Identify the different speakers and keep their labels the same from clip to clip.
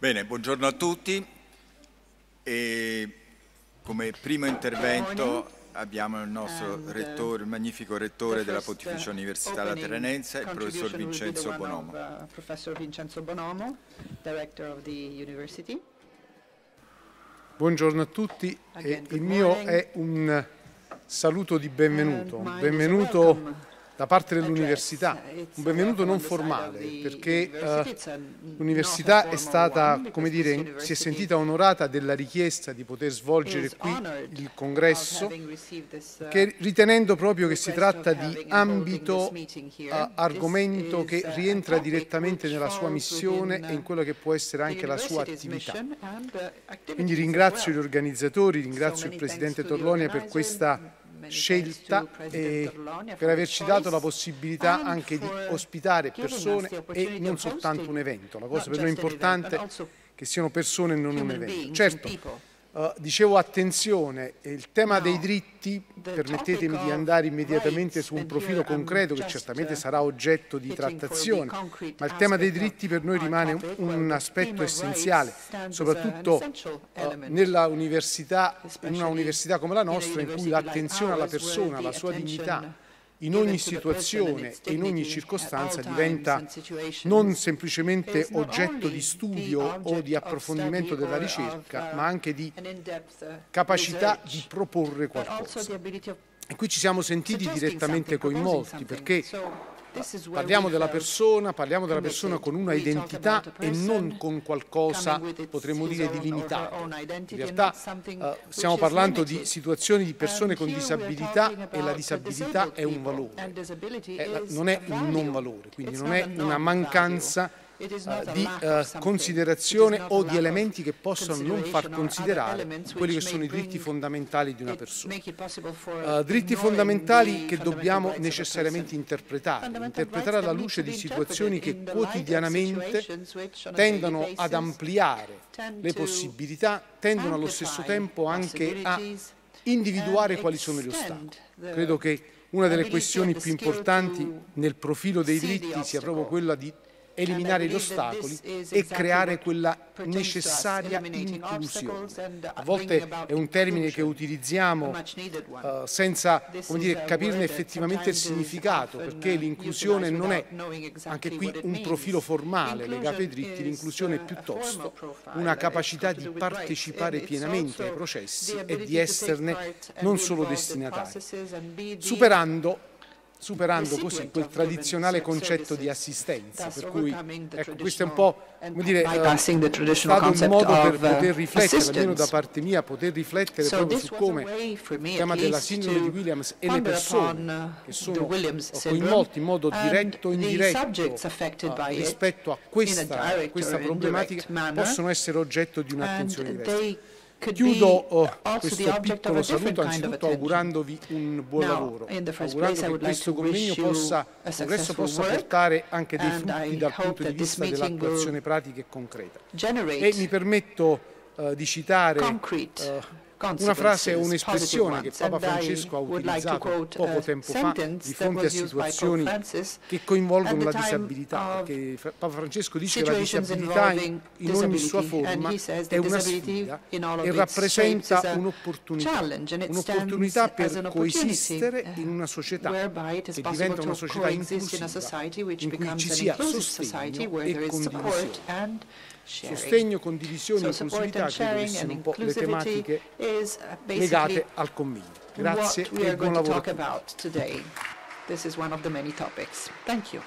Speaker 1: Bene, buongiorno a tutti. E come primo intervento abbiamo il nostro
Speaker 2: uh,
Speaker 1: rettore, il magnifico rettore della
Speaker 2: first,
Speaker 1: Pontificia
Speaker 2: uh,
Speaker 1: Università Lateranense, il professor Vincenzo Bonomo.
Speaker 2: of, uh, Professor Vincenzo Bonomo, Director of the University.
Speaker 3: Buongiorno a tutti, e
Speaker 2: Again,
Speaker 3: il mio
Speaker 2: morning.
Speaker 3: è un saluto di benvenuto, benvenuto
Speaker 2: welcome
Speaker 3: da parte dell'università,
Speaker 2: It's
Speaker 3: un
Speaker 2: a
Speaker 3: benvenuto non formale, perché eh, l'università è stata, come dire, si è sentita onorata della richiesta di poter svolgere qui il congresso,
Speaker 2: uh,
Speaker 3: che ritenendo proprio che si tratta di ambito, eh, argomento che
Speaker 2: uh,
Speaker 3: rientra direttamente nella sua missione e in quello che può essere anche la sua attività. Quindi ringrazio gli organizzatori, ringrazio il Presidente Torlonia per questa scelta e
Speaker 2: Torlonia
Speaker 3: per averci dato la possibilità anche di ospitare persone e non soltanto un evento. La cosa per noi
Speaker 2: event,
Speaker 3: importante è che siano persone e non un evento. Certo, eh, dicevo attenzione, il tema dei dritti,
Speaker 2: the
Speaker 3: permettetemi di andare immediatamente su un profilo concreto che certamente
Speaker 2: uh,
Speaker 3: sarà oggetto di trattazione, ma il tema dei dritti per noi rimane un aspetto essenziale, soprattutto
Speaker 2: element.
Speaker 3: nella università, in una università come la nostra, in cui l'attenzione alla persona, alla sua dignità, in ogni situazione e in ogni circostanza diventa non semplicemente oggetto di studio o di
Speaker 2: of
Speaker 3: approfondimento della ricerca,
Speaker 2: of, uh,
Speaker 3: ma anche di
Speaker 2: uh,
Speaker 3: capacità di proporre qualcosa. E qui ci siamo sentiti direttamente coinvolti perché Parliamo della persona, parliamo della persona con una identità e non con qualcosa, potremmo dire, di limitato. In realtà eh,
Speaker 2: which
Speaker 3: stiamo parlando di situazioni di persone con disabilità e la disabilità è un valore. È
Speaker 2: is
Speaker 3: non è un non valore, quindi non è una mancanza
Speaker 2: It is
Speaker 3: eh,
Speaker 2: not a
Speaker 3: di
Speaker 2: something.
Speaker 3: considerazione o di elementi che possono non far considerare quelli che sono i diritti fondamentali di una persona.
Speaker 2: for
Speaker 3: Eh, diritti fondamentali che dobbiamo necessariamente interpretare, interpretare alla luce di situazioni che quotidianamente tendono ad ampliare le possibilità, tendono allo stesso tempo anche a individuare quali sono gli ostacoli. Credo che una delle questioni più importanti nel profilo dei diritti sia proprio quella di eliminare gli ostacoli e creare quella necessaria inclusione.
Speaker 2: uh,
Speaker 3: A volte è un termine che utilizziamo eh, senza dire, capirne effettivamente il significato, perché
Speaker 2: uh,
Speaker 3: l'inclusione non è anche qui un profilo formale legato ai diritti, l'inclusione è
Speaker 2: uh,
Speaker 3: piuttosto una capacità di partecipare pienamente ai processi e di esserne non solo destinatari, superando superando così quel tradizionale concetto di assistenza, per cui ecco, questo è un po' come dire, è stato un modo per
Speaker 2: of, uh,
Speaker 3: poter riflettere, almeno da parte mia, poter riflettere
Speaker 2: So
Speaker 3: proprio su come il tema della sindrome di Williams e le persone
Speaker 2: uh,
Speaker 3: che sono coinvolte in modo diretto o indiretto
Speaker 2: it
Speaker 3: rispetto a
Speaker 2: in a
Speaker 3: questa, questa problematica possono essere oggetto di un'attenzione diversa. Chiudo oh, questo piccolo saluto anzitutto augurandovi un buon lavoro, augurando che questo
Speaker 2: to
Speaker 3: convegno possa, congresso possa portare anche dei frutti dal punto di vista dell'attuazione pratica e concreta. E mi permetto eh, di citare
Speaker 2: concrete
Speaker 3: una frase un'espressione che Papa Francesco ha utilizzato poco tempo fa di fronte a situazioni che coinvolgono la disabilità, Fra- Papa Francesco dice che la disabilità in, ogni sua forma è una sfida e rappresenta un'opportunità, un'opportunità per coesistere in una società che diventa una società inclusiva, in cui ci sia sostegno e condivisione. Sostegno, condivisione e inclusività credo siano un po' le tematiche legate al convegno. Grazie e buon lavoro.
Speaker 2: This is one of the many topics. Thank you.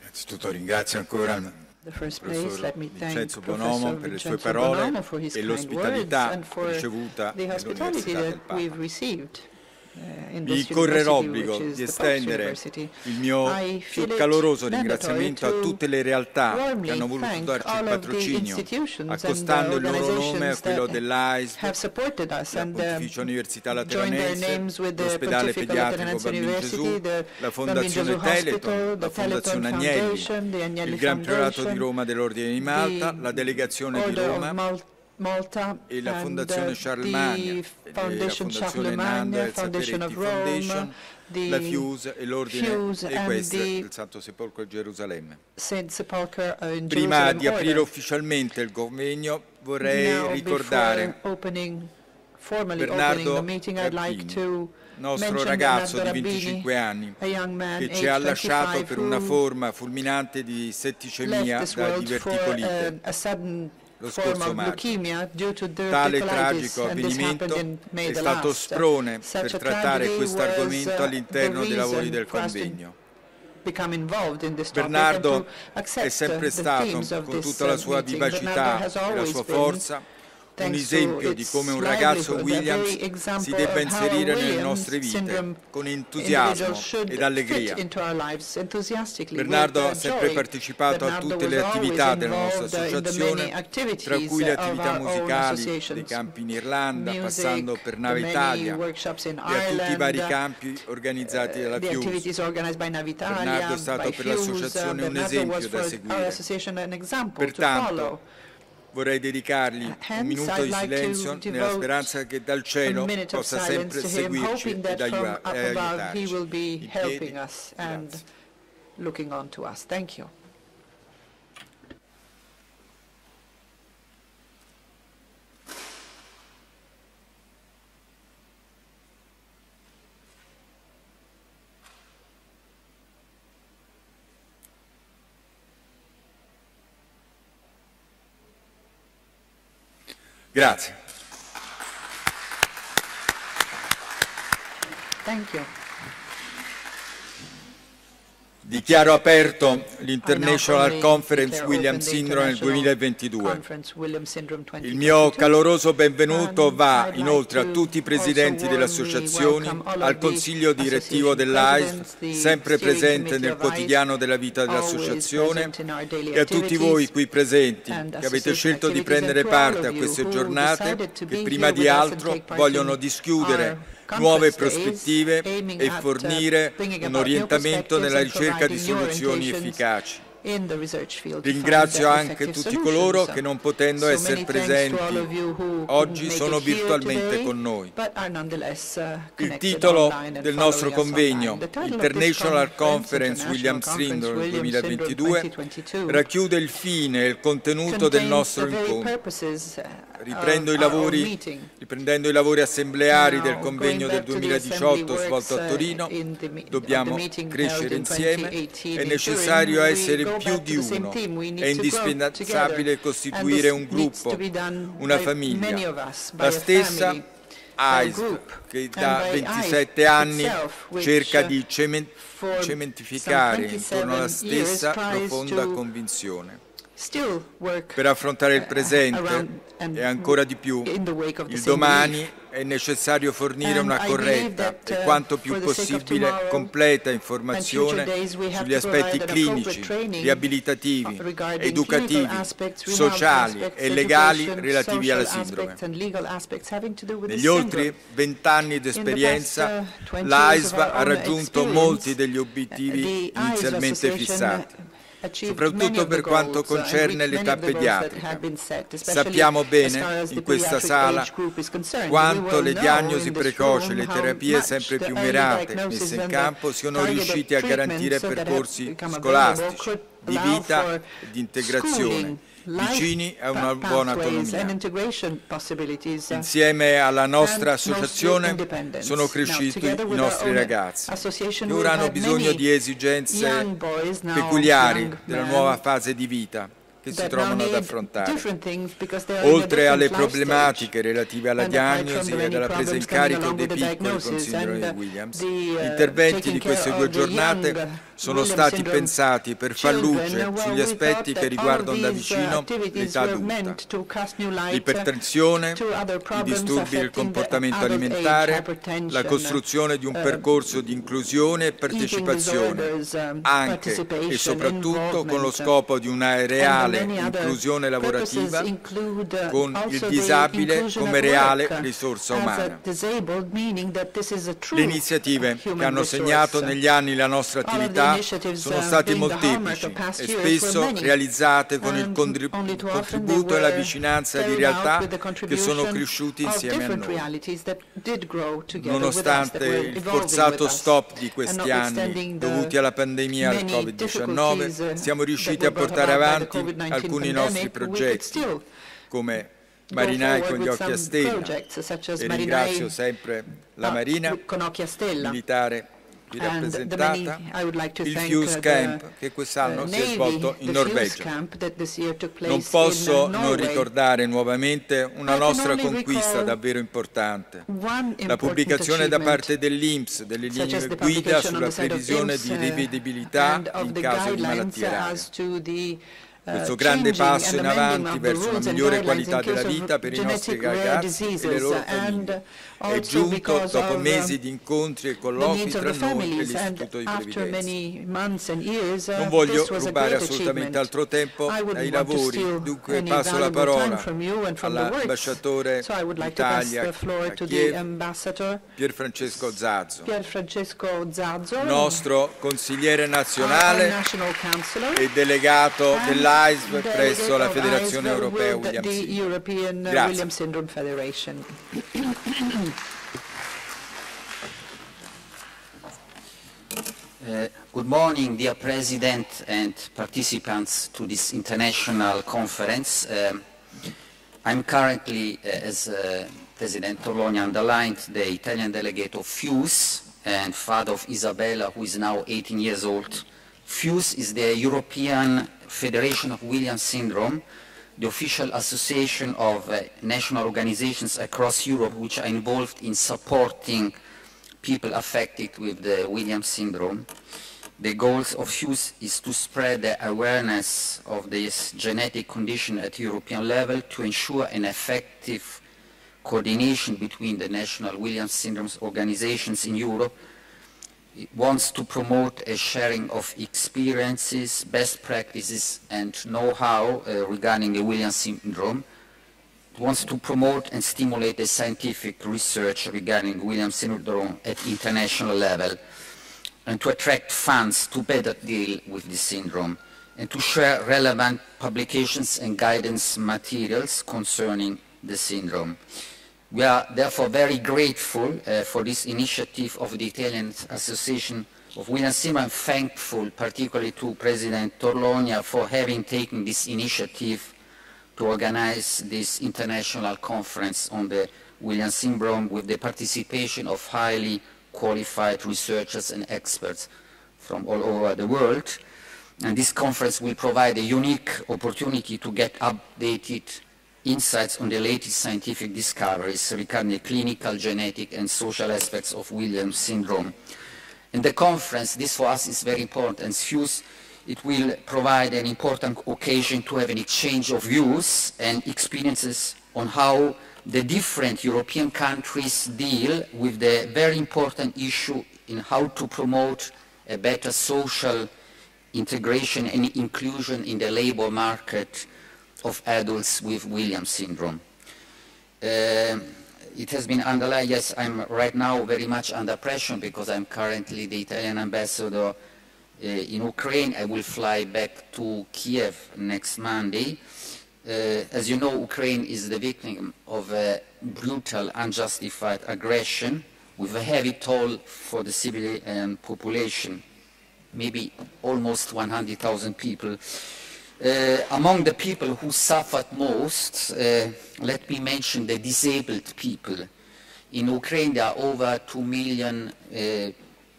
Speaker 1: Innanzitutto ringrazio ancora professor
Speaker 2: let me thank
Speaker 1: Vincenzo Bonomo per le sue parole e l'ospitalità ricevuta nell'Università del Papa. Mi
Speaker 2: this
Speaker 1: corre l'obbligo di estendere il mio più caloroso ringraziamento a tutte le realtà che hanno voluto darci il patrocinio, accostando il loro nome a quello
Speaker 2: us
Speaker 1: la Pontificia Università Lateranense,
Speaker 2: names with the
Speaker 1: l'ospedale pediatrico
Speaker 2: Lateranense
Speaker 1: Bambin
Speaker 2: University,
Speaker 1: Gesù, la Fondazione Teleton, la Fondazione Agnelli, il Gran Priorato di Roma dell'Ordine di Malta, la delegazione di Roma,
Speaker 2: Malta
Speaker 1: e la Fondazione
Speaker 2: uh,
Speaker 1: Charlemagne,
Speaker 2: the Foundation
Speaker 1: la Fondazione
Speaker 2: Charlemagne, Foundation of Rome,
Speaker 1: Foundation,
Speaker 2: the
Speaker 1: la FIUS e l'Ordine Equestre del Santo Sepolcro a Gerusalemme.
Speaker 2: Saint Sepulchre uh,
Speaker 1: Prima di aprire ufficialmente il convegno vorrei ricordare Bernardo
Speaker 2: to
Speaker 1: nostro ragazzo di
Speaker 2: Bernardo
Speaker 1: 25 anni, che ci ha lasciato
Speaker 2: 25
Speaker 1: per una forma fulminante di setticemia da diverticolite.
Speaker 2: Uh,
Speaker 1: lo scorso maggio.
Speaker 2: to
Speaker 1: Tale tragico avvenimento è stato sprone per trattare questo
Speaker 2: was,
Speaker 1: argomento
Speaker 2: uh,
Speaker 1: all'interno dei lavori del convegno. Bernardo è sempre
Speaker 2: the
Speaker 1: stato, con tutta la
Speaker 2: uh,
Speaker 1: sua vivacità e la sua forza, un esempio di come un ragazzo Williams si debba inserire nelle nostre vite con entusiasmo ed allegria. Bernardo ha sempre partecipato a tutte le attività della nostra associazione, tra cui le attività musicali, dei campi in Irlanda, passando per Nave Italia e a tutti i vari campi organizzati dalla
Speaker 2: Navitalia,
Speaker 1: Bernardo è stato per l'associazione
Speaker 2: uh,
Speaker 1: un esempio da seguire. Pertanto. Vorrei dedicargli un
Speaker 2: Hence,
Speaker 1: minuto di silenzio nella speranza che dal cielo possa sempre seguirci ed e aiutarci. In piedi,
Speaker 2: looking on to us. Thank you.
Speaker 1: Grazie. Dichiaro aperto l'International Conference
Speaker 2: the
Speaker 1: Syndrome nel
Speaker 2: International
Speaker 1: 2022.
Speaker 2: Conference Williams Syndrome
Speaker 1: Il mio
Speaker 2: 2022.
Speaker 1: caloroso benvenuto
Speaker 2: And
Speaker 1: va inoltre a tutti i presidenti delle associazioni, al consiglio direttivo dell'AISF,
Speaker 2: the
Speaker 1: sempre presente nel quotidiano della vita dell'associazione, e a tutti voi qui presenti che avete scelto di prendere parte a queste giornate che prima di altro vogliono dischiudere nuove prospettive e
Speaker 2: uh,
Speaker 1: fornire
Speaker 2: bringing
Speaker 1: un orientamento nella ricerca di soluzioni efficaci. Ringrazio anche tutti coloro che non potendo essere presenti oggi sono virtualmente con noi.
Speaker 2: uh,
Speaker 1: Il titolo del nostro convegno, International Conference Williams Syndrome 2022,
Speaker 2: 2022,
Speaker 1: racchiude il fine e il contenuto del nostro incontro.
Speaker 2: uh,
Speaker 1: Riprendo i, lavori, riprendendo i lavori assembleari del convegno del
Speaker 2: back to the
Speaker 1: 2018
Speaker 2: assembly
Speaker 1: svolto a
Speaker 2: uh,
Speaker 1: Torino, dobbiamo crescere insieme,
Speaker 2: 2018
Speaker 1: è necessario essere
Speaker 2: go
Speaker 1: più di uno, è indispensabile
Speaker 2: together.
Speaker 1: costituire un gruppo, una famiglia, la stessa
Speaker 2: group,
Speaker 1: che da
Speaker 2: by
Speaker 1: 27
Speaker 2: AISP
Speaker 1: anni cerca
Speaker 2: uh,
Speaker 1: di
Speaker 2: for
Speaker 1: cementificare intorno alla
Speaker 2: 27 years
Speaker 1: stessa profonda convinzione. Per affrontare il
Speaker 2: uh,
Speaker 1: presente e ancora di più
Speaker 2: in
Speaker 1: il domani. È necessario fornire una corretta e
Speaker 2: uh,
Speaker 1: quanto più possibile completa informazione sugli aspetti clinici, riabilitativi, educativi, sociali e legali relativi alla sindrome. Negli oltre vent'anni di esperienza,
Speaker 2: uh, 20
Speaker 1: l'AISV
Speaker 2: years of our
Speaker 1: ha raggiunto molti degli obiettivi
Speaker 2: AISV
Speaker 1: inizialmente fissati. Soprattutto per quanto
Speaker 2: uh,
Speaker 1: concerne l'età pediatrica. Sappiamo bene in questa sala quanto le diagnosi precoci e le terapie sempre più mirate messe in campo siano riusciti a garantire percorsi scolastici, di vita e di integrazione, vicini a una buona autonomia.
Speaker 2: uh,
Speaker 1: Insieme alla nostra associazione sono cresciuti i nostri ragazzi, che ora hanno bisogno di esigenze peculiari della nuova fase di vita che si trovano ad affrontare. Oltre alle problematiche relative alla diagnosi e alla presa in carico dei piccoli con sindrome di Williams,
Speaker 2: uh,
Speaker 1: gli interventi di queste due giornate sono stati pensati per far luce sugli aspetti che riguardano da
Speaker 2: uh,
Speaker 1: vicino l'età adulta.
Speaker 2: uh,
Speaker 1: L'ipertensione, i disturbi del comportamento alimentare, la costruzione di un percorso di inclusione e partecipazione,
Speaker 2: um,
Speaker 1: anche e soprattutto con lo scopo di una reale reale inclusione lavorativa con il disabile come reale risorsa umana. Le iniziative che hanno segnato negli anni la nostra attività sono state molteplici e spesso realizzate con il contributo e la vicinanza di realtà che sono cresciuti insieme a noi. Nonostante il forzato stop di questi anni dovuti alla pandemia al Covid-19, siamo riusciti a portare avanti alcuni nostri progetti, come Marinai con gli occhi a stella, e ringrazio sempre la Marina militare qui rappresentata, il Fuse Camp che quest'anno si è svolto in Norvegia. Non posso non ricordare nuovamente una nostra conquista davvero importante, la pubblicazione da parte dell'INPS delle linee guida sulla previsione di rivedibilità in caso di malattie rare. Questo grande passo in avanti verso una migliore qualità della vita per i nostri ragazzi e le loro famiglie. è giunto dopo mesi di incontri e colloqui tra noi e l'Istituto di Previdenza. Non voglio rubare assolutamente altro tempo ai lavori, dunque passo la parola all'ambasciatore d'Italia Kiev, Pier Francesco Zazzo, nostro consigliere nazionale e delegato dell'AISV presso la Federazione Europea William Syndrome. Grazie.
Speaker 4: Uh, good morning, dear President and participants to this international conference. Um, I'm currently, uh, as uh, President Torloni underlined, the Italian delegate of FUSE and father of Isabella, who is now 18 years old. FUSE is the European Federation of Williams Syndrome, the official association of uh, national organizations across Europe which are involved in supporting people affected with the Williams syndrome. The goals of FUSE is to spread the awareness of this genetic condition at European level to ensure an effective coordination between the national Williams syndrome organizations in Europe wants to promote a sharing of experiences, best practices, and know-how uh, regarding the Williams syndrome. It wants to promote and stimulate the scientific research regarding Williams syndrome at international level, and to attract funds to better deal with this syndrome, and to share relevant publications and guidance materials concerning the syndrome. We are therefore very grateful uh, for this initiative of the Italian Association of William and thankful particularly to President Torlonia for having taken this initiative to organize this international conference on the William syndrome with the participation of highly qualified researchers and experts from all over the world. And this conference will provide a unique opportunity to get updated insights on the latest scientific discoveries regarding the clinical, genetic, and social aspects of Williams syndrome. In the conference, this for us is very important, and it will provide an important occasion to have an exchange of views and experiences on how the different European countries deal with the very important issue in how to promote a better social integration and inclusion in the labor market of adults with Williams syndrome. Uh, it has been underlined, yes, I'm right now very much under pressure because I'm currently the Italian ambassador uh, in Ukraine. I will fly back to Kiev next Monday. Uh, as you know, Ukraine is the victim of a brutal, unjustified aggression with a heavy toll for the civilian population, maybe almost 100,000 people uh, among the people who suffered most, uh, let me mention the disabled people. In Ukraine, there are over 2 million uh,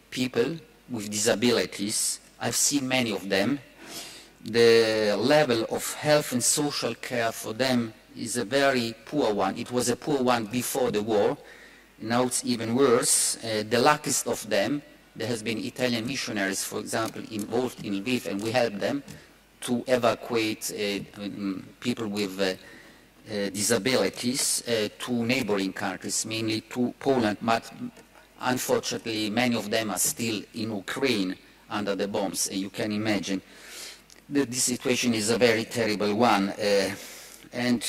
Speaker 4: people with disabilities. I've seen many of them. The level of health and social care for them is a very poor one. It was a poor one before the war. Now it's even worse. Uh, the luckiest of them, there has been Italian missionaries, for example, involved in Lviv, and we helped them to evacuate uh, um, people with uh, uh, disabilities to neighboring countries, mainly to Poland, but unfortunately many of them are still in Ukraine under the bombs, you can imagine. the, this situation is a very terrible one. And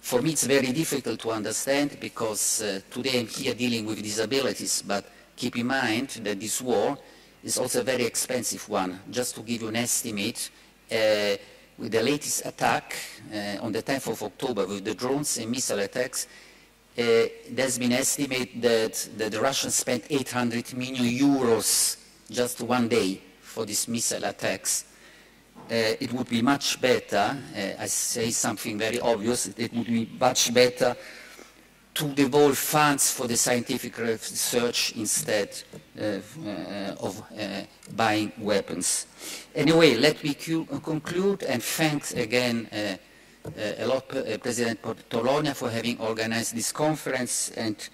Speaker 4: for me, it's very difficult to understand because uh, today I'm here dealing with disabilities, but keep in mind that this war is also a very expensive one. Just to give you an estimate, with the latest attack uh, on the 10th of October with the drones and missile attacks, uh, it has been estimated that, that the Russians spent 800 million euros just one day for these missile attacks. Uh, it would be much better, uh, I say something very obvious, it would be much better to devolve funds for the scientific research instead uh, uh, of uh, buying weapons. Anyway, let me conclude and thanks again uh, a lot President Polonia for having organized this conference and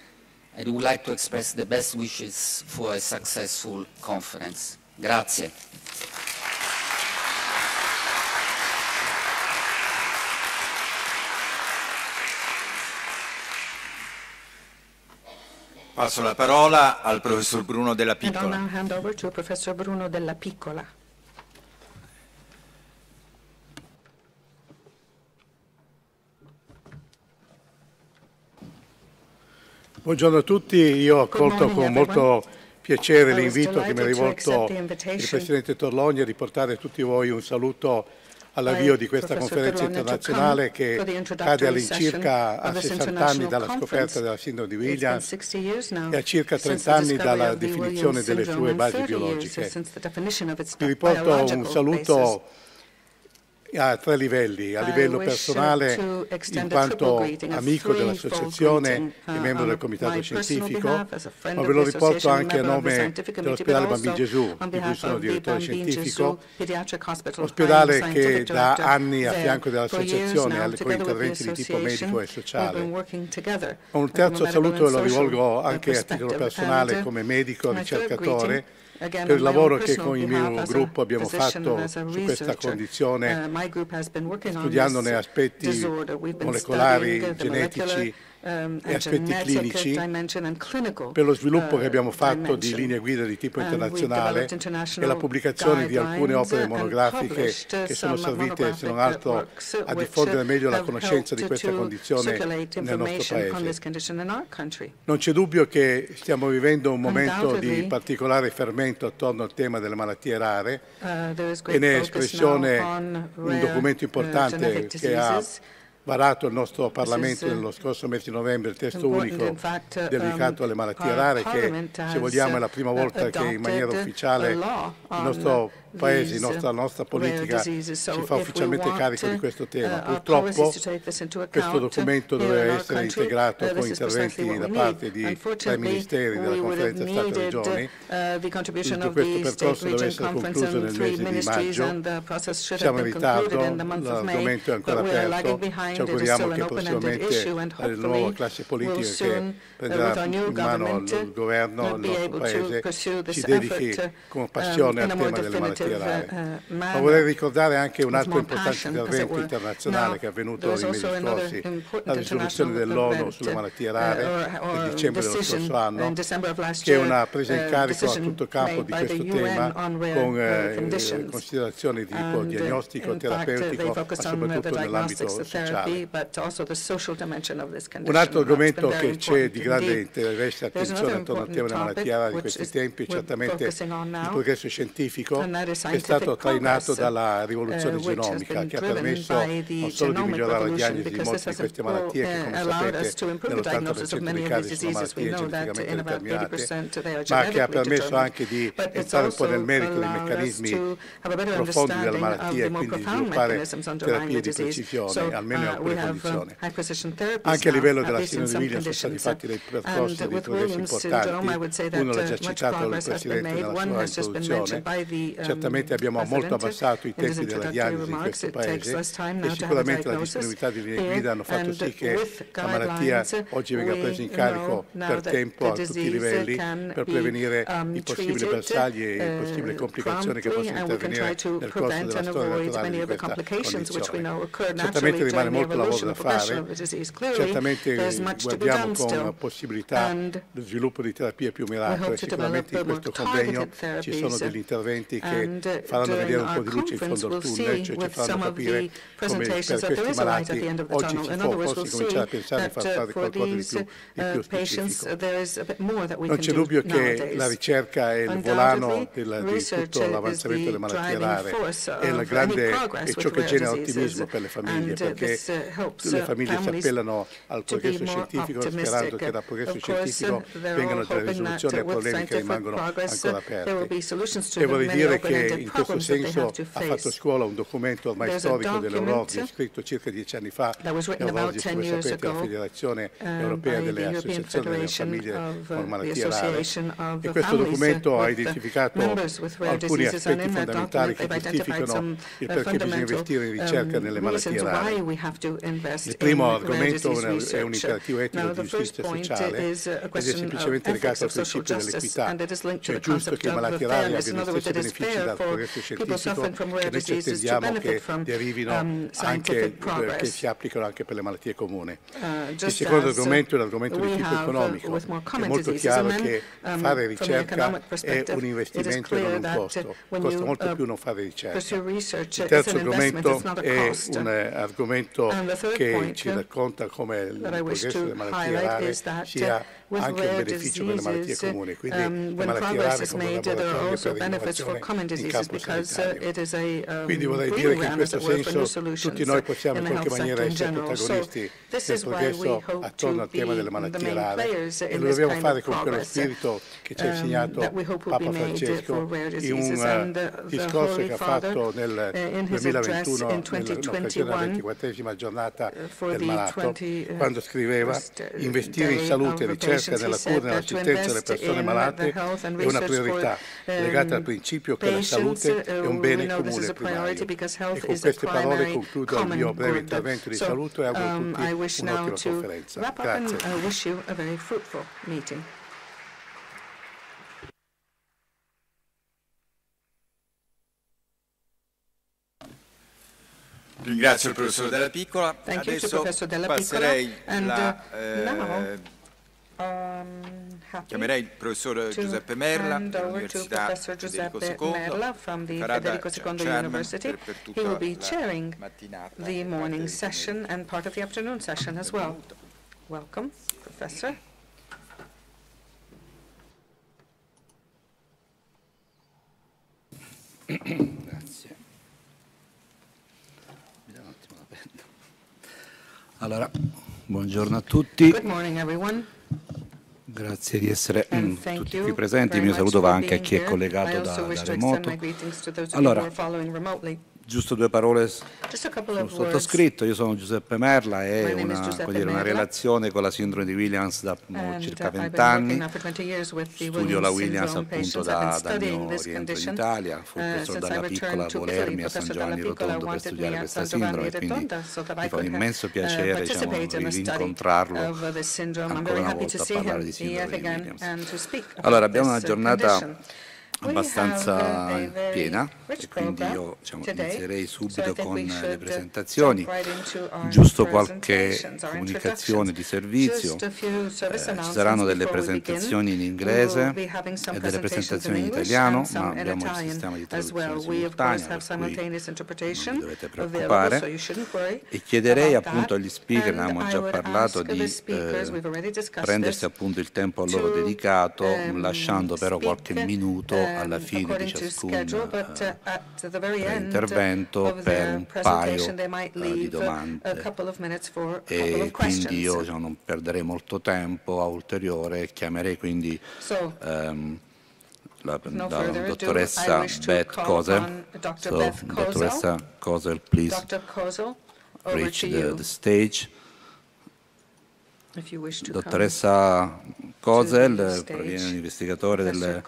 Speaker 4: I would like to express the best wishes for a successful conference. Grazie.
Speaker 1: Passo la parola al professor Bruno Della Piccola.
Speaker 2: hand over to Professor Bruno Della Piccola.
Speaker 3: Buongiorno a tutti, io ho accolto con molto piacere l'invito che mi ha rivolto il Presidente Torlogna di portare a tutti voi un saluto all'avvio di questa conferenza internazionale che cade all'incirca a 60 anni dalla scoperta della sindrome di Williams e a circa 30 anni dalla definizione delle sue basi biologiche. Vi riporto un saluto a tre livelli, a livello personale in quanto amico dell'associazione e membro del comitato scientifico, ma ve lo riporto anche a nome dell'ospedale Bambino Gesù, di cui sono direttore scientifico, ospedale che da anni a fianco dell'associazione ha con interventi di tipo medico e sociale. Un terzo saluto lo rivolgo anche a titolo personale come medico, ricercatore, per il lavoro che con il mio gruppo abbiamo fatto su questa condizione, uh, studiandone aspetti molecolari, genetici um, e aspetti clinici per lo sviluppo che uh, abbiamo fatto di linee guida di tipo internazionale e la pubblicazione di alcune opere monografiche che sono servite, se non altro, a diffondere meglio la conoscenza di questa condizione nel nostro Paese. Non c'è dubbio che stiamo vivendo un momento di particolare fermento attorno al tema delle malattie rare uh, e ne è espressione un documento importante che ha varato il nostro Parlamento nello scorso mese di novembre il testo unico uh, dedicato alle um, malattie rare che se vogliamo è la prima volta che in maniera ufficiale il nostro Paese, nostra, la nostra politica si fa ufficialmente carico di questo tema. Uh, Purtroppo questo documento doveva essere integrato uh, con interventi da parte di tre ministeri della conferenza Stato-Regioni. Tutto questo percorso deve essere concluso nel mese di maggio. Siamo in ritardo, l'argomento è ancora aperto. Ci auguriamo che prossimamente la nuova classe politica che prenderà in mano il governo, il nostro Paese, si dedichi con passione al tema delle malattie tirare. Uh, Ma vorrei ricordare anche un altro importante intervento internazionale che è avvenuto nei mesi scorsi, la risoluzione dell'ONU sulle malattie rare uh, del dicembre dello scorso anno, che è una presa in carico a tutto campo di questo tema con eh, considerazioni di tipo diagnostico, terapeutico, ma soprattutto nell'ambito sociale. Un altro argomento che c'è di grande interesse e attenzione attorno al tema della malattia rara di questi tempi è certamente il progresso scientifico è stato trainato dalla rivoluzione uh, genomica che ha permesso non solo di migliorare la diagnosi di molte di queste malattie che come sapete nell'80% dei casi sono malattie geneticamente determinate ma che ha permesso anche di entrare un po' nel merito dei meccanismi profondi della malattia e quindi di sviluppare terapie di precisione almeno in uh, alcune condizioni. Anche a livello della sindrome di Williams sono stati fatti dei percorsi di progressi importanti. Uno l'ha già citato il Presidente nella sua introduzione certamente abbiamo molto abbassato i tempi della diagnosi in questo Paese e sicuramente la disponibilità di linee guida hanno fatto sì che la malattia oggi venga presa in carico per tempo a tutti i livelli per prevenire um, i possibili bersagli e le possibili uh, complicazioni che possono intervenire nel corso della storia naturale di questa condizione. Certamente rimane molto lavoro da fare. Certamente guardiamo con possibilità lo sviluppo di terapie più mirate e sicuramente in questo convegno ci sono degli interventi che faranno vedere un po' di luce in fondo al tunnel, cioè ci faranno capire come per questi malati oggi si può forse cominciare a pensare di far fare qualcosa di più, di più specifico. Non c'è dubbio che la ricerca è il volano del, di tutto l'avanzamento delle malattie rare. è, grande, è ciò che genera ottimismo per le famiglie perché le famiglie si appellano al progresso scientifico sperando che dal progresso scientifico vengano delle risoluzioni ai problemi che rimangono ancora aperti. E vorrei dire che in questo senso ha fatto scuola un documento ormai storico dell'Europa, scritto circa dieci anni fa, l'Europa, come sapete, la Federazione um, Europea delle Associazioni delle Famiglie con uh, malattie rare. E questo documento ha identificato alcuni aspetti fondamentali che giustificano il perché bisogna investire in ricerca um, nelle malattie rare. Il primo argomento è un imperativo etico di giustizia sociale ed è semplicemente legato al principio dell'equità. Cioè è giusto che i malati rari abbiano gli stessi benefici dal progresso scientifico che noi pretendiamo che derivino um, anche, che si applicano anche per le malattie comuni. Uh, il secondo argomento è l'argomento di tipo uh, economico. È molto chiaro che um, fare ricerca è un investimento e non un costo. Costa molto più non fare ricerca. Il terzo argomento è un argomento che ci racconta come il progresso delle malattie rare sia anche un beneficio per le malattie comuni, quindi um, le malattie rare come un laboratorio per l'innovazione in campo sanitario. Um, quindi vorrei dire che in questo senso tutti noi possiamo in qualche maniera essere protagonisti del progresso attorno al tema delle malattie rare e lo dobbiamo fare con quello spirito che ci ha um, insegnato Papa Francesco in un uh, discorso che ha fatto nel 2021 uh, nell'occasione della 24 giornata uh, del malato quando scriveva investire in salute ricerca ricerca nella cura e nell'assistenza delle persone malate è una priorità legata al principio che la salute è un bene comune primario. E con queste parole concludo il mio breve intervento di saluto e auguro a um, tutti un'ottima conferenza. Grazie.
Speaker 1: Ringrazio il professore Della Piccola. Thank Adesso passerei la, eh, Um, Um, Chiamerei il professor Giuseppe Merla dell'Università Federico II,
Speaker 2: from the Federico II University. He will be chairing the morning session and part of the afternoon session as well. Welcome, Professor.
Speaker 5: Grazie. Allora, buongiorno a tutti.
Speaker 2: Good morning, everyone.
Speaker 5: Grazie di essere mm, tutti qui presenti. Il mio saluto va anche a chi è collegato da, da remoto. Allora, Giusto due parole sul sottoscritto. Io sono Giuseppe Merla e una, dire, una, relazione con la sindrome di Williams da circa vent'anni. Studio la Williams appunto da, dal mio rientro in Italia. Fu uh, preso dalla piccola volermi a San Giovanni Rotondo per studiare questa sindrome, quindi mi fa un immenso piacere diciamo, rincontrarlo ancora una volta a parlare di sindrome di Williams. Allora, abbiamo una giornata abbastanza piena e quindi io diciamo, inizierei subito con le presentazioni, giusto qualche comunicazione di servizio, eh, ci saranno delle presentazioni in inglese e delle presentazioni in italiano, ma abbiamo il sistema di traduzione simultanea, per cui non dovete preoccupare. e chiederei appunto agli speaker, ne abbiamo già parlato, di eh, prendersi appunto il tempo a loro dedicato, um, lasciando però qualche minuto alla fine di ciascun uh, intervento per un paio uh, di domande. e quindi io diciamo, non perderei molto tempo a ulteriore chiamerei quindi um, la, la dottoressa Beth Kozel so dottoressa Kozel please reach the, the stage Dottoressa Kozel proviene un investigatore del,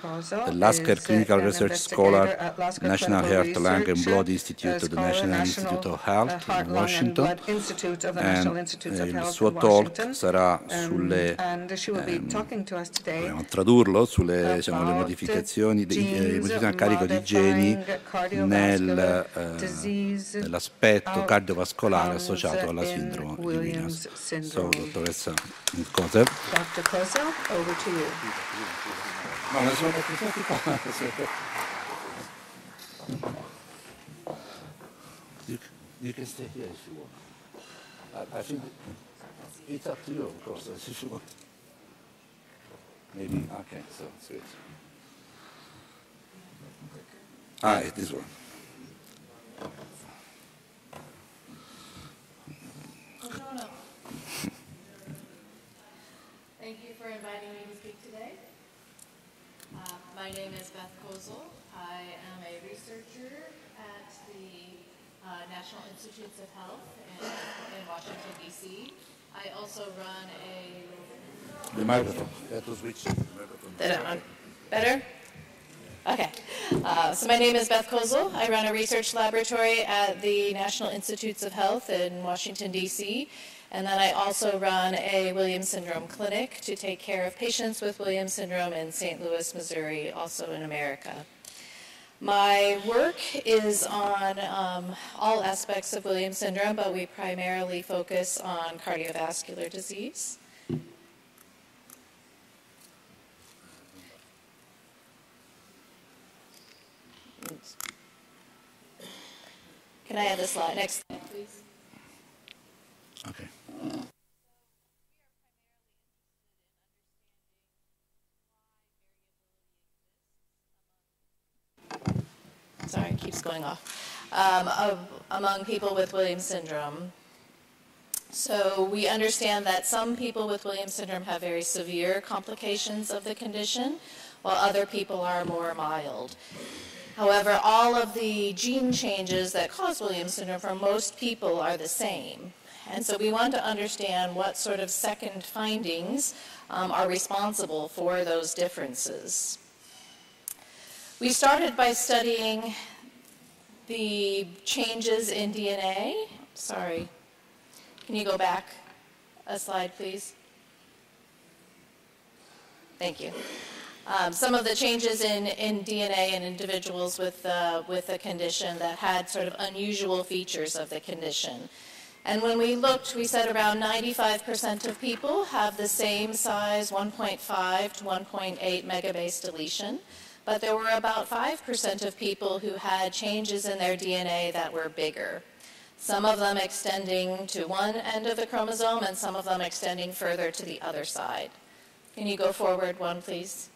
Speaker 5: dell'Asker Clinical Research Scholar, National Heart, Lung and Blood Institute del National Institute of Health in Washington. E il suo talk sarà sulle, ehm, tradurlo, sulle diciamo, le modificazioni, di, eh, a carico di geni nel, eh, nell'aspetto cardiovascolare associato alla sindrome di Williams. So, dottoressa Kozel.
Speaker 2: Dr. Kozel, over to you.
Speaker 5: No, la sono qua. You, you can stay here if you want. I, I think it's up to you, of course, if you want. Maybe, okay, so it's good. Ah, this one.
Speaker 6: My name is Beth Kozel. I am a researcher at the uh, National Institutes of Health in, in Washington, D.C. I also run a...
Speaker 5: The microphone. That was which microphone?
Speaker 6: Better? Okay. Uh, so my name is Beth Kozel. I run a research laboratory at the National Institutes of Health in Washington, D.C. And then I also run a Williams syndrome clinic to take care of patients with Williams syndrome in St. Louis, Missouri, also in America. My work is on um, all aspects of Williams syndrome, but we primarily focus on cardiovascular disease. Can I have the slide? Next slide, please.
Speaker 5: Okay.
Speaker 6: Sorry, it keeps going off. Um, of, among people with Williams syndrome. So we understand that some people with Williams syndrome have very severe complications of the condition, while other people are more mild. However, all of the gene changes that cause Williams syndrome for most people are the same. And so we want to understand what sort of second findings um, are responsible for those differences. We started by studying the changes in DNA. Sorry. Can you go back a slide, please? Thank you. Um, some of the changes in, in DNA in individuals with, uh, with a condition that had sort of unusual features of the condition. And when we looked, we said around 95% of people have the same size 1.5 to 1.8 megabase deletion, but there were about 5% of people who had changes in their DNA that were bigger. Some of them extending to one end of the chromosome and some of them extending further to the other side. Can you go forward one, please?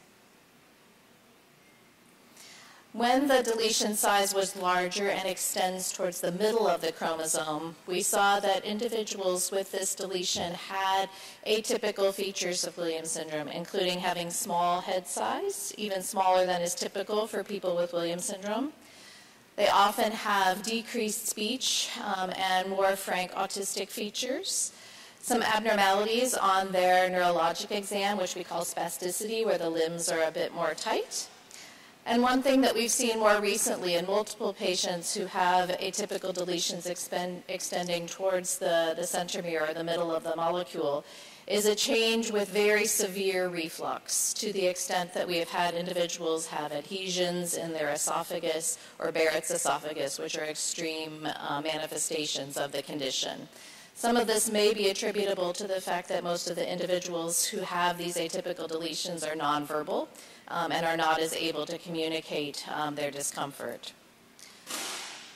Speaker 6: When the deletion size was larger and extends towards the middle of the chromosome, we saw that individuals with this deletion had atypical features of Williams syndrome, including having small head size, even smaller than is typical for people with Williams syndrome. They often have decreased speech um, and more frank autistic features some abnormalities on their neurologic exam, which we call spasticity, where the limbs are a bit more tight. And one thing that we've seen more recently in multiple patients who have atypical deletions expend, extending towards the, the centromere or the middle of the molecule is a change with very severe reflux to the extent that we have had individuals have adhesions in their esophagus or Barrett's esophagus, which are extreme uh, manifestations of the condition. Some of this may be attributable to the fact that most of the individuals who have these atypical deletions are nonverbal um, and are not as able to communicate um, their discomfort.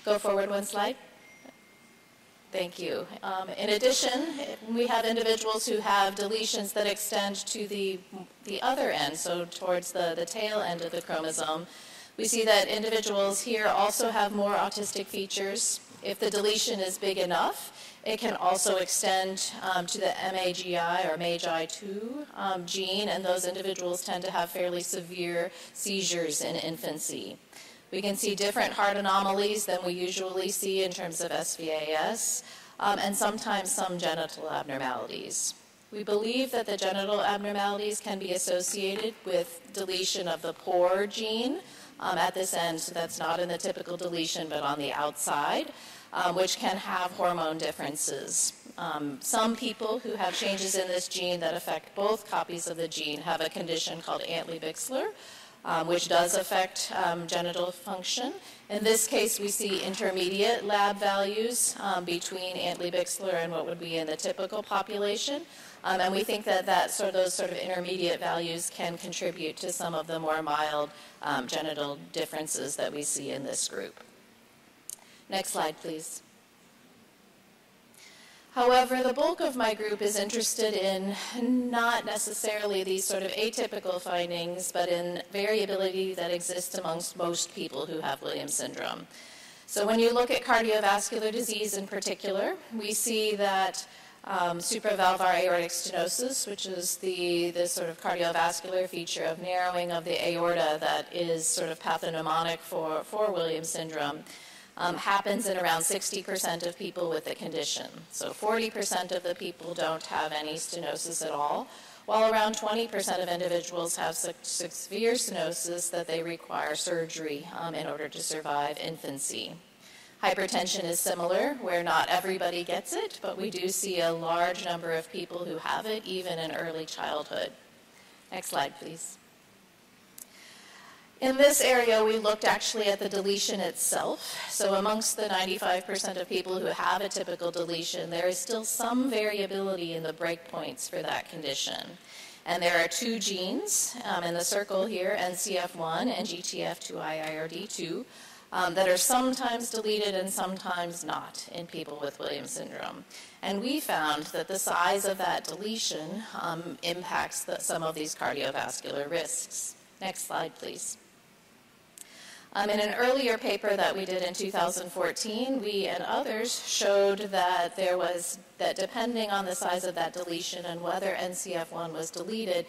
Speaker 6: Go forward one slide. Thank you. Um, in addition, we have individuals who have deletions that extend to the, the other end, so towards the, the tail end of the chromosome. We see that individuals here also have more autistic features. If the deletion is big enough, it can also extend um, to the MAGI or MAGI2 um, gene, and those individuals tend to have fairly severe seizures in infancy. We can see different heart anomalies than we usually see in terms of SVAS, um, and sometimes some genital abnormalities. We believe that the genital abnormalities can be associated with deletion of the POR gene um, at this end, so that's not in the typical deletion but on the outside, um, which can have hormone differences. Um, some people who have changes in this gene that affect both copies of the gene have a condition called Antley-Bixler, um, which does affect um, genital function. In this case, we see intermediate lab values um, between Antley-Bixler and what would be in the typical population. Um, and we think that, that sort of, those sort of intermediate values can contribute to some of the more mild genital differences that we see in this group. Next slide, please. However, the bulk of my group is interested in not necessarily these sort of atypical findings, but in variability that exists amongst most people who have Williams syndrome. So when you look at cardiovascular disease in particular, we see that um, supravalvular aortic stenosis, which is the, the sort of cardiovascular feature of narrowing of the aorta that is sort of pathognomonic for, for Williams syndrome, um, happens in around 60% of people with the condition. So 40% of the people don't have any stenosis at all, while around 20% of individuals have such severe stenosis that they require surgery um, in order to survive infancy. Hypertension is similar, where not everybody gets it, but we do see a large number of people who have it, even in early childhood. Next slide, please. In this area, we looked actually at the deletion itself. So amongst the 95% of people who have a typical deletion, there is still some variability in the breakpoints for that condition. And there are two genes um, in the circle here, NCF1 and GTF2IIRD2, um, that are sometimes deleted and sometimes not in people with Williams syndrome. And we found that the size of that deletion um, impacts the, some of these cardiovascular risks. Next slide, please. Um, in an earlier paper that we did in 2014, we and others showed that there was, that depending on the size of that deletion and whether NCF1 was deleted,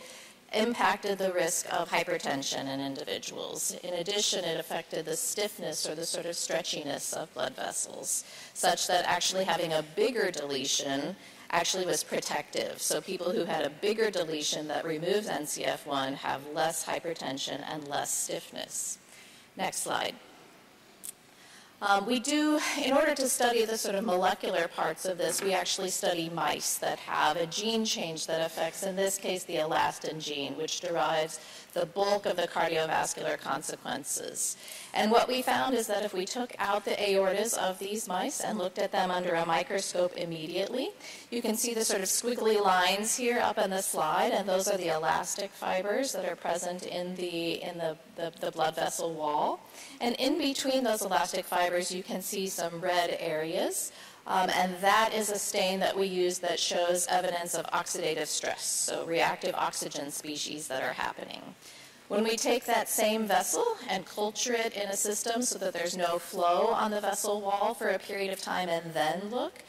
Speaker 6: impacted the risk of hypertension in individuals. In addition, it affected the stiffness or the sort of stretchiness of blood vessels, such that actually having a bigger deletion actually was protective. So people who had a bigger deletion that removes NCF1 have less hypertension and less stiffness. Next slide. Um, we do, in order to study the sort of molecular parts of this, we actually study mice that have a gene change that affects, in this case, the elastin gene, which derives the bulk of the cardiovascular consequences. And what we found is that if we took out the aortas of these mice and looked at them under a microscope immediately, you can see the sort of squiggly lines here up in the slide, and those are the elastic fibers that are present in the, in the, the, the blood vessel wall. And in between those elastic fibers, you can see some red areas. Um, and that is a stain that we use that shows evidence of oxidative stress, so reactive oxygen species that are happening. When we take that same vessel and culture it in a system so that there's no flow on the vessel wall for a period of time and then look,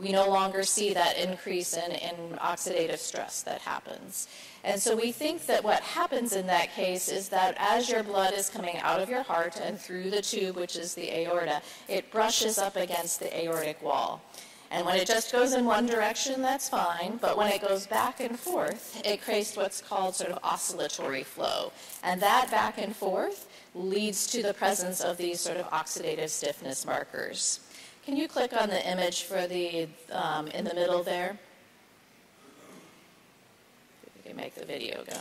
Speaker 6: we no longer see that increase in, in oxidative stress that happens. And so we think that what happens in that case is that as your blood is coming out of your heart and through the tube, which is the aorta, it brushes up against the aortic wall. And when it just goes in one direction, that's fine. But when it goes back and forth, it creates what's called sort of oscillatory flow. And that back and forth leads to the presence of these sort of oxidative stiffness markers. Can you click on the image for the, um, in the middle there? We can make the video go.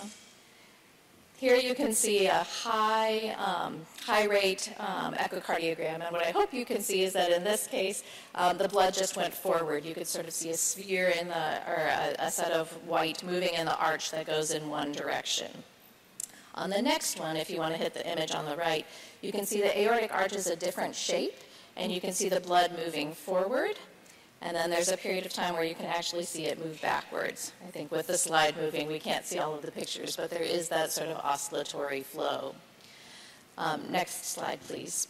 Speaker 6: Here you can see a high, um, high rate um, echocardiogram, and what I hope you can see is that in this case, um, the blood just went forward. You could sort of see a sphere in the, or a, a set of white moving in the arch that goes in one direction. On the next one, if you want to hit the image on the right, you can see the aortic arch is a different shape and you can see the blood moving forward. And then there's a period of time where you can actually see it move backwards. I think with the slide moving, we can't see all of the pictures, but there is that sort of oscillatory flow. Um, next slide, please.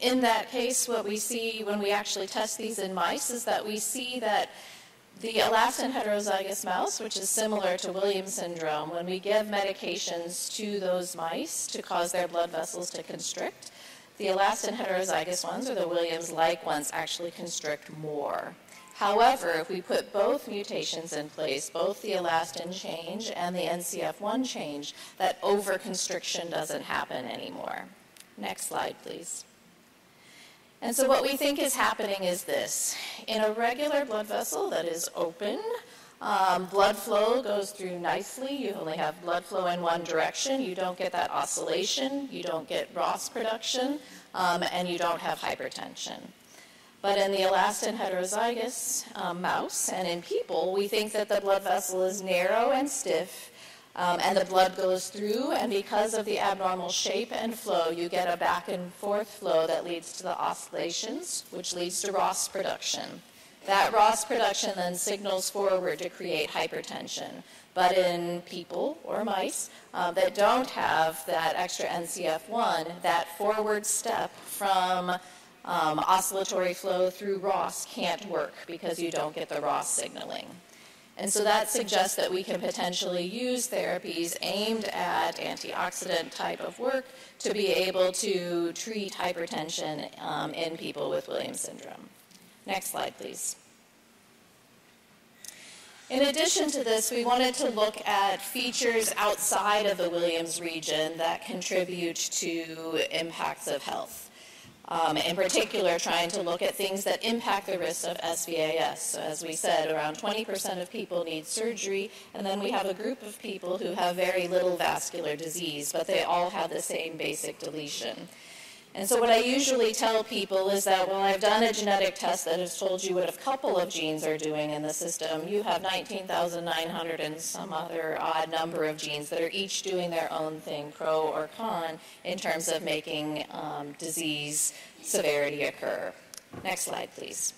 Speaker 6: In that case, what we see when we actually test these in mice is that we see that the elastin heterozygous mouse, which is similar to Williams syndrome, when we give medications to those mice to cause their blood vessels to constrict, the elastin heterozygous ones, or the Williams-like ones, actually constrict more. However, if we put both mutations in place, both the elastin change and the NCF1 change, that overconstriction doesn't happen anymore. Next slide, please. And so what we think is happening is this. In a regular blood vessel that is open, um, blood flow goes through nicely. You only have blood flow in one direction. You don't get that oscillation. You don't get ROS production. Um, and you don't have hypertension. But in the elastin heterozygous um, mouse and in people, we think that the blood vessel is narrow and stiff, um, and the blood goes through, and because of the abnormal shape and flow, you get a back and forth flow that leads to the oscillations, which leads to ROS production. That ROS production then signals forward to create hypertension. But in people or mice uh, that don't have that extra NCF1, that forward step from um, oscillatory flow through ROS can't work because you don't get the ROS signaling. And so that suggests that we can potentially use therapies aimed at antioxidant type of work to be able to treat hypertension um, in people with Williams syndrome. Next slide, please. In addition to this, we wanted to look at features outside of the Williams region that contribute to impacts of health. Um, in particular, trying to look at things that impact the risk of SVAS. So as we said, around 20% of people need surgery, and then we have a group of people who have very little vascular disease, but they all have the same basic deletion. And so what I usually tell people is that, well, I've done a genetic test that has told you what a couple of genes are doing in the system. You have 19,900 and some other odd number of genes that are each doing their own thing, pro or con, in terms of making um, disease severity occur. Next slide, please.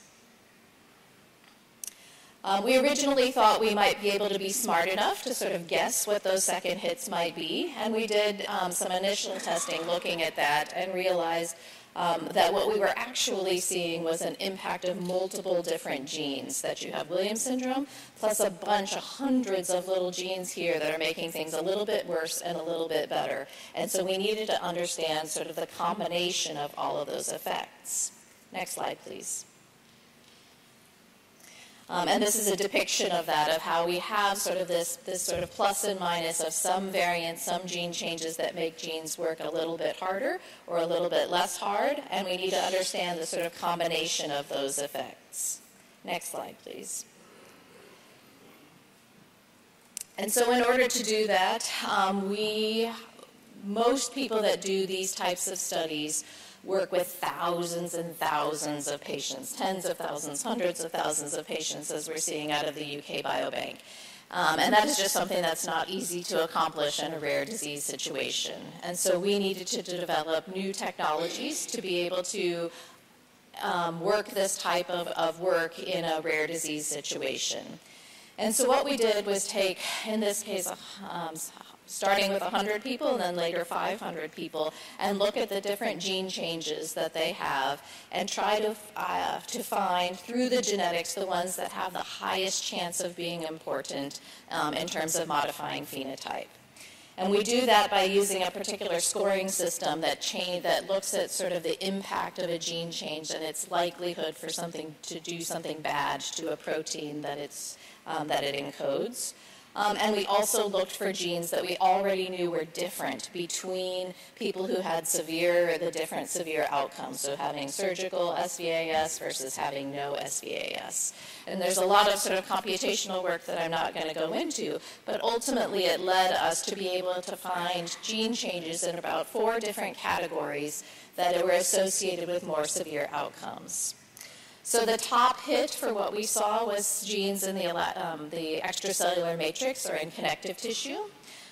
Speaker 6: Um, we originally thought we might be able to be smart enough to sort of guess what those second hits might be, and we did um, some initial testing looking at that and realized um, that what we were actually seeing was an impact of multiple different genes, that you have Williams syndrome, plus a bunch of hundreds of little genes here that are making things a little bit worse and a little bit better. And so we needed to understand sort of the combination of all of those effects. Next slide, please. Um, and this is a depiction of that, of how we have sort of this, this sort of plus and minus of some variants, some gene changes that make genes work a little bit harder or a little bit less hard, and we need to understand the sort of combination of those effects. Next slide, please. And so in order to do that, um, we, most people that do these types of studies work with thousands and thousands of patients, tens of thousands, hundreds of thousands of patients, as we're seeing out of the UK Biobank. Um, and that is just something that's not easy to accomplish in a rare disease situation. And so we needed to, develop new technologies to be able to um, work this type of, of work in a rare disease situation. And so what we did was take, in this case, um, starting with 100 people and then later 500 people, and look at the different gene changes that they have and try to, uh, to find through the genetics the ones that have the highest chance of being important um, in terms of modifying phenotype. And we do that by using a particular scoring system that, change, that looks at sort of the impact of a gene change and its likelihood for something to do something bad to a protein that, it's, um, that it encodes. Um, and we also looked for genes that we already knew were different between people who had severe, the different severe outcomes, so having surgical SVAS versus having no SVAS. And there's a lot of sort of computational work that I'm not going to go into, but ultimately it led us to be able to find gene changes in about four different categories that were associated with more severe outcomes. So the top hit for what we saw was genes in the, um, the extracellular matrix or in connective tissue.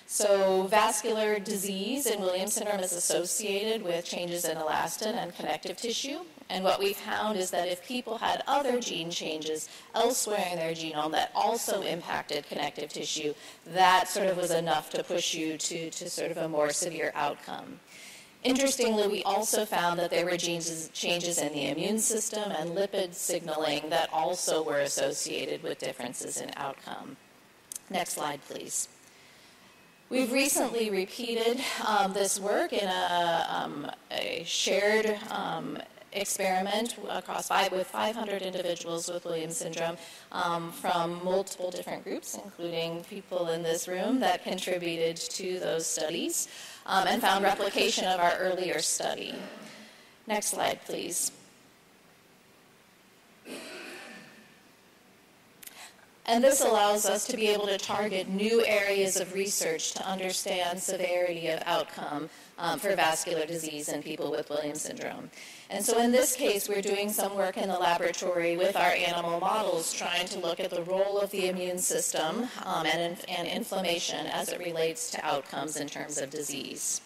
Speaker 6: So vascular disease in Williams syndrome is associated with changes in elastin and connective tissue. And what we found is that if people had other gene changes elsewhere in their genome that also impacted connective tissue, that sort of was enough to push you to, to sort of a more severe outcome. Interestingly, we also found that there were genes, changes in the immune system and lipid signaling that also were associated with differences in outcome. Next slide, please. We've recently repeated um, this work in a, um, a shared um, experiment across five, with 500 individuals with Williams syndrome um, from multiple different groups, including people in this room that contributed to those studies um, and found replication of our earlier study. Next slide, please. And this allows us to be able to target new areas of research to understand severity of outcome um, for vascular disease in people with Williams syndrome. And so in this case, we're doing some work in the laboratory with our animal models, trying to look at the role of the immune system um, and, and inflammation as it relates to outcomes in terms of disease.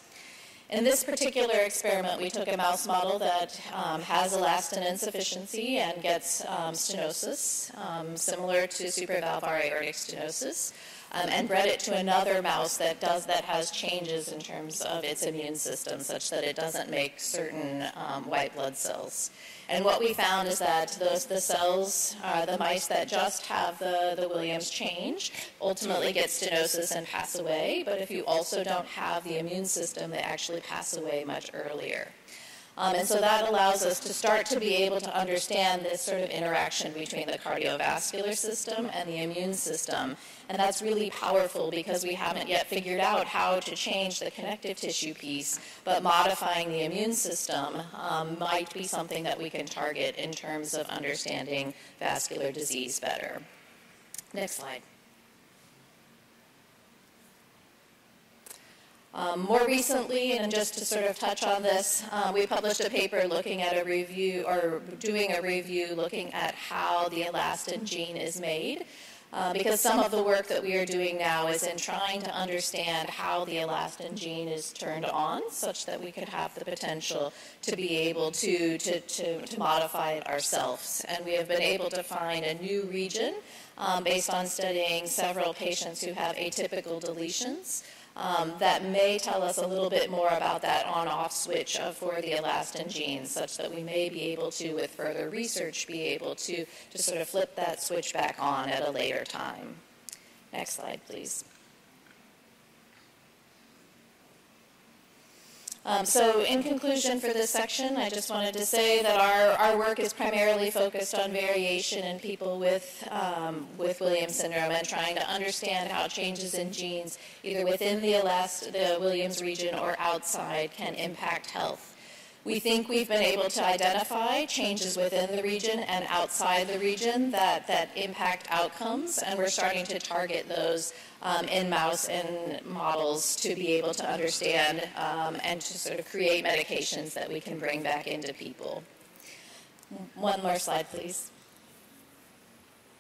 Speaker 6: In this particular experiment, we took a mouse model that um, has elastin insufficiency and gets um, stenosis, um, similar to supravalvular aortic stenosis, um, and bred it to another mouse that does that has changes in terms of its immune system, such that it doesn't make certain um, white blood cells. And what we found is that those the cells, uh, the mice that just have the, the Williams change, ultimately get stenosis and pass away. But if you also don't have the immune system, they actually pass away much earlier. Um, and so that allows us to start to be able to understand this sort of interaction between the cardiovascular system and the immune system. And that's really powerful because we haven't yet figured out how to change the connective tissue piece, but modifying the immune system um, might be something that we can target in terms of understanding vascular disease better. Next slide. Um, more recently, and just to sort of touch on this, uh, we published a paper looking at a review, or doing a review looking at how the elastin gene is made. Uh, because some of the work that we are doing now is in trying to understand how the elastin gene is turned on such that we could have the potential to be able to, to, to, to modify it ourselves. And we have been able to find a new region um, based on studying several patients who have atypical deletions um, that may tell us a little bit more about that on-off switch for the elastin genes, such that we may be able to, with further research, be able to, to sort of flip that switch back on at a later time. Next slide, please. Um, so in conclusion for this section, I just wanted to say that our, our work is primarily focused on variation in people with, um, with Williams syndrome and trying to understand how changes in genes, either within the, elast- the Williams region or outside, can impact health. We think we've been able to identify changes within the region and outside the region that, that impact outcomes, and we're starting to target those um, in mouse and models to be able to understand um, and to sort of create medications that we can bring back into people. One more slide, please.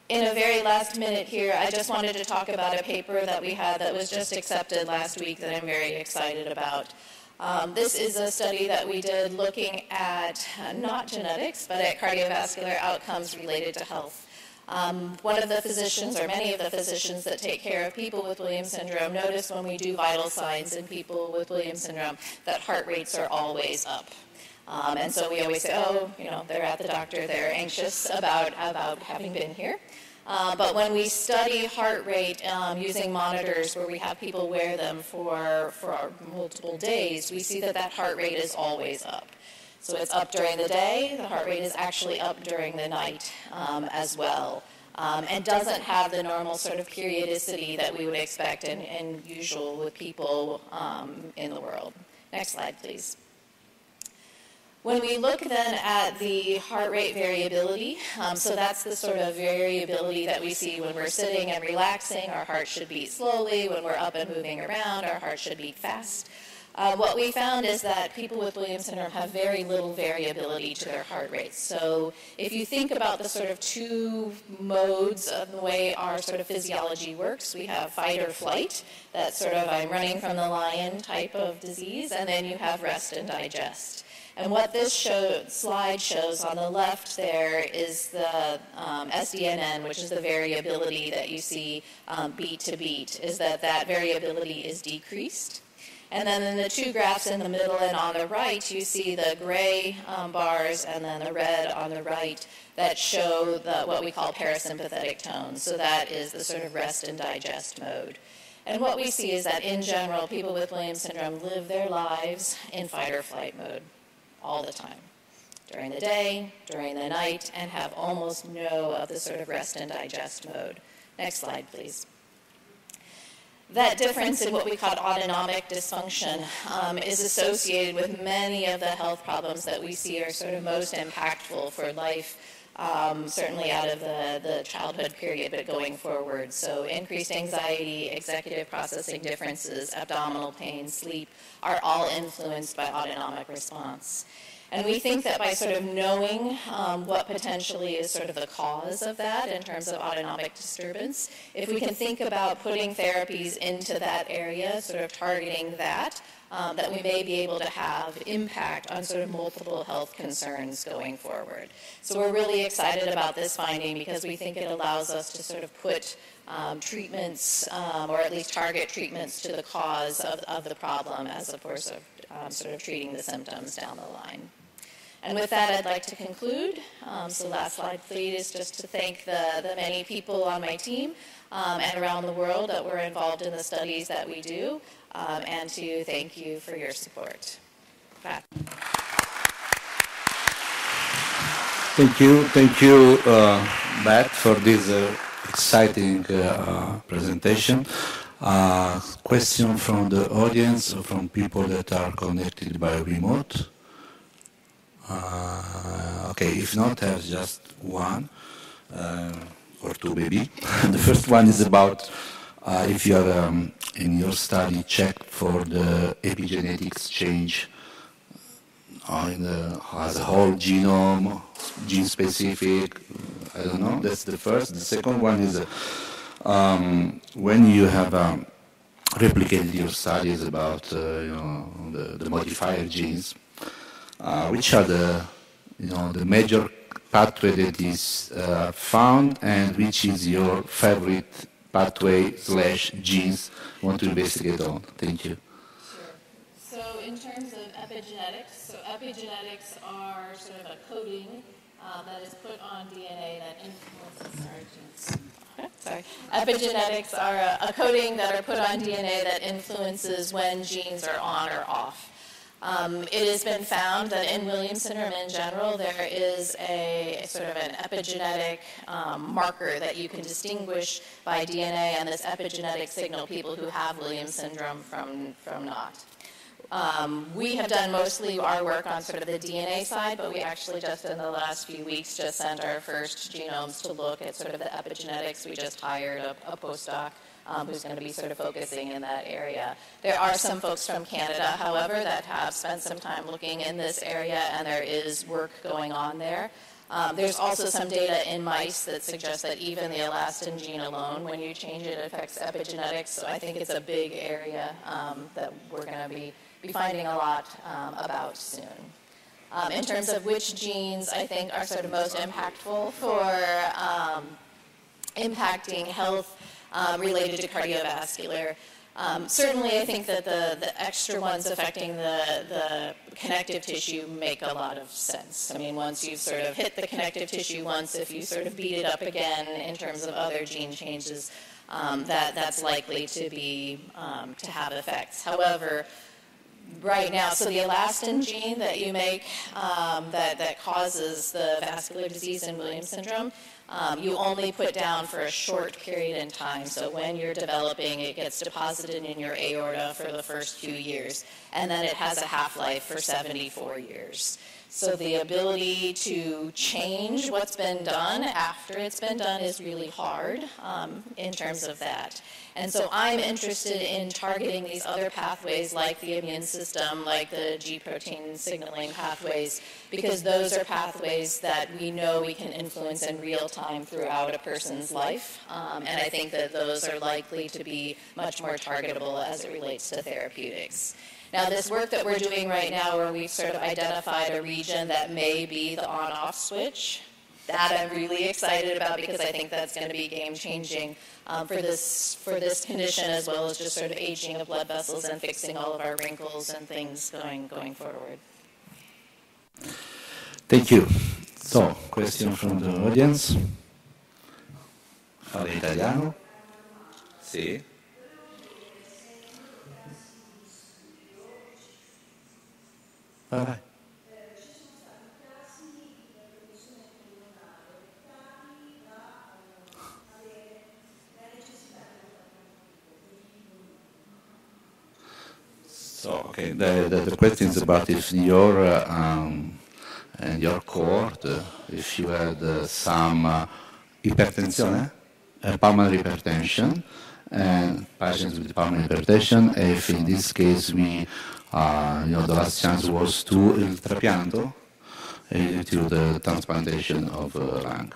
Speaker 6: In a very last minute here, I just wanted to talk about a paper that we had that was just accepted last week that I'm very excited about. Um, this is a study that we did looking at uh, not genetics, but at cardiovascular outcomes related to health. Um, one of the physicians, or many of the physicians that take care of people with Williams syndrome, notice when we do vital signs in people with Williams syndrome that heart rates are always up. Um, and so we always say, oh, you know, they're at the doctor, they're anxious about, about having been here. Uh, but when we study heart rate um, using monitors where we have people wear them for, for multiple days, we see that that heart rate is always up. So it's up during the day, the heart rate is actually up during the night um, as well. Um, and doesn't have the normal sort of periodicity that we would expect and, and usual with people um, in the world. Next slide, please. When we look then at the heart rate variability, um, so that's the sort of variability that we see when we're sitting and relaxing, our heart should beat slowly. When we're up and moving around, our heart should beat fast. Uh, what we found is that people with Williams syndrome have very little variability to their heart rates. So if you think about the sort of two modes of the way our sort of physiology works, we have fight or flight, that sort of I'm running from the lion type of disease, and then you have rest and digest. And what this show, slide shows on the left there is the um, SDNN, which is the variability that you see um, beat to beat, is that that variability is decreased. And then in the two graphs in the middle and on the right, you see the gray um, bars and then the red on the right that show the, what we call parasympathetic tones. So that is the sort of rest and digest mode. And what we see is that in general, people with Williams syndrome live their lives in fight or flight mode all the time during the day, during the night, and have almost no of the sort of rest and digest mode. Next slide, please. That difference in what we call autonomic dysfunction um, is associated with many of the health problems that we see are sort of most impactful for life um, certainly out of the, the childhood period, but going forward. So increased anxiety, executive processing differences, abdominal pain, sleep are all influenced by autonomic response. And we think that by sort of knowing um, what potentially is sort of the cause of that in terms of autonomic disturbance, if we can think about putting therapies into that area, sort of targeting that, um, that we may be able to have impact on sort of multiple health concerns going forward. So we're really excited about this finding because we think it allows us to sort of put um, treatments um, or at least target treatments to the cause of, of the problem as opposed to um, sort of treating the symptoms down the line. And with that, I'd like to conclude. Um, so last slide, please, is just to thank the, the many people on my team um, and around the world that were involved in the studies that we do, um, and to thank you for your support. Pat.
Speaker 5: Thank you, thank you, uh, Matt, for this uh, exciting uh, presentation. Uh, question from the audience, from people that are connected by remote. Uh, okay, if not, have just one uh, or two maybe. the first one is about uh, if you have um, in your study checked for the epigenetics change in the, as a whole genome, gene specific, I don't know, that's the first. The second one is um, when you have um, replicated your studies about uh, you know, the, the modifier genes, which are the, you know, the major pathway that is uh, found and which is your favorite pathway slash genes you want to investigate on. Thank you.
Speaker 6: Sure. So in terms of epigenetics, so epigenetics are sort of a coding uh, that is put on DNA that influences, sorry, genes. Sorry. Epigenetics are a, a coding that are put on DNA that influences when genes are on or off. Um, it has been found that in Williams syndrome in general, there is a, sort of an epigenetic um, marker that you can distinguish by DNA and this epigenetic signal people who have Williams syndrome from, from not. Um, we have done mostly our work on sort of the DNA side, but we actually just in the last few weeks just sent our first genomes to look at sort of the epigenetics. We just hired a, a postdoc um, who's going to be sort of focusing in that area. There are some folks from Canada, however, that have spent some time looking in this area, and there is work going on there. Um, there's also some data in mice that suggests that even the elastin gene alone, when you change it, affects epigenetics. So I think it's a big area um, that we're going to be, be finding a lot um, about soon. Um, in terms of which genes I think are sort of most impactful for um, impacting health um, related to cardiovascular. Um, certainly, I think that the, the extra ones affecting the, the connective tissue make a lot of sense. I mean, once you've sort of hit the connective tissue once, if you sort of beat it up again in terms of other gene changes, um, that, that's likely to be, um, to have effects. However, right now, so the elastin gene that you make um, that, that causes the vascular disease in Williams syndrome, um, you only put down for a short period in time. So when you're developing, it gets deposited in your aorta for the first few years, and then it has a half-life for 74 years. So the ability to change what's been done after it's been done is really hard um, in terms of that. And so I'm interested in targeting these other pathways like the immune system, like the G protein signaling pathways, because those are pathways that we know we can influence in real time throughout a person's life. Um, and I think that those are likely to be much more targetable as it relates to therapeutics. Now, this work that we're doing right now, where we've sort of identified a region that may be the on-off switch, that I'm really excited about because I think that's going to be game-changing um, for this for this condition as well as just sort of aging of blood vessels and fixing all of our wrinkles and things going going forward.
Speaker 5: Thank you. So, question from the audience. Fare italiano? Sì. So, okay, the, the, the question is about if your uh, um, and your cohort, uh, if you had uh, some uh, hypertension, eh? uh, pulmonary hypertension, and patients with pulmonary hypertension, if in this case we uh, you know, the last chance was to il trapianto, uh, to the transplantation of lung.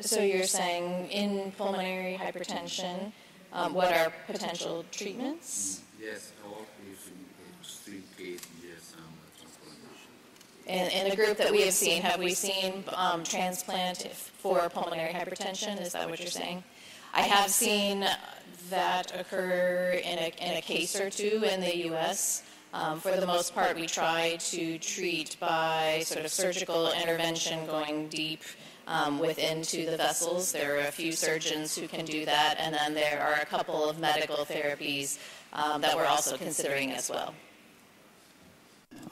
Speaker 6: So you're saying in pulmonary hypertension, um, what are potential treatments?
Speaker 5: Yes, or if in extreme case, yes, um, transplantation.
Speaker 6: In, in the group that we have seen, have we seen um, transplant for pulmonary hypertension? Is that what you're saying? I have seen that occur in a, in a case or two in the U.S. Um, for the most part, we try to treat by sort of surgical intervention going deep um, within to the vessels. There are a few surgeons who can do that, and then there are a couple of medical therapies um, that we're also considering as well.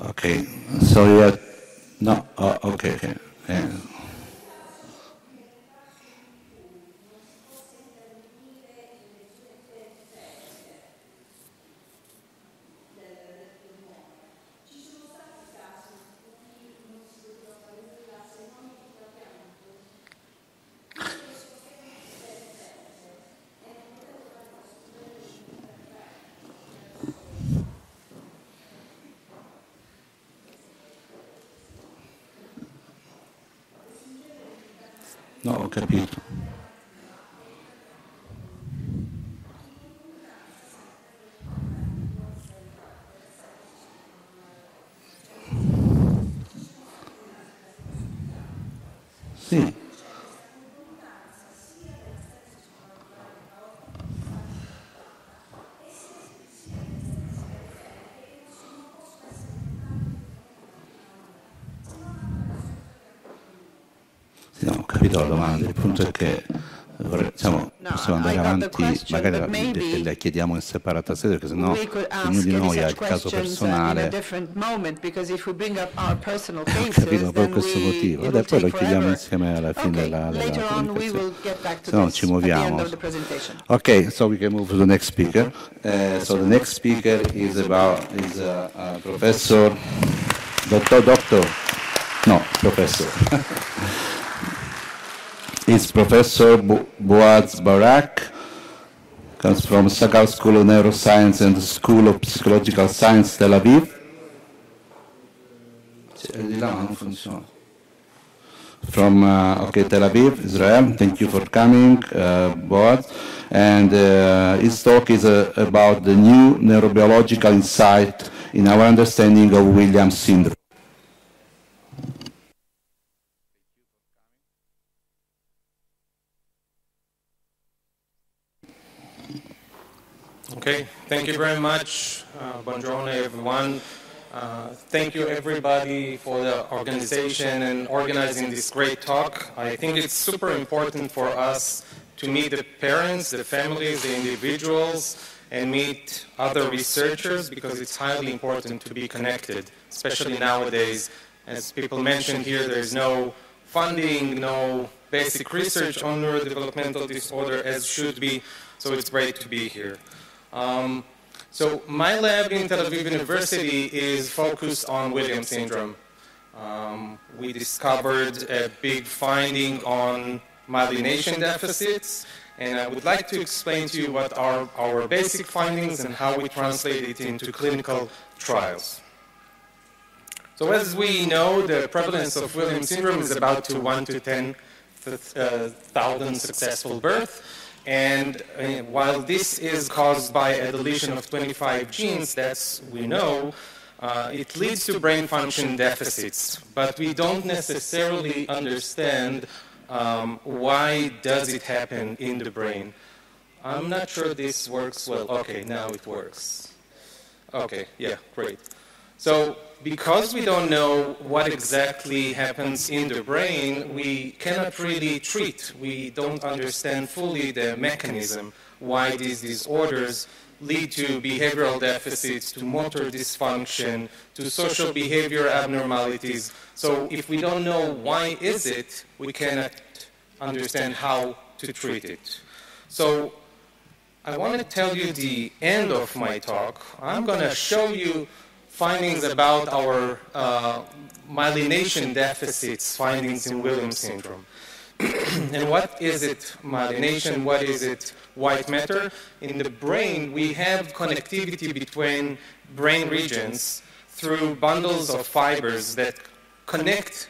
Speaker 5: Okay, so yeah, no, uh, okay, okay. Yeah. No, ho capito. Sì. Capito la domanda, il punto è che diciamo, possiamo andare avanti, magari la, chiediamo in separata sede, perché sennò ognuno di noi ha il caso personale. Ho capito per questo motivo, ed è poi lo chiediamo insieme alla fine della, della comunicazione, se no ci muoviamo. Ok, so we can move to the next speaker. Uh, so the next speaker is about is a, a professor, doctor, doctor, no, professor. is Professor Boaz Barak, comes from Sakal School of Neuroscience and the School of Psychological Science, Tel Aviv. From uh, okay, Tel Aviv, Israel. Thank you for coming, uh, Boaz. And uh, his talk is uh, about the new neurobiological insight in our understanding of Williams syndrome.
Speaker 7: Okay, thank you very much. Uh, buongiorno, everyone. Uh, thank you, everybody, for the organization and organizing this great talk. I think it's super important for us to meet the parents, the families, the individuals, and meet other researchers because it's highly important to be connected, especially nowadays. As people mentioned here, there's no funding, no basic research on neurodevelopmental disorder as should be, so it's great to be here. Um, so my lab in Tel Aviv University is focused on Williams syndrome. Um, we discovered a big finding on myelination deficits, and I would like to explain to you what are our basic findings and how we translate it into clinical trials. So as we know, the prevalence of Williams syndrome is about to 1 to 10,000 successful births. And uh, while this is caused by a deletion of 25 genes, that's we know, uh, it leads to brain function deficits. But we don't necessarily understand um, why does it happen in the brain. I'm not sure this works well. Okay, now it works. Okay, yeah, great. So because we don't know what exactly happens in the brain, we cannot really treat. We don't understand fully the mechanism why these disorders lead to behavioral deficits, to motor dysfunction, to social behavior abnormalities. So if we don't know why is it, we cannot understand how to treat it. So I want to tell you the end of my talk. I'm going to show you findings about our uh, myelination deficits findings in Williams syndrome. and what is it myelination? What is it white matter? In the brain, we have connectivity between brain regions through bundles of fibers that connect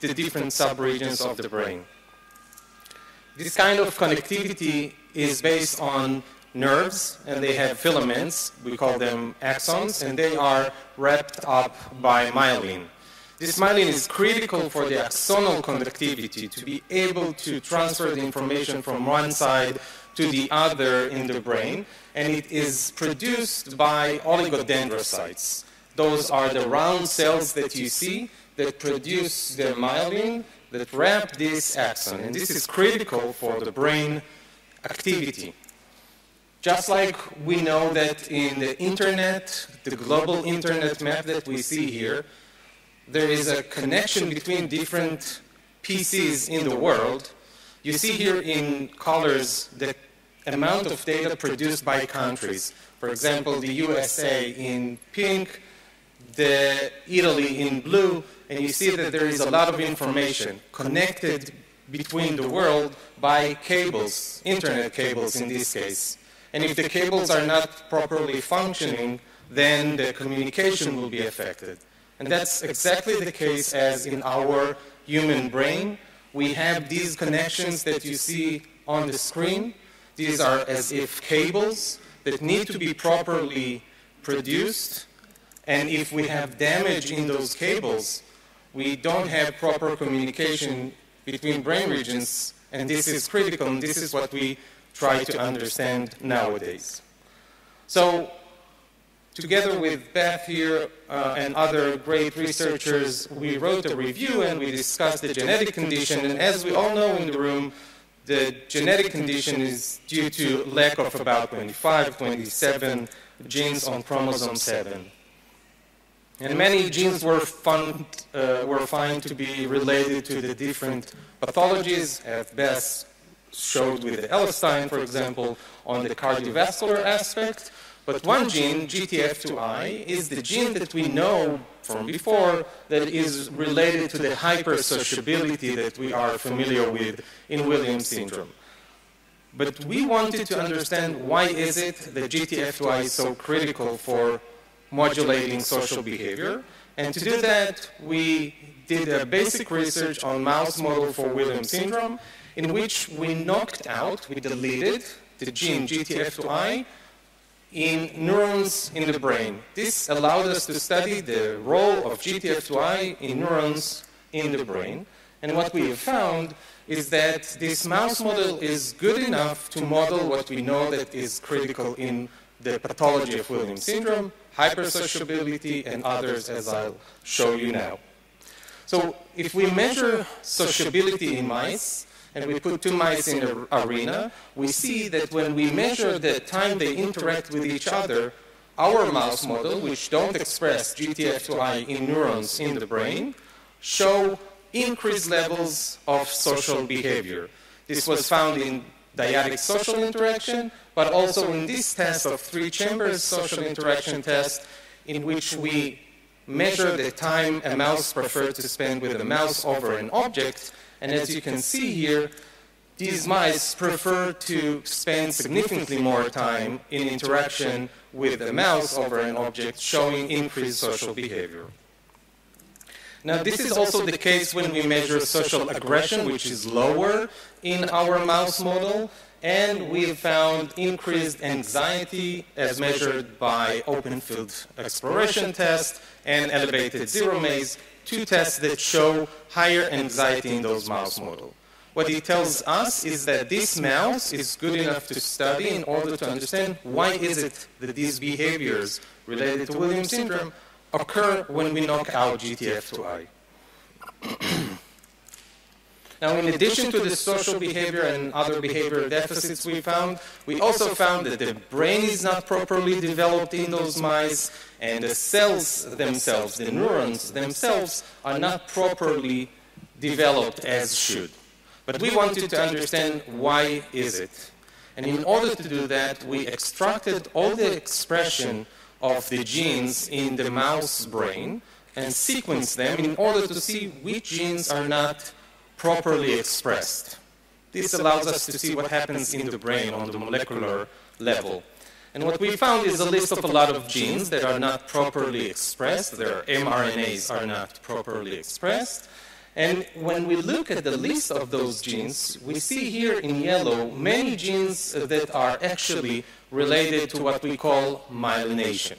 Speaker 7: the different subregions of the brain. This kind of connectivity is based on nerves, and they have filaments, we call them axons, and they are wrapped up by myelin. This myelin is critical for the axonal conductivity to be able to transfer the information from one side to the other in the brain, and it is produced by oligodendrocytes. Those are the round cells that you see that produce the myelin that wrap this axon, and this is critical for the brain activity. Just like we know that in the internet, the global internet map that we see here, there is a connection between different PCs in the world. You see here in colors the amount of data produced by countries. For example, the USA in pink, the Italy in blue, and you see that there is a lot of information connected between the world by cables, internet cables in this case. And if the cables are not properly functioning, then the communication will be affected. And that's exactly the case as in our human brain. We have these connections that you see on the screen. These are as if cables that need to be properly produced. And if we have damage in those cables, we don't have proper communication between brain regions. And this is critical, and this is what we try to understand nowadays. So Together with Beth here uh, and other great researchers, we wrote a review and we discussed the genetic condition. And as we all know in the room, the genetic condition is due to lack of about 25, 27 genes on chromosome 7. And many genes were found, uh, were found to be related to the different pathologies, as Beth showed with the Elstein, for example, on the cardiovascular aspect, but one gene, GTF2I, is the gene that we know from before that is related to the hypersociability that we are familiar with in Williams syndrome. But we wanted to understand why is it that GTF2I is so critical for modulating social behavior. And to do that, we did a basic research on mouse model for Williams syndrome in which we knocked out, we deleted the gene GTF2I in neurons in the brain. This allowed us to study the role of GTF2I in neurons in the brain. And what we have found is that this mouse model is good enough to model what we know that is critical in the pathology of Williams syndrome, hypersociability, and others, as I'll show you now. So if we measure sociability in mice, and we put two mice in an arena, we see that when we measure the time they interact with each other, our mouse model, which don't express GTF2I in neurons in the brain, show increased levels of social behavior. This was found in dyadic social interaction, but also in this test of three chambers social interaction test, in which we measure the time a mouse prefers to spend with a mouse over an object, and as you can see here, these mice prefer to spend significantly more time in interaction with the mouse over an object, showing increased social behavior. Now, this is also the case when we measure social aggression, which is lower in our mouse model, and we found increased anxiety as measured by open field exploration test and elevated zero maze, two tests that show higher anxiety in those mouse models. What it tells us is that this mouse is good enough to study in order to understand why is it that these behaviors related to Williams syndrome occur when we knock out GTF2I. Now, in addition to the social behavior and other behavior deficits we found, we also found that the brain is not properly developed in those mice, and the cells themselves, the neurons themselves, are not properly developed as should. But we wanted to understand why is it. And in order to do that, we extracted all the expression of the genes in the mouse brain and sequenced them in order to see which genes are not properly expressed. This allows us to see what happens in the brain on the molecular level. And what we found is a list of a lot of genes that are not properly expressed. Their mRNAs are not properly expressed. And when we look at the list of those genes, we see here in yellow many genes that are actually related to what we call myelination.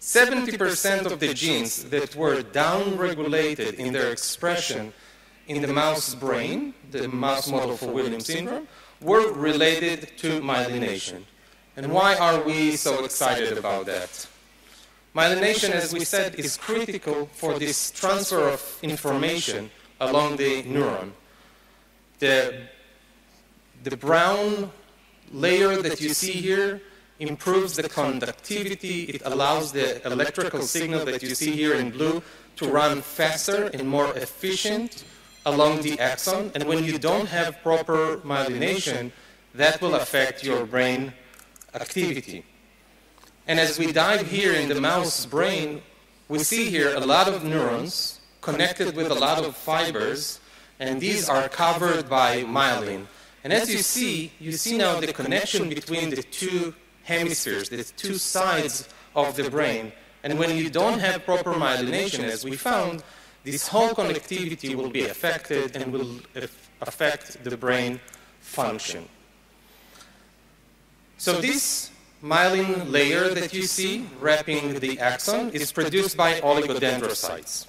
Speaker 7: 70% of the genes that were downregulated in their expression in the mouse brain, the mouse model for Williams syndrome, were related to myelination. And why are we so excited about that? Myelination, as we said, is critical for this transfer of information along the neuron. The, the brown layer that you see here improves the conductivity. It allows the electrical signal that you see here in blue to run faster and more efficient along the axon. And when you don't have proper myelination, that will affect your brain activity. And as we dive here in the mouse brain, we see here a lot of neurons connected with a lot of fibers, and these are covered by myelin. And as you see, you see now the connection between the two hemispheres, the two sides of the brain. And when you don't have proper myelination, as we found, this whole connectivity will be affected and will affect the brain function. So this myelin layer that you see wrapping the axon is produced by oligodendrocytes.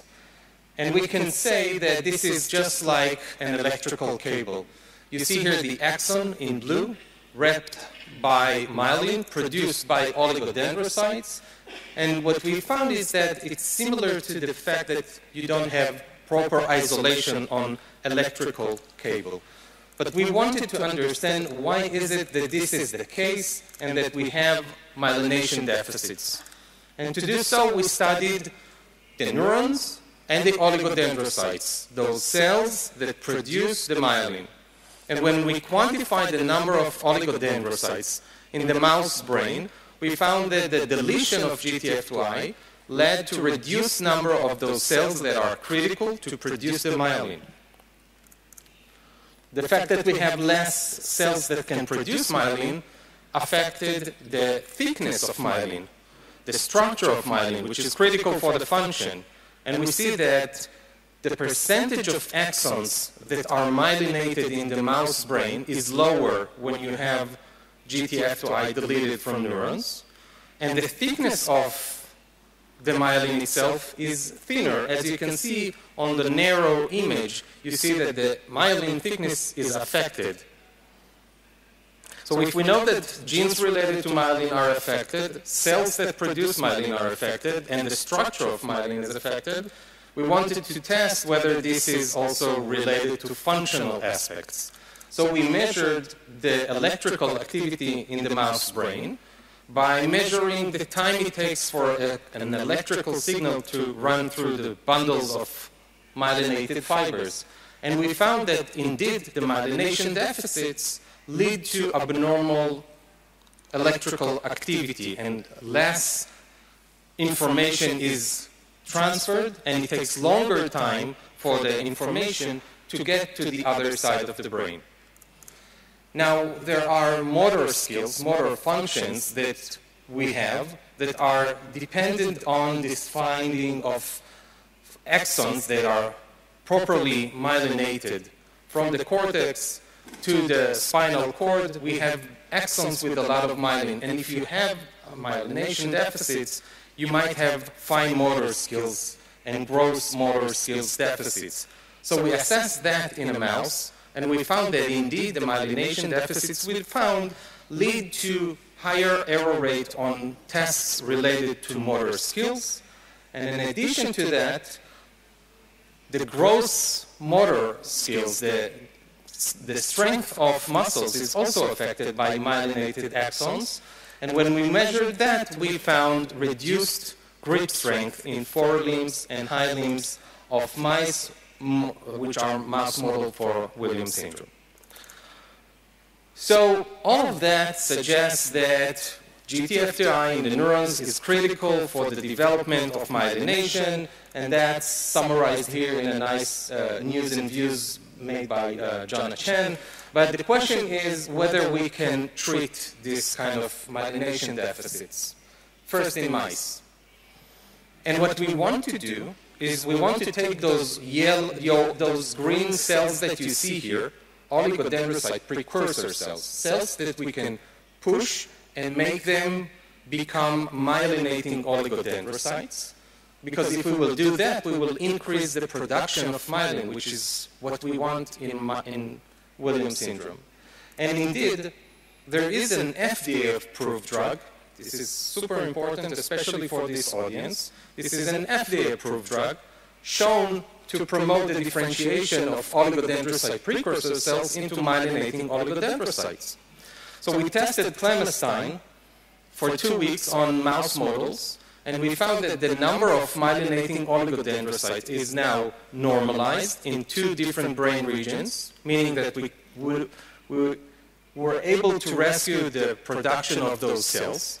Speaker 7: And we can say that this is just like an electrical cable. You see here the axon in blue, wrapped by myelin, produced by oligodendrocytes. And what we found is that it's similar to the fact that you don't have proper isolation on electrical cable. But we wanted to understand why is it that this is the case and that we have myelination deficits. And to do so, we studied the neurons and the oligodendrocytes, those cells that produce the myelin. And when we quantified the number of oligodendrocytes in the mouse brain, we found that the deletion of GTF2I led to reduced number of those cells that are critical to produce the myelin. The fact that we have less cells that can produce myelin affected the thickness of myelin, the structure of myelin, which is critical for the function. And we see that the percentage of axons that are myelinated in the mouse brain is lower when you have GTF2I deleted from neurons. And the thickness of the myelin itself is thinner. As you can see on the narrow image, you see that the myelin thickness is affected. So if we know that genes related to myelin are affected, cells that produce myelin are affected, and the structure of myelin is affected, we wanted to test whether this is also related to functional aspects. So we measured the electrical activity in the mouse brain, by measuring the time it takes for a, an electrical signal to run through the bundles of myelinated fibers. And we found that indeed the myelination deficits lead to abnormal electrical activity and less information is transferred and it takes longer time for the information to get to the other side of the brain. Now, there are motor skills, motor functions that we have that are dependent on this finding of axons that are properly myelinated. From the cortex to the spinal cord, we have axons with a lot of myelin. And if you have myelination deficits, you might have fine motor skills and gross motor skills deficits. So we assess that in a mouse and we found that indeed the myelination deficits we found lead to higher error rate on tests related to motor skills. And in addition to that, the gross motor skills, the, the strength of muscles is also affected by myelinated axons. And when we measured that, we found reduced grip strength in forelimbs and hind limbs of mice which are mouse model for Williams syndrome. So all of that suggests that GTFTI in the neurons is critical for the development of myelination, and that's summarized here in a nice uh, news and views made by uh, Chen. But the question is whether we can treat this kind of myelination deficits, first in mice. And what we want to do is we want to take those, yellow, those green cells that you see here, oligodendrocyte precursor cells, cells that we can push and make them become myelinating oligodendrocytes. Because if we will do that, we will increase the production of myelin, which is what we want in, in Williams syndrome. And indeed, there is an FDA-approved drug. This is super important, especially for this audience. This is an FDA-approved drug shown to promote the differentiation of oligodendrocyte precursor cells into myelinating oligodendrocytes. So we tested clemastine for two weeks on mouse models, and we found that the number of myelinating oligodendrocytes is now normalized in two different brain regions, meaning that we, we were able to rescue the production of those cells.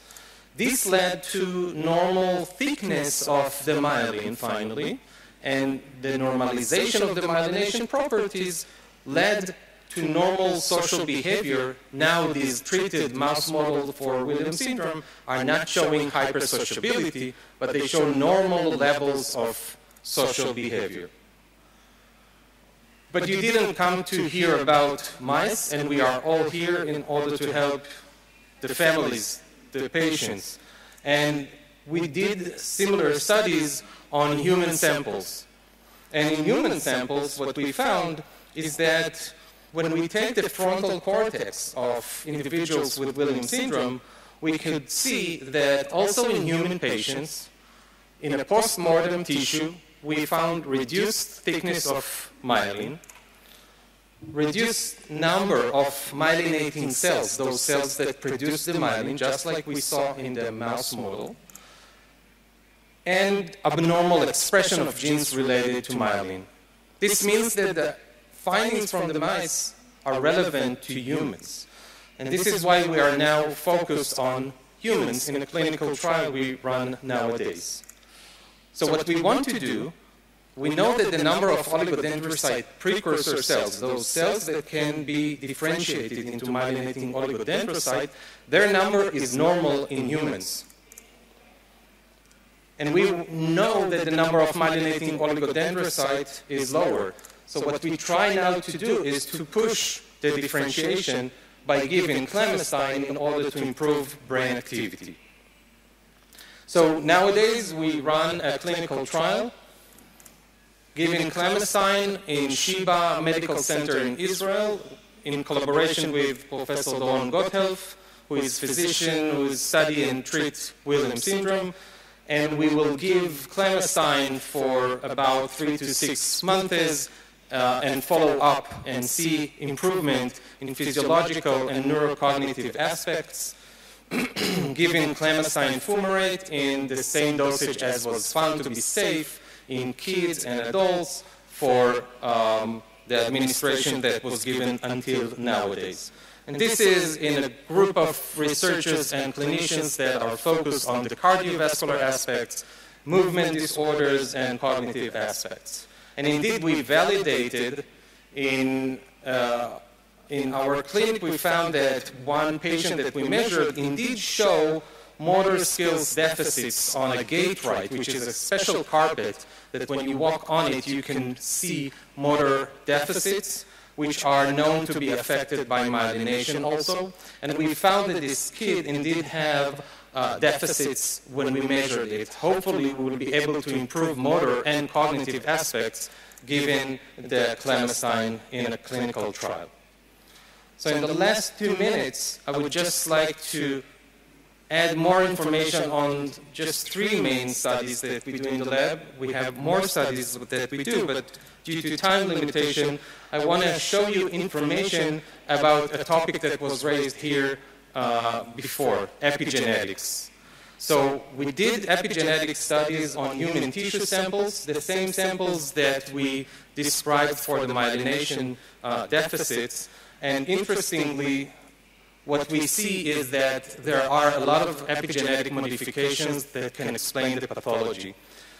Speaker 7: This led to normal thickness of the myelin, finally, and the normalization of the myelination properties led to normal social behavior. Now these treated mouse models for Williams syndrome are not showing hypersociability, but they show normal levels of social behavior. But you didn't come to hear about mice, and we are all here in order to help the families, the patients. And we did similar studies on human samples. And in human samples, what we found is that when we take the frontal cortex of individuals with Williams syndrome, we could see that also in human patients, in a post-mortem tissue, we found reduced thickness of myelin, reduced number of myelinating cells, those cells that produce the myelin, just like we saw in the mouse model, and abnormal expression of genes related to myelin. This means that the findings from the mice are relevant to humans. And this is why we are now focused on humans in a clinical trial we run nowadays. So what we want to do, we know that the number of oligodendrocyte precursor cells, those cells that can be differentiated into myelinating oligodendrocyte, their number is normal in humans. And we know that the number of myelinating oligodendrocyte is lower. So what we try now to do is to push the differentiation by giving clemastine in order to improve brain activity. So nowadays we run a clinical trial giving clemastine in Sheba Medical Center in Israel in collaboration with Professor Doron Gotthelf, who is a physician who studies and treats Williams syndrome, and we will give clemastine for about three to six months uh, and follow up and see improvement in physiological and neurocognitive aspects, giving clemastine fumarate in the same dosage as was found to be safe in kids and adults for um, the administration that was given until nowadays. And this is in a group of researchers and clinicians that are focused on the cardiovascular aspects, movement disorders, and cognitive aspects. And indeed, we validated in, uh, in our clinic, we found that one patient that we measured indeed show motor skills deficits on a gait right, which is a special carpet that when you walk on it, you can see motor deficits which are known to be affected by myelination also. And we found that this kid indeed have uh, deficits when we measured it. Hopefully, we will be able to improve motor and cognitive aspects given the clemastine in a clinical trial. So in the last two minutes, I would just like to add more information on just three main studies that we do in the lab. We have more studies that we do, but due to time limitation, I want to show you information about a topic that was raised here uh, before, epigenetics. So we did epigenetic studies on human tissue samples, the same samples that we described for the myelination uh, deficits. And interestingly, what we see is that there are a lot of epigenetic modifications that can explain the pathology.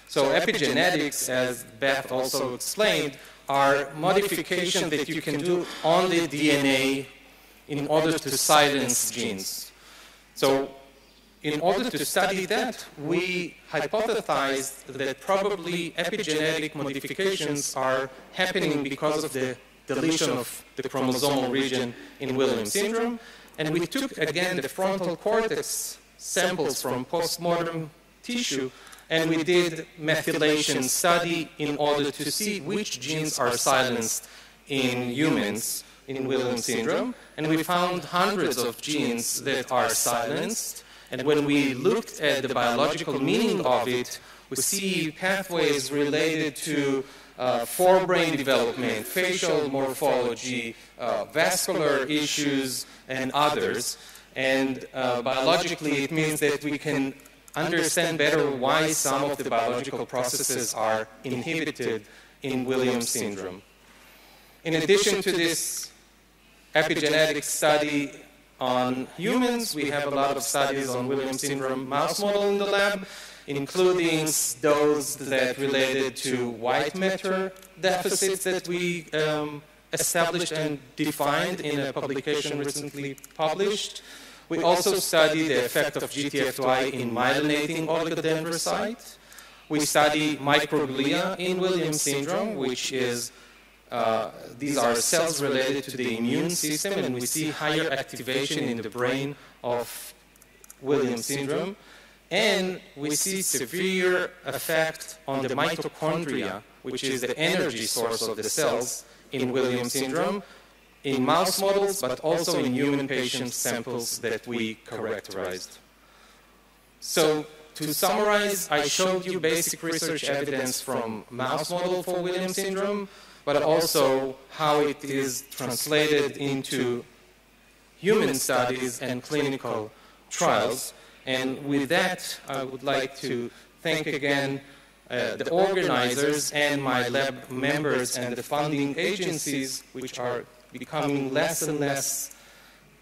Speaker 7: So epigenetics, as Beth also explained, are modifications that you can do on the DNA in order to silence genes. So in order to study that, we hypothesized that probably epigenetic modifications are happening because of the deletion of the chromosomal region in Williams syndrome. And we took, again, the frontal cortex samples from postmortem tissue and we did methylation study in order to see which genes are silenced in humans in Williams syndrome. And we found hundreds of genes that are silenced. And when we looked at the biological meaning of it, we see pathways related to uh, forebrain development, facial morphology, uh, vascular issues, and others. And uh, biologically, it means that we can understand better why some of the biological processes are inhibited in Williams syndrome. In addition to this epigenetic study on humans, we have a lot of studies on Williams syndrome mouse model in the lab, including those that related to white matter deficits that we um, established and defined in a publication recently published. We also study the effect of GTF2I in myelinating oligodendrocyte. We study microglia in Williams syndrome, which is uh, these are cells related to the immune system, and we see higher activation in the brain of Williams syndrome. And we see severe effect on the mitochondria, which is the energy source of the cells in Williams syndrome, in mouse models, but also in human patient samples that we characterized. So to summarize, I showed you basic research evidence from mouse model for Williams syndrome, but also how it is translated into human studies and clinical trials. And with that, I would like to thank again uh, the organizers and my lab members and the funding agencies, which are becoming less and less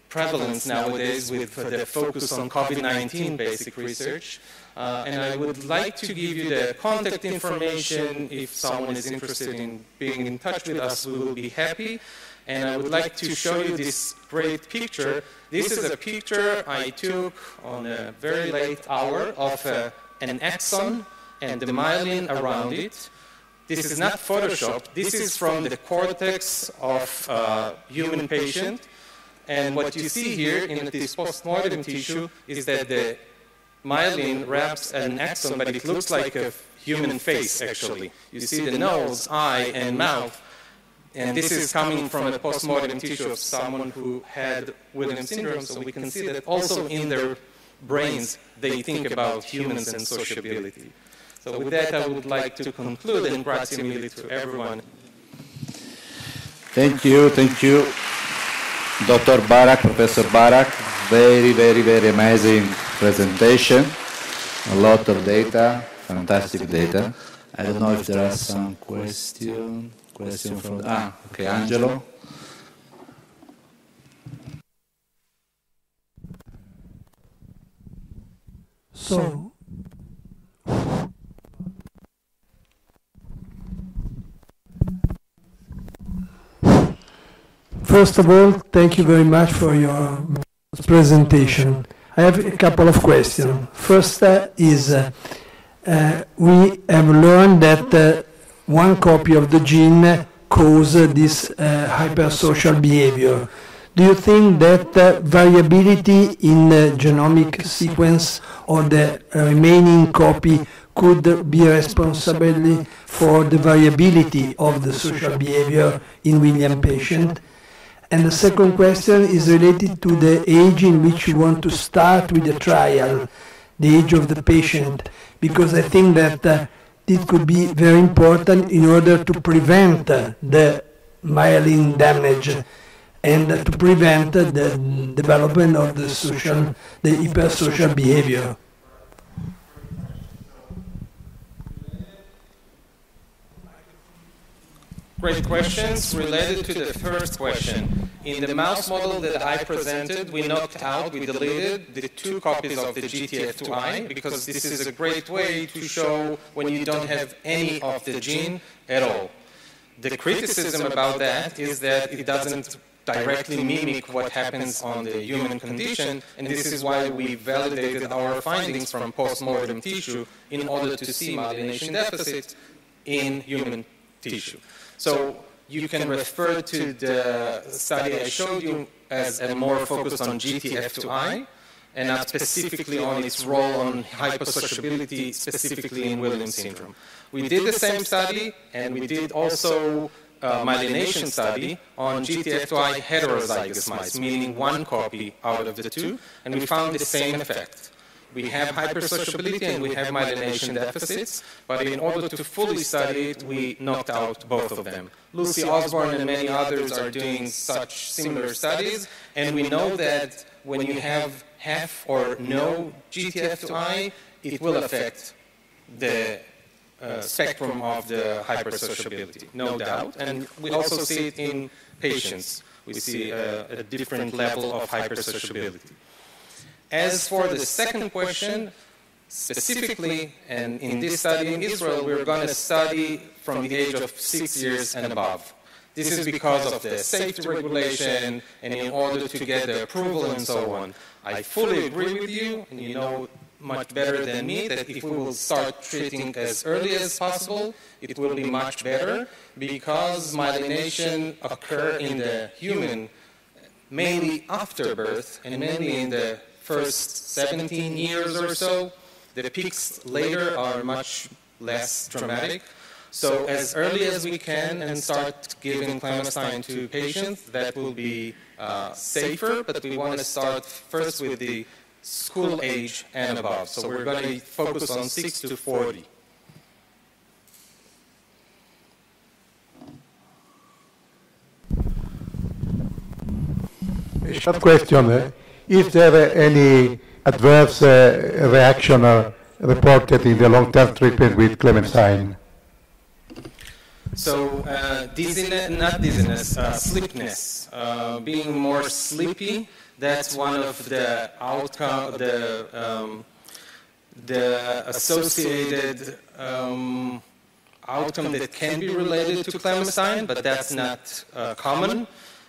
Speaker 7: prevalent nowadays with the focus on COVID-19 basic research. Uh, and I would like to give you the contact information. If someone is interested in being in touch with us, we will be happy. And I would like to show you this great picture. This is a picture I took on a very late hour of uh, an axon and the myelin around it. This is not Photoshop. This is from the cortex of a human patient. And what you see here in this postmortem tissue is that the myelin wraps an axon, but it looks like a human face, actually. You see the nose, eye, and mouth. And this is coming from a postmortem tissue of someone who had Williams syndrome, so we can see that also in their brains they think about humans and sociability. So with that, I would like to conclude and grazie mille to everyone.
Speaker 5: Thank you, thank you, Dr. Barak, Professor Barak. Very, very, very amazing presentation. A lot of data, fantastic data. I don't know if there are some questions. Question from ah, okay, Angelo.
Speaker 8: So First of all, thank you very much for your presentation. I have a couple of questions. First uh, is, uh, uh, we have learned that uh, one copy of the gene causes this uh, hypersocial behavior. Do you think that uh, variability in the genomic sequence or the remaining copy could be responsible for the variability of the social behavior in William patient? And the second question is related to the age in which you want to start with the trial, the age of the patient, because I think that uh, it could be very important in order to prevent the myelin damage and to prevent the development of the social, the hypersocial behavior.
Speaker 7: Great questions related to the first question. In the mouse model that I presented, we knocked out, we deleted the two copies of the GTF2I because this is a great way to show when you don't have any of the gene at all. The criticism about that is that it doesn't directly mimic what happens on the human condition, and this is why we validated our findings from post-mortem tissue in order to see myelination deficit in human tissue. So you can refer to the study I showed you as a more focused on GTF2I, and not specifically on its role on hypersociability, specifically in Williams syndrome. We did the same study, and we did also uh, myelination study on GTF2I heterozygous mice, meaning one copy out of the two, and we found the same effect. We have hypersociability and we have myelination deficits, but in order to fully study it, we knocked out both of them. Lucy Osborne and many others are doing such similar studies, and we know that when you have half or no GTF2I, it will affect the uh, spectrum of the hypersociability, no doubt. And we also see it in patients. We see a, a different level of hypersociability. As for the second question, specifically, and in this study in Israel, we're going to study from the age of six years and above. This is because of the safety regulation and in order to get the approval and so on. I fully agree with you, and you know much better than me that if we will start treating as early as possible, it will be much better because myelination occur in the human mainly after birth and mainly in the first 17 years or so. The peaks later are much less dramatic. So as early as we can and start giving clemastine to patients, that will be uh, safer, but we want to start first with the school age and above. So we're going to focus on 6 to 40.
Speaker 3: A short question. Uh, is there any adverse uh, reaction reported in the long-term treatment with clementine?
Speaker 7: So uh, dizziness, not dizziness, uh, sleepiness, uh, being more sleepy that's one of the outcome, the, um, the associated um, outcome that can be related to clemastine, but that's not uh, common.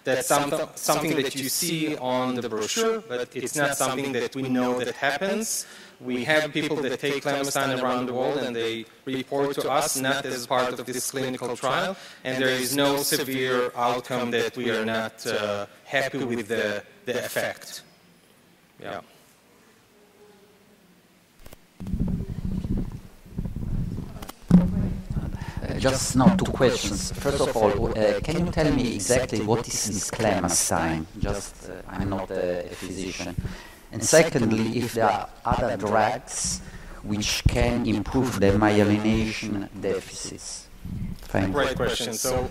Speaker 7: That's some, something that you see on the brochure, but it's not something that we know that happens. We have people that take clemastine around the world and they report to us not as part of this clinical trial, and there is no severe outcome that we are not uh, happy with the, the effect. Yeah.
Speaker 4: Uh, just now two questions. First of all, uh, can you tell me exactly what is this clemastine? Just, uh, I'm not a, a physician. And secondly, if there are other drugs which can improve the myelination deficits.
Speaker 7: Thank Great question. So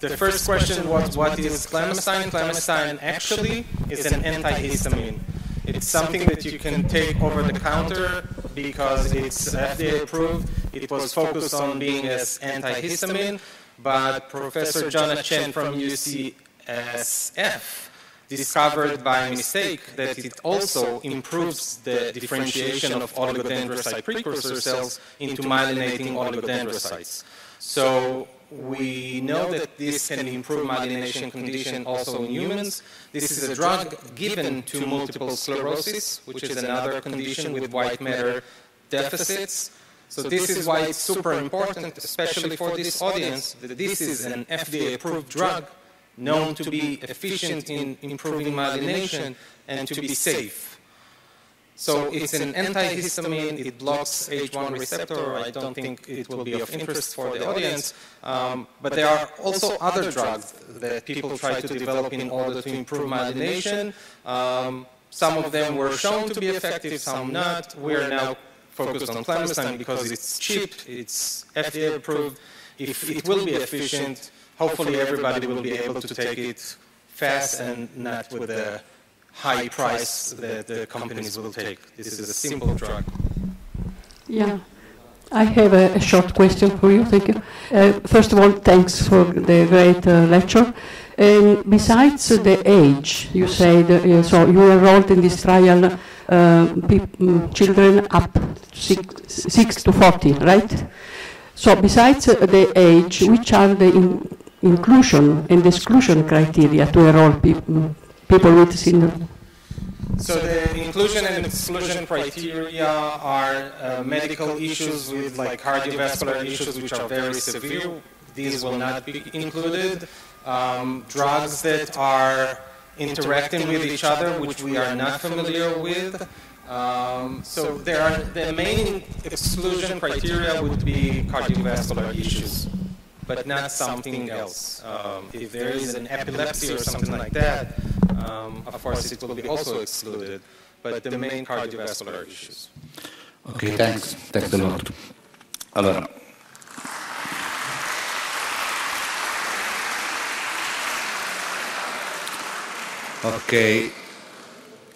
Speaker 7: the first question was what is clemastine? Clemastine actually is an antihistamine. It's something that you can take over the counter because it's FDA approved. It was focused on being as antihistamine, but Professor Jonah Chen from UCSF discovered by mistake that it also improves the differentiation of oligodendrocyte precursor cells into myelinating oligodendrocytes. So we know that this can improve myelination condition also in humans. This is a drug given to multiple sclerosis, which is another condition with white matter deficits. So this is why it's super important, especially for this audience, that this is an FDA-approved drug known to be efficient in improving myelination and to be safe. So it's an antihistamine, it blocks H1 receptor, I don't think it will be of interest for the audience, um, but there are also other drugs that people try to develop in order to improve myelination. Um, some of them were shown to be effective, some not. We're now focused on clemastine because it's cheap, it's FDA approved. If it will be efficient, hopefully everybody will be able to take it fast and not with the high price that the companies will take. This is a simple drug.
Speaker 9: Yeah. I have a, a, short question for you. Thank you. Uh, first of all, thanks for the great uh, lecture. And besides the age, you said, uh, so you enrolled in this trial uh, mm, children up six, six to 40, right? So besides the age, which are the in inclusion and exclusion criteria to enroll pe mm, people with syndrome?
Speaker 7: So the inclusion and exclusion criteria are uh, medical issues with like cardiovascular issues which are very severe. These will not be included. Um, drugs that are interacting with each other, which we are not familiar with. Um, so there are the main exclusion criteria would be cardiovascular issues but not something else. Um, if there is an epilepsy or something like that, um, of course it will be also excluded, but the main cardiovascular issues.
Speaker 5: Okay, thanks. Thanks a lot. Allora. Ok,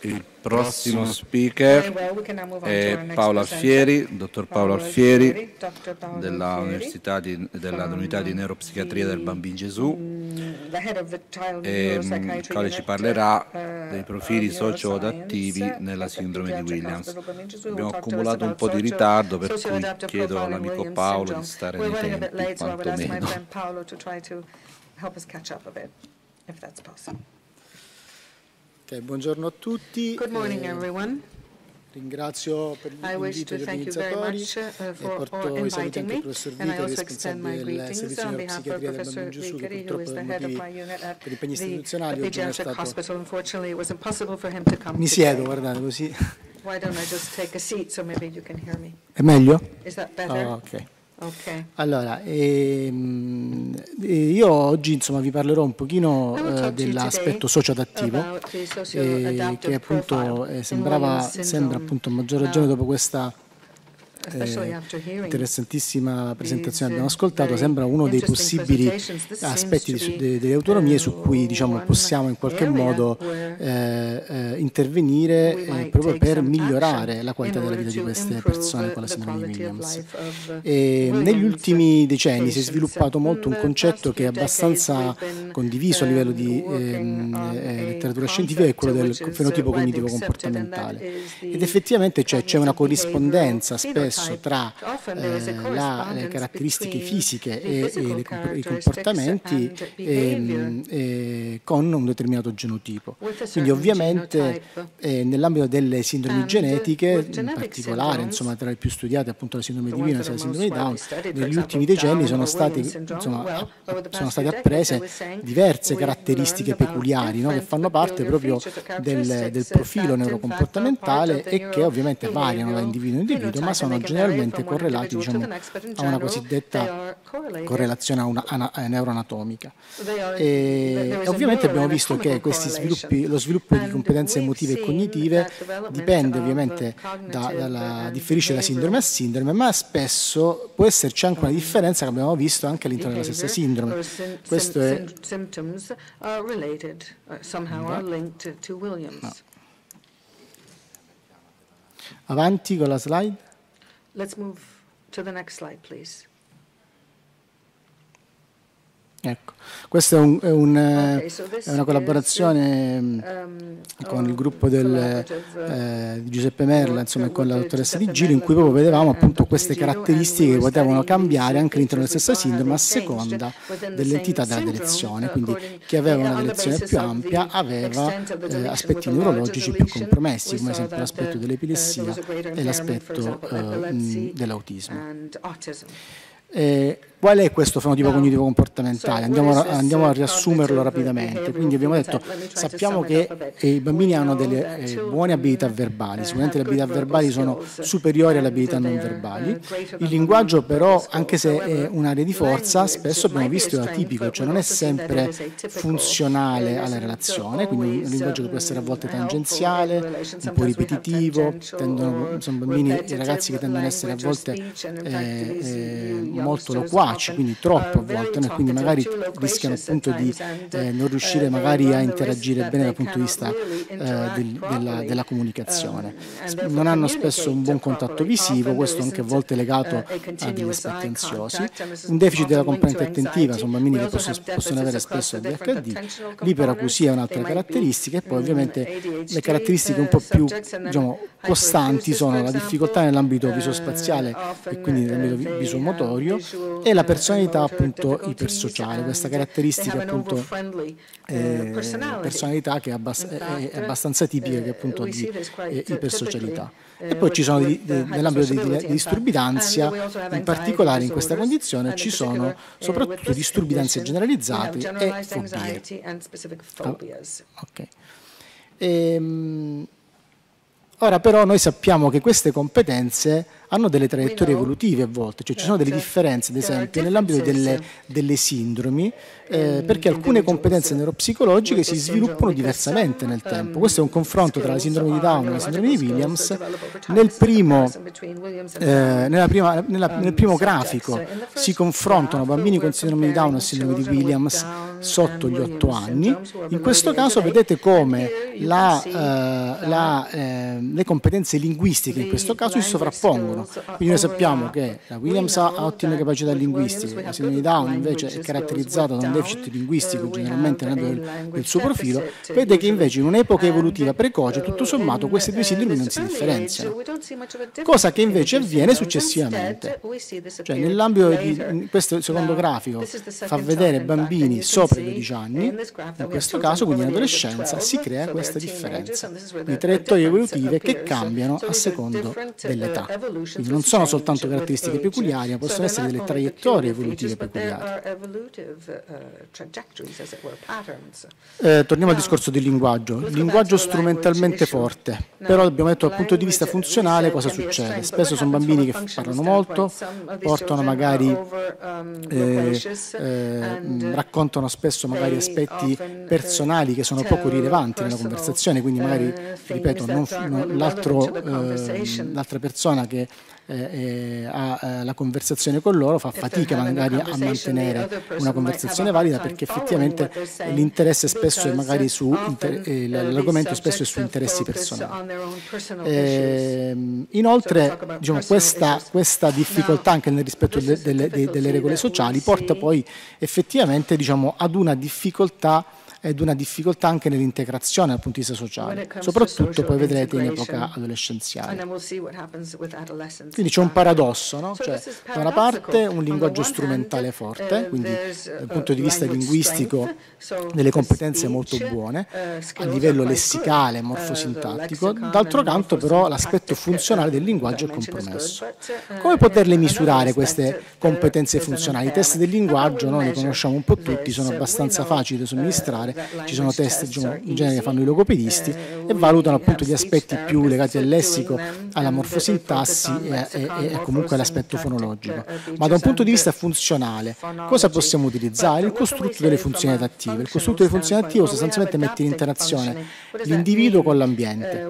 Speaker 5: il prossimo speaker è Paolo Alfieri, dottor Paolo Alfieri. dell'Università di, dell'Unità di Neuropsichiatria del Bambino Gesù. mm, e il quale ci parlerà uh, dei profili socio-adattivi nella sindrome di Williams. Abbiamo accumulato un po' di ritardo per cui chiedo all'amico Paolo di stare nei tempi quantomeno.
Speaker 10: Okay, buongiorno a tutti.
Speaker 2: Good morning, eh, everyone.
Speaker 10: Ringrazio per l'invito degli organizzatori uh, e porto i saluti anche al professor Vicari, responsabile del servizio di neuropsichiatria del Bambino Gesù, che purtroppo per motivi per impegni istituzionali oggi non è stato... Mi siedo, guardate così. È meglio?
Speaker 2: Is that better?
Speaker 10: Oh, ok. Okay. Allora, ehm, io oggi insomma, vi parlerò un pochino eh, dell'aspetto socio-adattivo, eh, che appunto eh, sembrava, sembra appunto a maggior ragione dopo questa eh, interessantissima presentazione. Abbiamo ascoltato, sembra uno dei possibili aspetti de, delle autonomie su cui diciamo, possiamo in qualche modo eh, eh, intervenire eh, proprio per migliorare la qualità della vita di queste persone con la sindrome di Williams. E negli ultimi decenni si è sviluppato molto un concetto che è abbastanza condiviso a livello di ehm, eh, letteratura scientifica, è quello del fenotipo cognitivo comportamentale. Ed effettivamente c'è una corrispondenza spesso spesso tra eh, la, le caratteristiche fisiche e, e le, i comportamenti e, e, con un determinato genotipo. Quindi ovviamente eh, nell'ambito delle sindromi genetiche, in particolare insomma, tra le più studiate appunto la sindrome di Williams e la sindrome di Down, negli ultimi decenni sono, stati, insomma, sono state apprese diverse caratteristiche peculiari no, che fanno parte proprio del, del profilo neurocomportamentale e che ovviamente variano da individuo a individuo, ma sono generalmente correlati diciamo, a una cosiddetta correlazione una, ana, eh, neuroanatomica. E, ovviamente abbiamo visto che questi sviluppi, lo sviluppo di competenze emotive e cognitive dipende ovviamente da, dalla, differisce da sindrome a sindrome, ma spesso può esserci anche una differenza che abbiamo visto anche all'interno della stessa sindrome. Questo è... No. Avanti con la slide.
Speaker 2: Let's move to the next slide, please.
Speaker 10: Ecco, questa è, un, è, un, okay, so è una collaborazione um, con il gruppo del, eh, di Giuseppe Merla insomma, e con la dottoressa Di Giro in cui proprio vedevamo appunto queste caratteristiche che potevano cambiare anche all'interno della stessa sindrome a seconda dell'entità della delezione, quindi chi aveva una delezione più ampia aveva eh, aspetti neurologici più compromessi, come ad esempio l'aspetto dell'epilessia e l'aspetto eh, dell'autismo. Eh, Qual è questo fenotipo cognitivo comportamentale? Andiamo a, andiamo a, riassumerlo rapidamente. Quindi abbiamo detto, sappiamo che i bambini hanno delle eh, buone abilità verbali, sicuramente le abilità verbali sono superiori alle abilità non verbali. Il linguaggio però, anche se è un'area di forza, spesso abbiamo visto è atipico, cioè non è sempre funzionale alla relazione, quindi un linguaggio che può essere a volte tangenziale, un po' ripetitivo, tendono, sono bambini e ragazzi che tendono ad essere a volte eh, eh, molto loquaci loquaci, quindi troppo a volte, e quindi magari rischiano appunto di eh, non riuscire magari a interagire bene dal punto di vista eh, del, della, della, comunicazione. Non hanno spesso un buon contatto visivo, questo anche a volte legato a degli aspetti ansiosi, un deficit della componente attentiva, sono bambini che possono, possono avere spesso ADHD, l'iperacusia è un'altra caratteristica e poi ovviamente le caratteristiche un po' più diciamo, costanti sono la difficoltà nell'ambito visospaziale e quindi nell'ambito visomotorio e la personalità appunto ipersociale, questa caratteristica appunto eh, personalità che è, abbast- è, abbastanza tipica che appunto di eh, ipersocialità. E poi ci sono, nell'ambito di, di disturbi d'ansia, in particolare in questa condizione ci sono soprattutto disturbi d'ansia generalizzati e fobie. Oh, okay. ehm, Ora però noi sappiamo che queste competenze hanno delle traiettorie evolutive a volte, cioè ci sono delle differenze, ad esempio, nell'ambito delle, delle sindromi, eh, perché alcune competenze neuropsicologiche si sviluppano diversamente nel tempo. Questo è un confronto tra la sindrome di Down e la sindrome di Williams. Nel primo, eh, nella prima, nella, nel primo grafico si confrontano bambini con sindrome di Down e sindrome di Williams sotto gli 8 anni. In questo caso vedete come la, eh, la, eh, le competenze linguistiche in questo caso si sovrappongono Down. Quindi noi sappiamo che la Williams ha ottime capacità linguistiche, la di Down invece è caratterizzata da un deficit linguistico generalmente nel, del suo profilo, vede che invece in un'epoca evolutiva precoce tutto sommato queste due sindromi non si differenziano, cosa che invece avviene successivamente. Cioè nell'ambito di questo secondo grafico fa vedere bambini sopra i 12 anni, in questo caso quindi in adolescenza si crea questa differenza di traiettorie evolutive che cambiano a secondo dell'età. Quindi non sono soltanto caratteristiche peculiari, ma possono essere delle traiettorie evolutive peculiari. Eh, torniamo al discorso del linguaggio. Il linguaggio strumentalmente forte, però abbiamo detto dal punto di vista funzionale cosa succede. Spesso sono bambini che parlano molto, portano magari, eh, eh, raccontano spesso magari aspetti personali che sono poco rilevanti nella conversazione, quindi magari, ripeto, non, non, l'altra persona che eh, ha eh, la conversazione con loro fa fatica magari a mantenere una conversazione valida perché effettivamente l'interesse spesso è magari su eh, l'argomento spesso è su interessi personali. Eh, inoltre diciamo, questa, questa, difficoltà anche nel rispetto de- de- de- delle regole sociali porta poi effettivamente diciamo, ad una difficoltà ed una difficoltà anche nell'integrazione dal punto di vista sociale, soprattutto poi vedrete in epoca adolescenziale. Quindi c'è un paradosso, no? cioè, da una parte un linguaggio strumentale forte, quindi dal punto di vista linguistico delle competenze molto buone, a livello lessicale, morfosintattico, d'altro canto però l'aspetto funzionale del linguaggio è compromesso. Come poterle misurare queste competenze funzionali? I test del linguaggio noi li conosciamo un po' tutti, sono abbastanza facili da somministrare fare. Ci sono test diciamo, in genere che fanno i logopedisti e valutano appunto gli aspetti più legati al lessico, alla morfosintassi e, e, e comunque all'aspetto fonologico. Ma da un punto di vista funzionale, cosa possiamo utilizzare? Il costrutto delle funzioni adattive. Il costrutto delle funzioni adattive sostanzialmente mette in interazione l'individuo con l'ambiente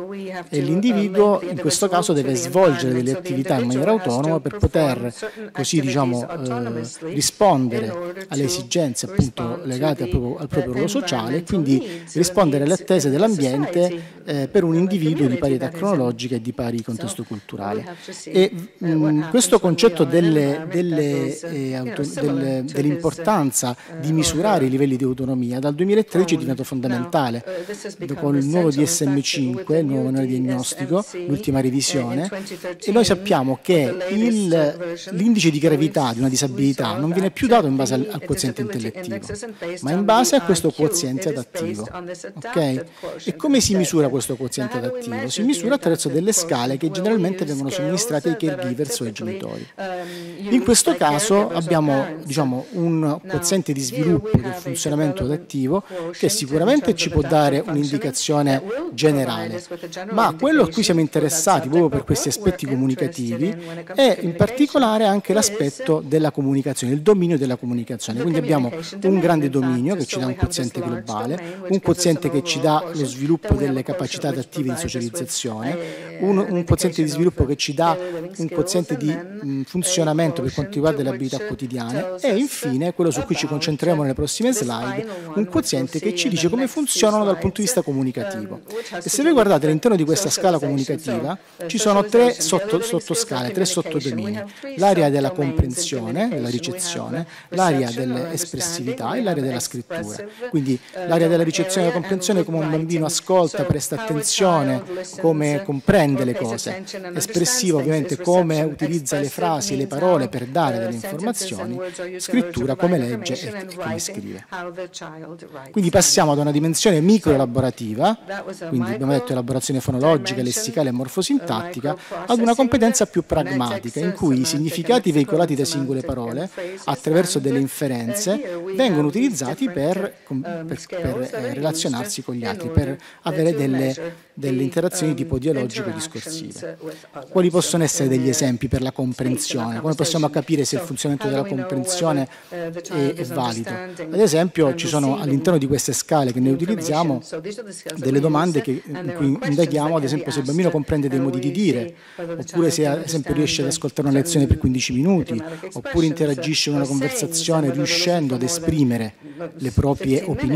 Speaker 10: e l'individuo in questo caso deve svolgere delle attività in maniera autonoma per poter così diciamo eh, rispondere alle esigenze appunto legate al proprio, al proprio ruolo sociale sociale e quindi rispondere alle attese dell'ambiente eh, per un individuo di pari età cronologica e di pari contesto culturale. E mh, mm, questo concetto eh, auto, delle, dell'importanza di misurare i livelli di autonomia. Dal 2013 è diventato fondamentale. Con il nuovo DSM5, il nuovo manuale diagnostico, l'ultima revisione, e noi sappiamo che il, l'indice di gravità di una disabilità non viene più dato in base al, al quoziente intellettivo, ma in base a questo quoziente quoziente adattivo. Okay? E come si misura questo quoziente adattivo? Si misura attraverso delle scale che generalmente vengono somministrate ai caregivers o ai genitori. Um, In questo caso abbiamo diciamo, un quoziente di sviluppo del funzionamento adattivo che sicuramente ci può dare un'indicazione generale, ma quello a cui siamo interessati proprio per questi aspetti comunicativi è in particolare anche l'aspetto della comunicazione, il dominio della comunicazione. Quindi abbiamo un grande dominio che ci dà un quoziente globale, un quoziente che ci dà lo sviluppo delle capacità adattive di socializzazione, un, un quoziente di sviluppo che ci dà un quoziente di mh, funzionamento per quanto riguarda le abilità quotidiane. E infine, quello su cui ci concentreremo nelle prossime slide, un quoziente che ci dice come funzionano dal punto di vista comunicativo. E se voi guardate all'interno di questa scala comunicativa ci sono tre sotto, sottoscale, tre sottodomini, l'area della comprensione, della ricezione, l'area dell'espressività e l'area della scrittura. Quindi l'area della ricezione e della comprensione come un bambino ascolta, presta attenzione, come comprende le cose, espressivo ovviamente come utilizza le frasi, le parole per dare delle informazioni, scrittura come legge e come scrive. Quindi passiamo da una dimensione micro-elaborativa, quindi abbiamo detto elaborazione fonologica, lessicale e morfosintattica, ad una competenza più pragmatica, in cui i significati veicolati da singole parole, attraverso delle inferenze, vengono utilizzati per, per, per eh, relazionarsi con gli altri, per avere delle, delle interazioni tipo dialogico discorsive. Quali possono essere degli esempi per la comprensione? Come possiamo capire se il funzionamento della comprensione è, è valido? Ad esempio ci sono all'interno di queste scale che noi utilizziamo delle domande che, in cui indaghiamo ad esempio se il bambino comprende dei modi di dire, oppure se ad esempio riesce ad ascoltare una lezione per 15 minuti, oppure interagisce in una conversazione riuscendo ad esprimere le proprie opinioni,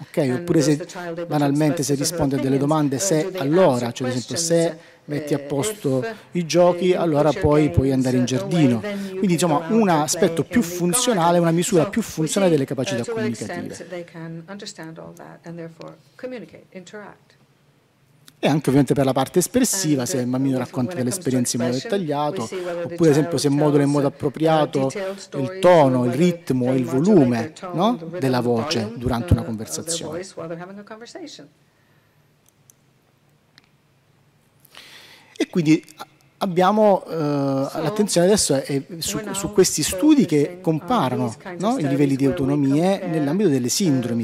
Speaker 10: okay? oppure se banalmente se risponde a delle domande se allora, cioè ad esempio se metti a posto i giochi, allora poi puoi andare in giardino. Quindi diciamo un aspetto più funzionale, una misura più funzionale delle capacità comunicative e anche ovviamente per la parte espressiva, se il bambino racconta delle esperienze in modo dettagliato, oppure ad esempio se modula in modo appropriato il tono, il ritmo e il volume no? della voce durante una conversazione. E quindi abbiamo eh, l'attenzione adesso è su, su, questi studi che comparano no, i livelli di autonomie nell'ambito delle sindromi,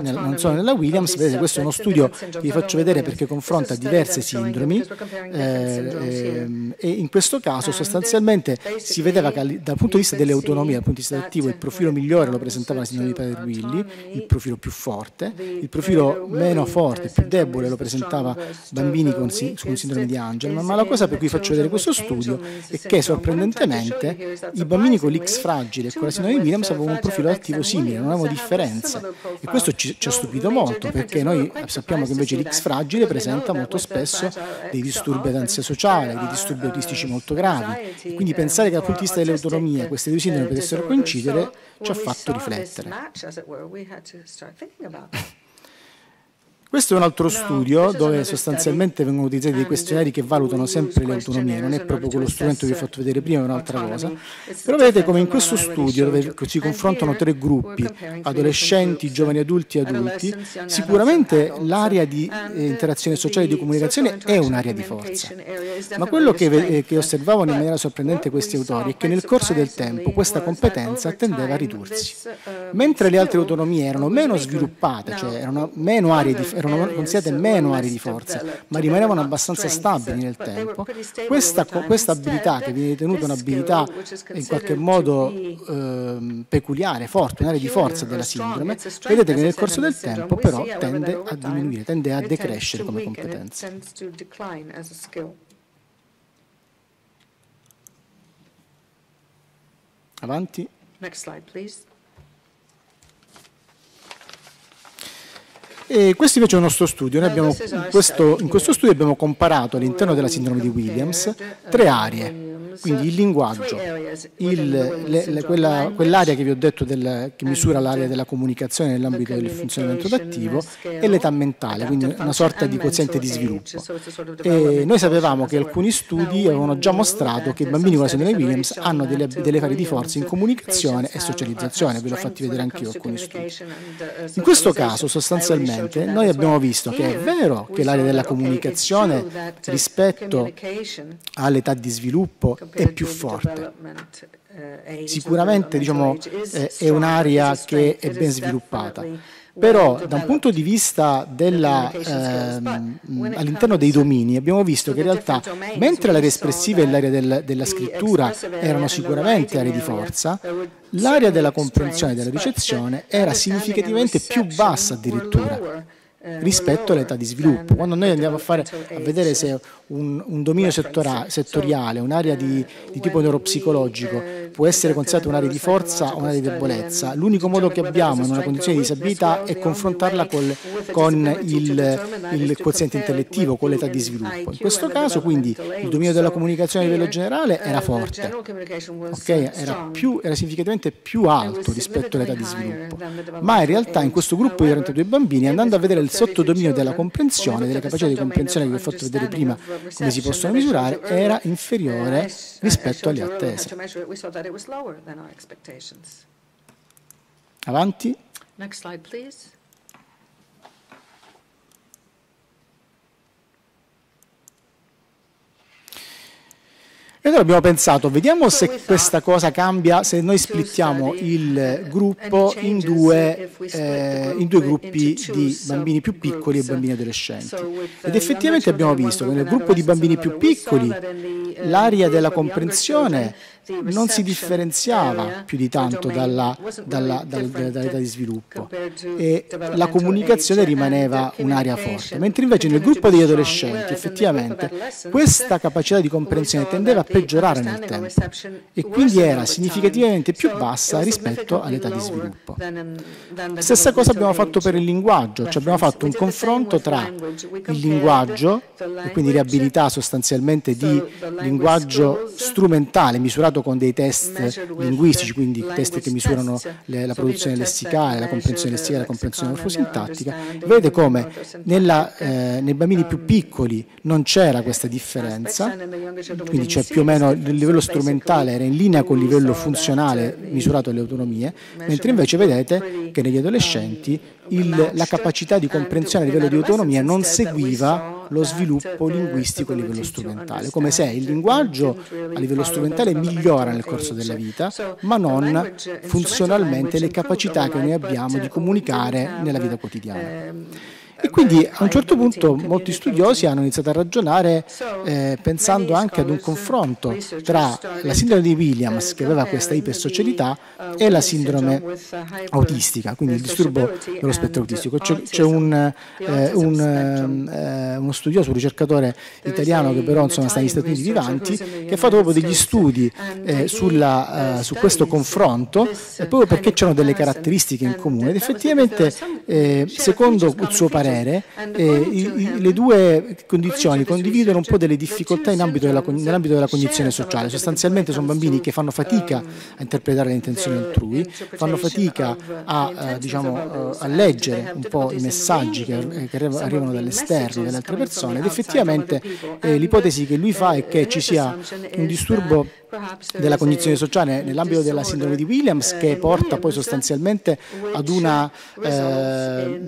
Speaker 10: nel, non solo nella Williams, vedete questo è uno studio che vi faccio vedere perché confronta diverse sindromi eh, eh, e in questo caso sostanzialmente si vedeva che dal punto di vista delle autonomie, dal punto di vista attivo, il profilo migliore lo presentava la sindrome di Prader-Willi, il profilo più forte, il profilo meno forte, più debole lo presentava bambini con, con sindrome di Angelman, ma la cosa per cui faccio vedere questo studio è che sorprendentemente i bambini con l'X fragile e con la sindrome di Williams avevano un profilo attivo simile, non avevano differenze. E questo ci, ci ha stupito molto perché noi sappiamo che invece l'X fragile presenta molto spesso dei disturbi d'ansia sociale, dei disturbi autistici molto gravi. E quindi pensare che dal punto di vista dell'autonomia queste due sindrome potessero coincidere ci ha fatto riflettere. Questo è un altro studio dove sostanzialmente vengono utilizzati dei questionari che valutano sempre le autonomie, non è proprio quello strumento che vi ho fatto vedere prima, è un'altra cosa. Però vedete come in questo studio dove si confrontano tre gruppi, adolescenti, giovani adulti e adulti, sicuramente l'area di eh, interazione sociale e di comunicazione è un'area di forza. Ma quello che, eh, che osservavano in maniera sorprendente questi autori è che nel corso del tempo questa competenza tendeva a ridursi. Mentre le altre autonomie erano meno sviluppate, cioè erano meno aree di erano considerate meno aree di forza, ma rimanevano abbastanza stabili nel tempo. Questa, questa abilità, che viene ritenuta un'abilità in qualche modo eh, peculiare, forte, un'area di forza della sindrome, vedete che nel corso del tempo però tende a diminuire, tende a decrescere come competenza. Avanti. Next slide, please. E questo invece è un nostro studio. Abbiamo, in, questo, in questo studio abbiamo comparato all'interno della sindrome di Williams tre aree quindi il linguaggio, il, le, le, quella, quell'area che vi ho detto del, che misura l'area della comunicazione nell'ambito del funzionamento adattivo e l'età mentale, quindi una sorta di quoziente di sviluppo. E noi sapevamo che alcuni studi avevano già mostrato che i bambini con la sindrome Williams hanno delle, delle aree di forza in comunicazione e socializzazione, ve l'ho fatti vedere anche io alcuni studi. In questo caso sostanzialmente noi abbiamo visto che è vero che l'area della comunicazione rispetto all'età di sviluppo è più forte. Sicuramente diciamo, è un'area che è ben sviluppata, però da un punto di vista della, ehm, all'interno dei domini abbiamo visto che in realtà mentre l'area espressiva e l'area del, della scrittura erano sicuramente aree di forza, l'area della comprensione e della ricezione era significativamente più bassa addirittura rispetto all'età di sviluppo. Quando noi andiamo a, fare, a vedere se un, un dominio settora, settoriale, un'area di, di, tipo neuropsicologico può essere considerata un'area di forza o un'area di debolezza, l'unico modo che abbiamo in una condizione di disabilità è confrontarla col, con il, il quoziente intellettivo, con l'età di sviluppo. In questo caso quindi il dominio della comunicazione a livello generale era forte, okay? era, più, era significativamente più alto rispetto all'età di sviluppo, ma in realtà in questo gruppo di 32 bambini andando a vedere il sottodominio della comprensione, delle capacità di comprensione che vi ho fatto vedere prima come si possono misurare, era inferiore rispetto alle attese. Avanti. Next slide, please. E allora abbiamo pensato, vediamo se questa cosa cambia se noi splittiamo il gruppo in due, eh, in due gruppi di bambini più piccoli e bambini adolescenti. Ed effettivamente abbiamo visto che nel gruppo di bambini più piccoli l'area della comprensione non si differenziava più di tanto dalla, dalla, dal, dall'età di sviluppo. e la comunicazione rimaneva un'area forte, mentre invece nel gruppo degli adolescenti effettivamente questa capacità di comprensione tendeva a peggiorare nel tempo e quindi era significativamente più bassa rispetto all'età di sviluppo. Stessa cosa abbiamo fatto per il linguaggio, cioè abbiamo fatto un confronto tra il linguaggio, e quindi riabilità sostanzialmente di linguaggio strumentale misurato misurato con dei test linguistici, quindi test che misurano le, la produzione lessicale, la comprensione lessicale, la comprensione morfosintattica, vede come nella, eh, nei bambini più piccoli non c'era questa differenza, quindi cioè più o meno il livello strumentale era in linea con il livello funzionale misurato alle autonomie, mentre invece vedete che negli adolescenti il, la capacità di comprensione a livello di autonomia non seguiva lo sviluppo linguistico a livello strumentale, come se il linguaggio a livello strumentale migliora nel corso della vita, ma non funzionalmente le capacità che noi abbiamo di comunicare nella vita quotidiana. E quindi a un certo punto molti studiosi hanno iniziato a ragionare eh, pensando anche ad un confronto tra la sindrome di Williams, che aveva questa ipersocialità, e la sindrome autistica, quindi il disturbo dello spettro autistico. C'è, c'è un, eh, un, eh, uno studioso, un ricercatore italiano che però insomma, sta negli Stati Uniti vivanti, che ha fatto proprio degli studi eh, sulla, eh, su questo confronto, proprio perché c'erano delle caratteristiche in comune ed effettivamente eh, secondo il suo parere parere, eh, i, le due condizioni condividono un po' delle difficoltà in ambito della, nell'ambito della cognizione sociale. Sostanzialmente sono bambini che fanno fatica a interpretare le intenzioni altrui, fanno fatica a, eh, diciamo, eh, a leggere un po' i messaggi che, che arrivano dall'esterno, dalle altre persone ed effettivamente eh, l'ipotesi che lui fa è che ci sia un disturbo della cognizione sociale nell'ambito della sindrome di Williams che porta poi sostanzialmente ad una, eh,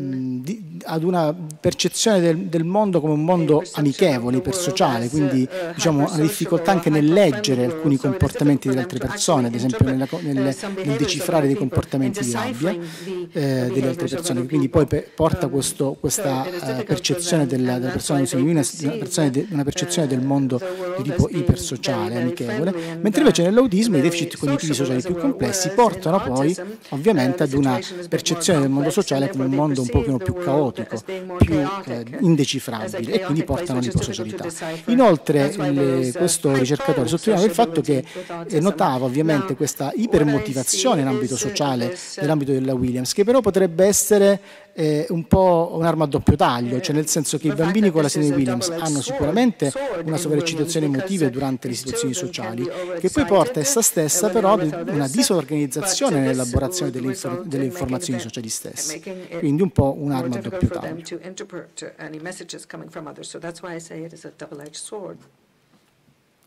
Speaker 10: ad una percezione del, del, mondo come un mondo amichevole, ipersociale, quindi diciamo, una difficoltà anche nel leggere alcuni comportamenti delle altre persone, ad esempio nella, nel, nel, decifrare dei comportamenti di rabbia eh, delle altre persone, quindi poi pe, porta questo, questa uh, percezione della, della persona Williams, una, una percezione del mondo di tipo ipersociale, amichevole, mentre invece nell'autismo i deficit cognitivi sociali più complessi portano poi ovviamente ad una percezione del mondo sociale come un mondo un pochino più caotico, più eh, indecifrabile e quindi portano all'iposocialità. Inoltre il, questo ricercatore sottolineava il fatto che eh, notava ovviamente questa ipermotivazione in ambito sociale nell'ambito della Williams, che però potrebbe essere eh, un po' un'arma a doppio taglio, cioè nel senso che i bambini con la sindrome Williams hanno sicuramente una sovraeccitazione emotiva durante le situazioni sociali, che poi porta essa stessa però ad una disorganizzazione nell'elaborazione delle, infor delle, informazioni sociali stesse, quindi un po' un'arma a doppio taglio.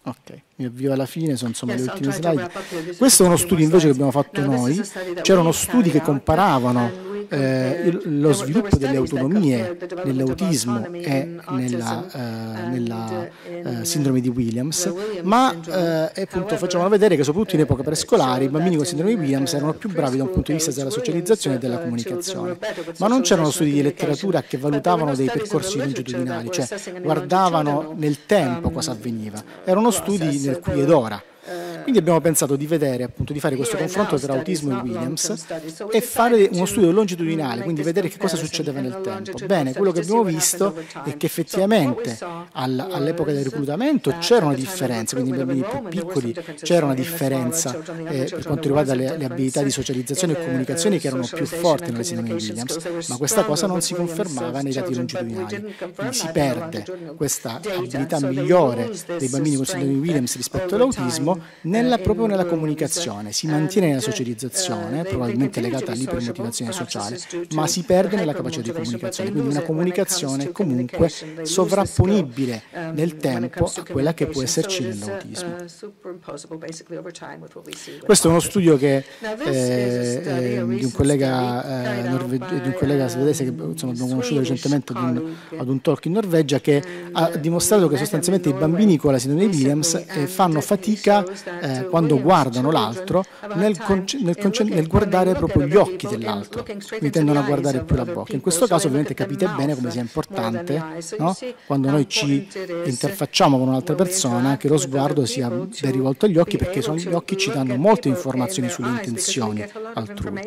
Speaker 10: Ok, mi avvio alla fine, sono insomma le ultime slide. Questo è uno studio invece che abbiamo fatto noi, c'erano studi che comparavano eh, lo sviluppo delle autonomie nell'autismo e nella, eh, nella eh, sindrome di Williams, ma appunto facciamo vedere che soprattutto in epoca prescolare i bambini con sindrome di Williams erano più bravi da un punto di vista della socializzazione e della comunicazione, ma non c'erano studi di letteratura che valutavano dei percorsi longitudinali, cioè guardavano nel tempo cosa avveniva, erano studi nel qui ed ora. Quindi abbiamo pensato di vedere, appunto, di fare questo confronto tra autismo e Williams e fare uno studio longitudinale, quindi vedere che cosa succedeva nel tempo. Bene, quello che abbiamo visto è che effettivamente all'epoca del reclutamento c'era una differenza, quindi nei bambini più piccoli c'era una differenza eh, per quanto riguarda le, le, abilità di socializzazione e comunicazione che erano più forti nelle sindrome di Williams, ma questa cosa non si confermava nei dati longitudinali. Quindi si perde questa abilità migliore dei bambini con sindrome di Williams rispetto all'autismo nella, proprio nella comunicazione, si mantiene nella socializzazione, probabilmente legata all'ipermotivazione sociale, ma si perde nella capacità di comunicazione, quindi una comunicazione comunque sovrapponibile nel tempo a quella che può esserci nell'autismo. Questo è uno studio che, eh, eh, di, un collega, eh, norve- di un collega svedese che insomma, abbiamo conosciuto recentemente ad un, ad un talk in Norvegia che ha dimostrato che sostanzialmente i bambini con la sindrome di Williams eh, fanno fatica eh, quando guardano l'altro nel, nel, nel, guardare proprio gli occhi dell'altro, quindi tendono a guardare più la bocca. In questo caso ovviamente capite bene come sia importante no? quando noi ci interfacciamo con un'altra persona che lo sguardo sia ben rivolto agli occhi perché gli occhi ci danno molte informazioni sulle intenzioni altrui.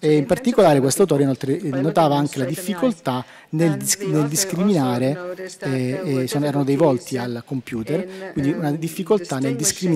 Speaker 10: E in particolare questo autore notava anche la difficoltà nel, dis- nel discriminare, eh, eh, erano dei volti al computer, quindi una difficoltà nel discriminare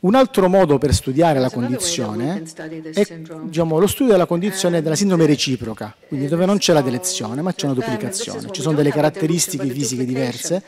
Speaker 10: Un altro modo per studiare la condizione è diciamo, lo studio della condizione della sindrome reciproca, quindi dove non c'è la delezione ma c'è una duplicazione. Ci sono delle caratteristiche fisiche diverse,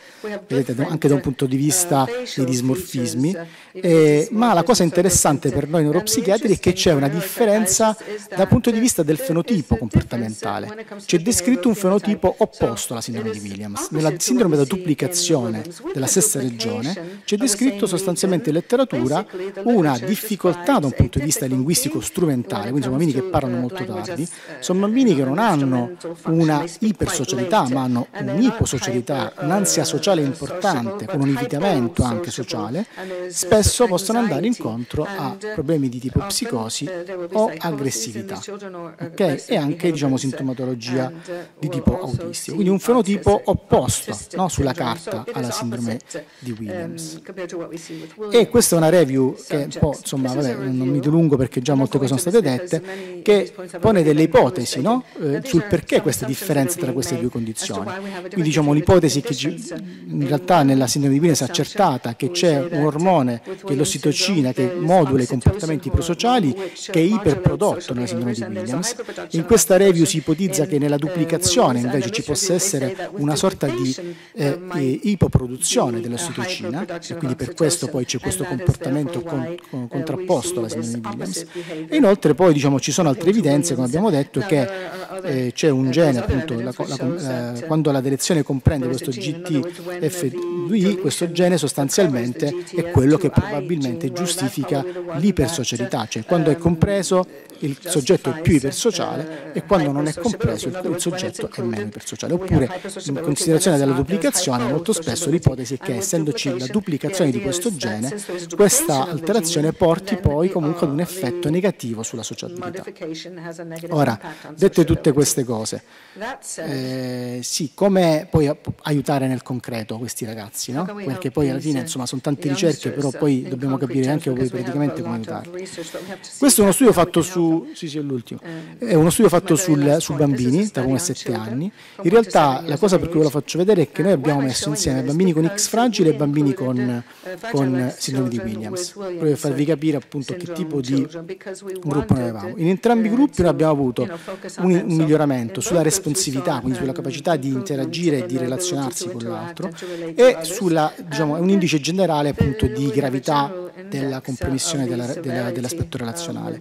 Speaker 10: vedete anche da un punto di vista dei dismorfismi, eh, ma la cosa interessante per noi neuropsichiatri è che c'è una differenza dal punto di vista del fenotipo comportamentale. C'è descritto un fenotipo opposto alla sindrome di Williams. Nella sindrome da duplicazione della stessa regione c'è descritto sostanzialmente in letteratura una difficoltà da un punto di vista linguistico strumentale, quindi sono bambini che parlano molto tardi, sono bambini che non hanno una ipersocialità, ma hanno un'iposocialità, un'ansia sociale importante, con un invitamento anche sociale, spesso possono andare incontro a problemi di tipo psicosi o aggressività, okay? e anche diciamo, sintomatologia di tipo autistico, quindi un fenotipo opposto no, sulla carta alla sindrome di Williams. E questa è una review review che po', insomma, vabbè, non mi dilungo perché già molte cose sono state dette, che pone delle ipotesi no? eh, sul perché queste differenze tra queste due condizioni. Quindi diciamo l'ipotesi che in realtà nella sindrome di Williams è accertata che c'è un ormone che è l'ossitocina che modula i comportamenti prosociali che è iperprodotto nella sindrome di Williams. In questa review si ipotizza che nella duplicazione invece ci possa essere una sorta di eh, ipoproduzione dell'ossitocina e quindi per questo poi c'è questo comportamento comportamento con, con, contrapposto alla di Williams. E inoltre poi diciamo, ci sono altre evidenze, come abbiamo detto, che eh, c'è un gene, appunto, la, la, eh, quando la direzione comprende questo GTF2I, questo gene sostanzialmente è quello che probabilmente giustifica l'ipersocialità, cioè quando è compreso il soggetto è più ipersociale e quando non è compreso il, soggetto è meno ipersociale. Oppure in considerazione della duplicazione molto spesso l'ipotesi è che essendoci la duplicazione di questo gene, questa alterazione porti poi comunque ad un effetto negativo sulla sociabilità. Ora, dette tutte queste cose, eh, sì, come poi aiutare nel concreto questi ragazzi, no? Perché poi alla fine insomma sono tante ricerche, però poi dobbiamo capire anche voi praticamente come aiutarli. Questo è uno studio fatto su sì, sì, è l'ultimo. È uno studio fatto sul, su bambini da 1 a 7 anni. In realtà la cosa per cui ve lo faccio vedere è che noi abbiamo messo insieme bambini con X fragile e bambini con, con sindrome di Williams, proprio per farvi capire appunto che tipo di gruppo noi avevamo. In entrambi i gruppi noi abbiamo avuto un, un miglioramento sulla responsività, quindi sulla capacità di interagire e di relazionarsi con l'altro e sulla, diciamo, un indice generale appunto di gravità della compromissione dell'aspetto relazionale.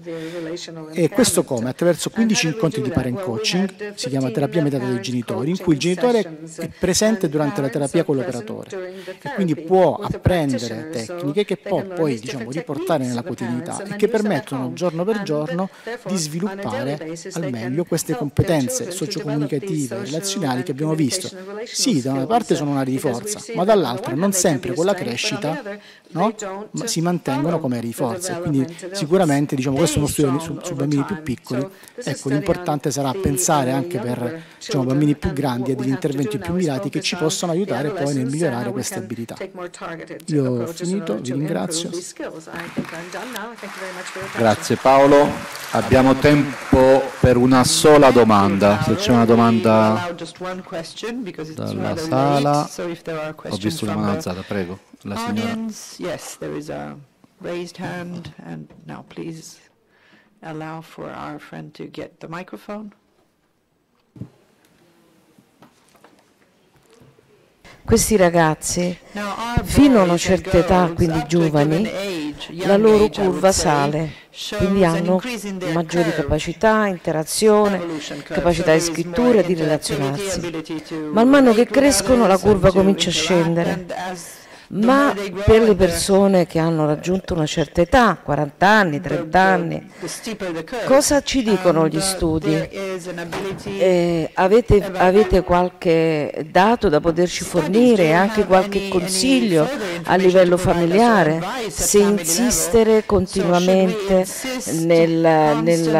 Speaker 10: E questo come? Attraverso 15 incontri di parent coaching, si chiama terapia mediata dai genitori, in cui il genitore è presente durante la terapia con l'operatore e quindi può apprendere tecniche che può poi diciamo, riportare nella quotidianità e che permettono giorno per giorno di sviluppare al meglio queste competenze sociocomunicative e relazionali che abbiamo visto. Sì, da una parte sono un'area di forza, ma dall'altra non sempre con la crescita no, si mantengono come forza. Quindi sicuramente diciamo, questo è uno studio su, su bambini più piccoli. Ecco, l'importante sarà pensare anche per diciamo, bambini più grandi a degli interventi più mirati che ci possono aiutare poi nel migliorare queste abilità. Io ho finito, vi ringrazio.
Speaker 5: Grazie Paolo. Abbiamo tempo per una sola domanda. Se c'è una domanda dalla sala, ho visto una mano alzata, prego. La signora.
Speaker 11: Yes, there is a raised hand, and now please allow for our friend to get the microphone.
Speaker 12: Questi ragazzi, fino a una certa età, quindi giovani, la loro curva sale, quindi hanno maggiori capacità, interazione, capacità di scrittura e di relazionarsi. Man mano che crescono la curva comincia a scendere ma per le persone che hanno raggiunto una certa età, 40 anni, 30 anni, cosa ci dicono gli studi? Eh, avete, avete qualche dato da poterci fornire anche qualche consiglio a livello familiare? Se insistere continuamente nel, nel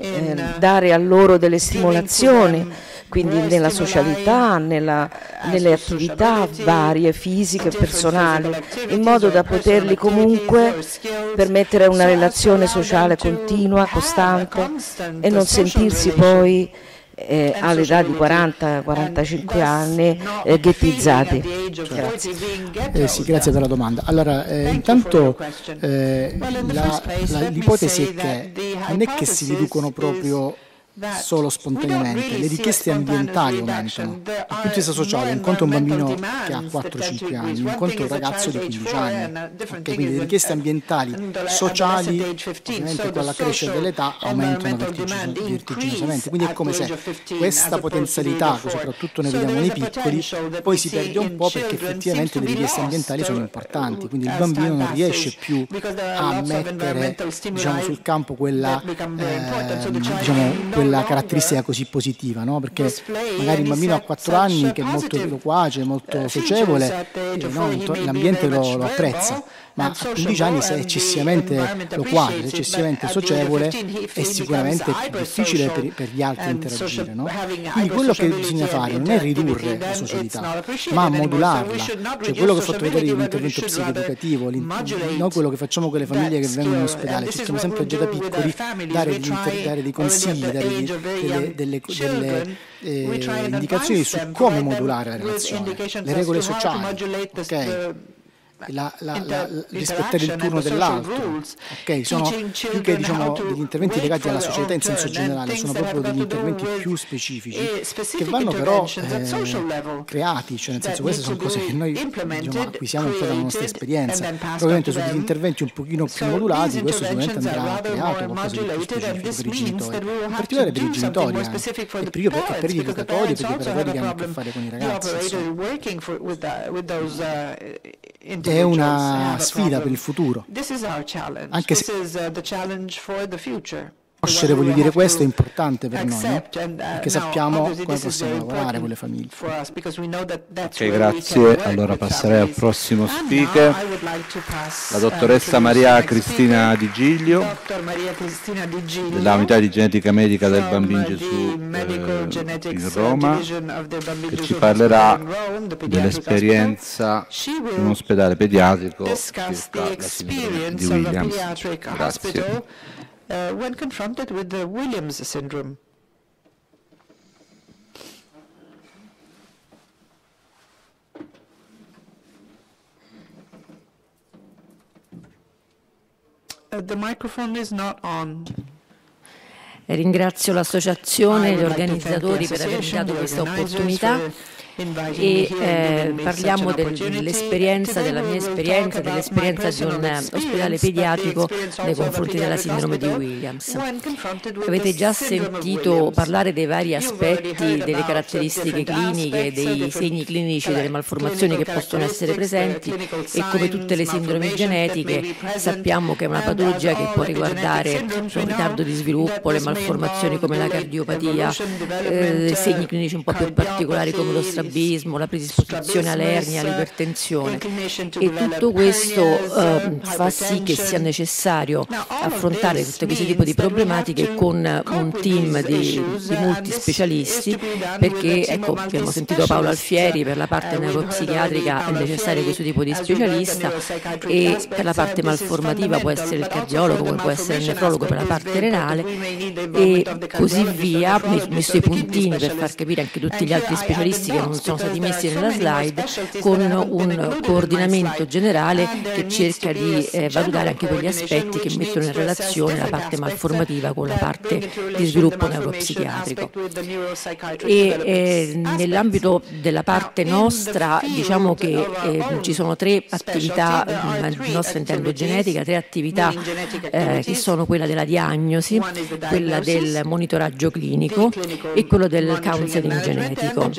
Speaker 12: eh, dare a loro delle stimolazioni? Quindi nella socialità, nella, nelle attività varie, fisiche, personali, in modo da poterli comunque permettere una relazione sociale continua, costante e non sentirsi poi eh, all'età di 40-45 anni eh, ghettizzati.
Speaker 10: Grazie. Eh, sì, grazie per la domanda. Allora, eh, intanto eh, la, la, l'ipotesi è che non è che si riducono proprio solo spontaneamente, le richieste ambientali aumentano. Dal punto di vista sociale, è un bambino che ha 4-5 anni, è un ragazzo di 15 anni. Okay, quindi le richieste ambientali, sociali, ovviamente con la crescita dell'età aumentano vertiginosamente. Quindi è come se questa potenzialità, che soprattutto ne vediamo nei piccoli, poi si perde un po' perché effettivamente le richieste ambientali sono importanti, quindi il bambino non riesce più a mettere diciamo, sul campo quella, eh, diciamo, quella caratteristica così positiva, no? perché magari un bambino a 4 anni che è molto loquace, molto socievole, no? l'ambiente lo, lo apprezza ma a 15 anni se è eccessivamente loquace, se è eccessivamente socievole, è sicuramente più difficile per, per gli altri interagire. No? Quindi quello che bisogna fare non è ridurre la socialità, ma modularla. Cioè quello che ho fatto vedere io l'intervento psicoeducativo, no? quello che facciamo con le famiglie che vengono in ospedale, cerchiamo sempre già da piccoli dare, dare dei consigli, dare dei, delle, delle, delle eh, indicazioni su come modulare la relazione, le regole sociali. Okay? La, la, la, rispettare il turno dell'altro. Okay, sono più che diciamo, degli interventi legati alla società in senso generale, sono proprio degli interventi più specifici che vanno però eh, creati, cioè nel senso queste sono cose che noi diciamo, acquisiamo un po' dalla nostra esperienza. Probabilmente su degli interventi un pochino più modulati questo sicuramente andrà creato qualcosa di più specifico per i genitori, in particolare per i genitori anche, e per, per gli educatori, per gli operatori che hanno a che fare con i ragazzi. Insomma è una sfida per il futuro. Anche se Conoscere, voglio dire, questo è importante per noi, no? perché sappiamo come possiamo lavorare con le famiglie.
Speaker 5: Ok, grazie. Allora passerei al prossimo speaker, la dottoressa Maria Cristina Di Giglio, della unità di genetica medica del Bambino Gesù eh, in Roma, che ci parlerà dell'esperienza in un ospedale pediatrico circa la sindrome di Williams. Grazie.
Speaker 11: Uh, when confronted with the Williams syndrome. Uh, the microphone is not on.
Speaker 13: Ringrazio l'associazione e gli organizzatori per avermi dato questa opportunità e eh, parliamo dell'esperienza, della mia esperienza, dell'esperienza di un ospedale pediatrico nei confronti della sindrome di Williams. Avete già sentito parlare dei vari aspetti, delle caratteristiche cliniche, dei segni clinici, delle malformazioni che possono essere presenti e come tutte le sindromi genetiche sappiamo che è una patologia che può riguardare il ritardo di sviluppo, le malformazioni come la cardiopatia, eh, segni clinici un po' più particolari come lo strabismo, la predisposizione all'ernia, all'ipertensione e tutto questo eh, fa sì che sia necessario affrontare tutti questi tipi di problematiche con un team di, di molti specialisti perché ecco, abbiamo sentito Paolo Alfieri per la parte neuropsichiatrica è necessario questo tipo di specialista e per la parte malformativa può essere il cardiologo, può essere il nefrologo per la parte renale e così via, ho messo i puntini per far capire anche tutti gli altri specialisti che non sono stati messi nella slide, con un coordinamento generale che cerca di eh, valutare anche quegli aspetti che mettono in relazione la parte malformativa con la parte di sviluppo neuropsichiatrico. E eh, nell'ambito della parte nostra diciamo che eh, ci sono tre attività, nostra intendo genetica, tre attività che sono quella della diagnosi, quella del monitoraggio clinico e quello del counseling genetico.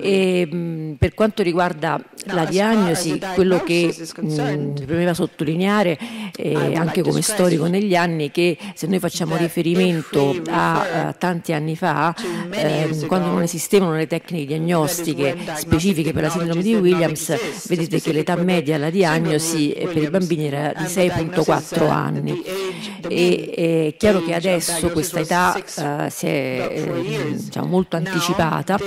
Speaker 13: E, mh, per quanto riguarda la diagnosi, quello che mi premeva sottolineare eh, anche come storico negli anni che se noi facciamo riferimento a, a tanti anni fa, eh, quando non esistevano le tecniche diagnostiche specifiche per la sindrome di Williams, vedete che l'età media alla diagnosi per i bambini era di 6.4 anni. E, è chiaro che adesso questa età uh, si è eh, diciamo, molto anticipata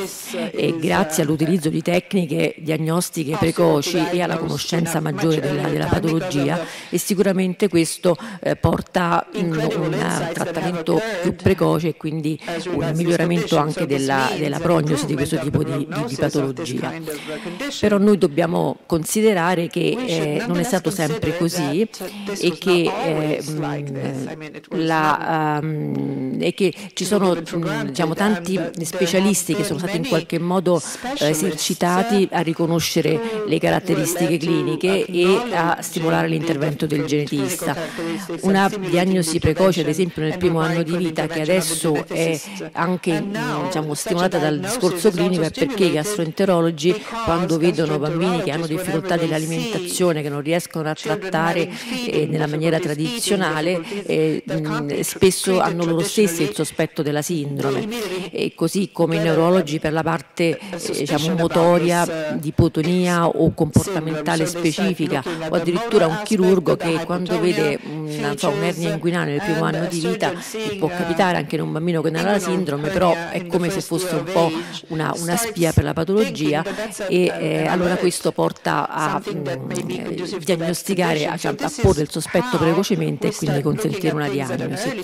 Speaker 13: e grazie all'utilizzo di tecniche diagnostiche precoci e alla conoscenza maggiore della, della patologia e sicuramente questo eh, porta un, un trattamento più precoce e quindi un miglioramento anche della, della prognosi di questo tipo di, di, di, patologia. Però noi dobbiamo considerare che eh, non è stato sempre così e che, eh, la, um, e che ci sono diciamo, tanti specialisti che sono stati in qualche modo eh, esercitati a riconoscere le caratteristiche cliniche e a stimolare l'intervento del genetista. Una diagnosi precoce, ad esempio nel primo anno di vita, che adesso è anche diciamo, stimolata dal discorso clinico, è perché i gastroenterologi, quando vedono bambini che hanno difficoltà dell'alimentazione, che non riescono a trattare eh, nella maniera tradizionale, eh, mh, spesso hanno loro stessi il sospetto della sindrome, e così come i neurologi per la parte eh, diciamo, motoria, di ipotonia o comportamentale specifica, o addirittura un chirurgo che quando vede una, so, un'ernia inguinale nel primo anno di vita, può capitare anche in un bambino che non ha la sindrome, però è come se fosse un po' una, una spia per la patologia e eh, allora questo porta a mh, mm, diagnosticare, a, cioè, a porre il sospetto precocemente e quindi consentire una diagnosi.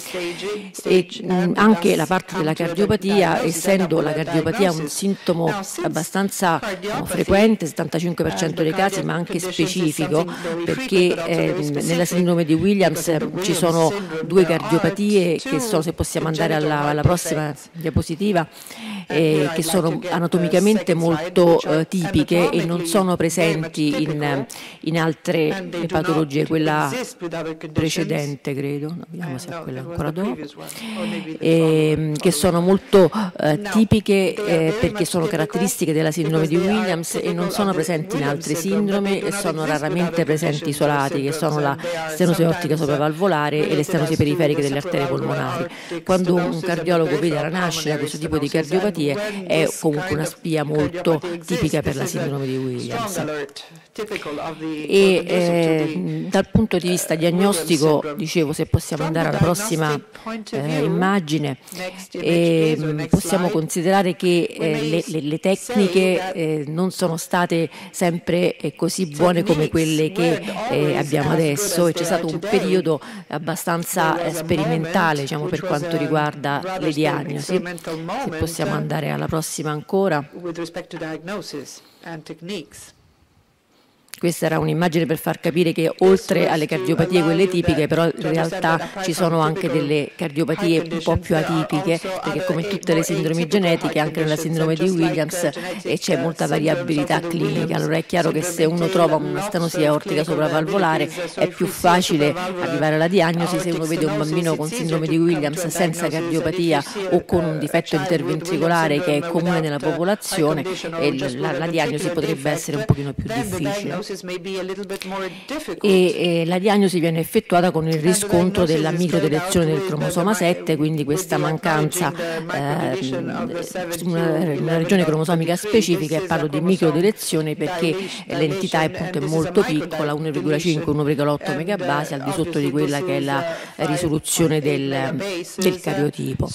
Speaker 13: E mh, mm, anche la parte della cardiopatia, essendo la cardiopatia un sintomo abbastanza no, frequente, 75% dei casi, ma anche specifico, perché eh, nella sindrome di Williams ci sono due cardiopatie che sono, se possiamo andare alla, alla prossima diapositiva, eh, che sono anatomicamente molto eh, tipiche e non sono presenti in, in altre patologie, quella precedente credo, vediamo se è quella ancora dopo, eh, che sono molto eh, tipiche eh, perché sono caratteristiche della sindrome di Williams e non sono presenti in altre sindromi e sono raramente presenti isolati, che sono la stenosi ottica sopravalvolare e le stenosi periferiche delle arterie polmonari. Quando un cardiologo vede alla nascita questo tipo di cardiopatie è comunque una spia molto tipica per la sindrome di Williams. E eh, dal punto di vista diagnostico, dicevo, se possiamo andare alla prossima eh, immagine, eh, possiamo considerare che eh, le, le, le, tecniche eh, non sono state sempre eh, così buone come quelle che abbiamo adesso e c'è stato un periodo abbastanza sperimentale diciamo, per quanto riguarda le diagnosi. Se possiamo andare alla prossima ancora. Questa era un'immagine per far capire che oltre alle cardiopatie quelle tipiche, però in realtà ci sono anche delle cardiopatie un po' più atipiche, perché come tutte le sindromi genetiche, anche nella sindrome di Williams c'è molta variabilità clinica. Allora è chiaro che se uno trova una stenosia aortica sopravalvolare è più facile arrivare alla diagnosi se uno vede un bambino con sindrome di Williams senza cardiopatia o con un difetto interventricolare che è comune nella popolazione e la, la diagnosi potrebbe essere un pochino più difficile e, la diagnosi viene effettuata con il riscontro della microdelezione del cromosoma 7, quindi questa mancanza eh, una, una regione cromosomica specifica e parlo di microdelezione perché l'entità appunto è molto piccola, 1,5-1,8 megabasi al di sotto di quella che è la risoluzione del, del cariotipo.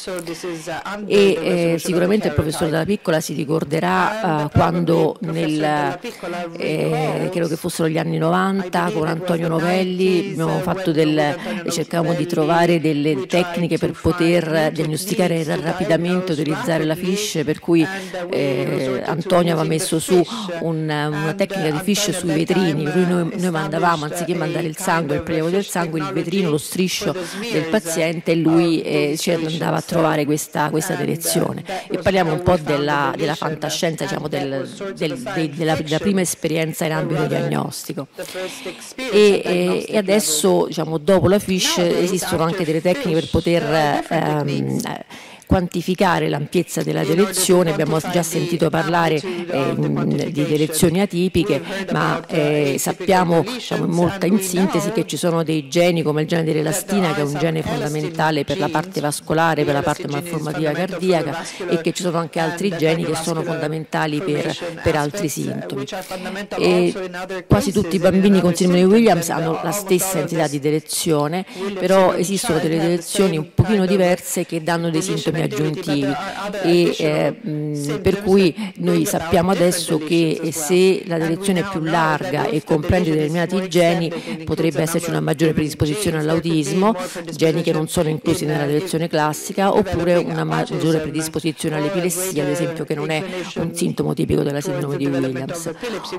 Speaker 13: E eh, sicuramente il professore Dalla Piccola si ricorderà eh, quando nel, eh, credo che fossero gli anni 90 con Antonio Novelli. abbiamo fatto del, cercavamo di trovare delle tecniche per poter diagnosticare rapidamente, utilizzare la fish, per cui eh, Antonio aveva messo su un, una tecnica di fish sui vetrini, per cui noi, noi, mandavamo, anziché mandare il sangue, il prelievo del sangue, il vetrino, lo striscio del paziente e lui eh, ci andava a trovare questa, questa direzione. E parliamo un po' della, della fantascienza, diciamo, del, del, de, della, della prima esperienza in ambito diagnostico. E, e, e adesso, diciamo, dopo la FISH, esistono anche delle tecniche per poter ehm, quantificare l'ampiezza della delezione, abbiamo già sentito parlare eh, di delezioni atipiche, ma eh, sappiamo diciamo, in molta in sintesi che ci sono dei geni come il gene dell'elastina che è un gene fondamentale per la parte vascolare, per la parte malformativa cardiaca e che ci sono anche altri geni che sono fondamentali per, per altri sintomi. E quasi tutti i bambini con sindrome di Williams hanno la stessa entità di delezione, però esistono delle delezioni un pochino diverse che danno dei sintomi aggiuntivi. e eh, per cui noi sappiamo adesso che se la direzione è più larga e comprende determinati geni potrebbe esserci una maggiore predisposizione all'autismo, geni che non sono inclusi nella direzione classica, oppure una maggiore predisposizione all'epilessia, ad esempio che non è un sintomo tipico della sindrome di Williams.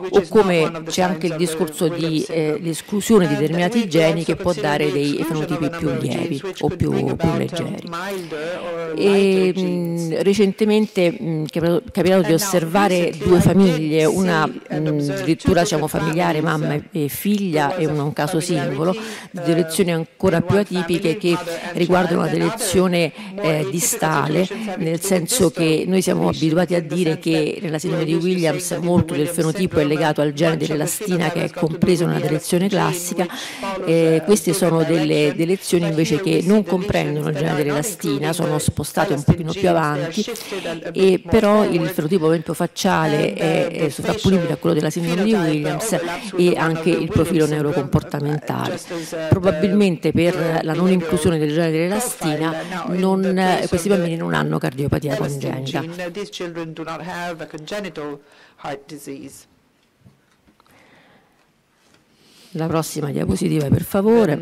Speaker 13: O come c'è anche il discorso di eh, l'esclusione di determinati geni che può dare dei fenotipi più lievi o più, più leggeri. E e, mh, recentemente mh, è capitato di osservare due famiglie, una addirittura diciamo, familiare, mamma e figlia e un caso singolo, di direzioni ancora più atipiche che riguardano la direzione eh, distale, nel senso che noi siamo abituati a dire che nella sindrome di Williams molto del fenotipo è legato al gene dell'elastina che è compreso nella direzione classica, eh, queste sono delle direzioni invece che non comprendono il gene dell'elastina, sono spostate state un pochino più avanti, e però il fenotipo esempio, facciale è, è sovrapponibile a quello della sindrome di Williams e anche il profilo neurocomportamentale. Probabilmente per la non inclusione del genere dell'elastina non, questi bambini non hanno cardiopatia congenita. La prossima diapositiva per favore.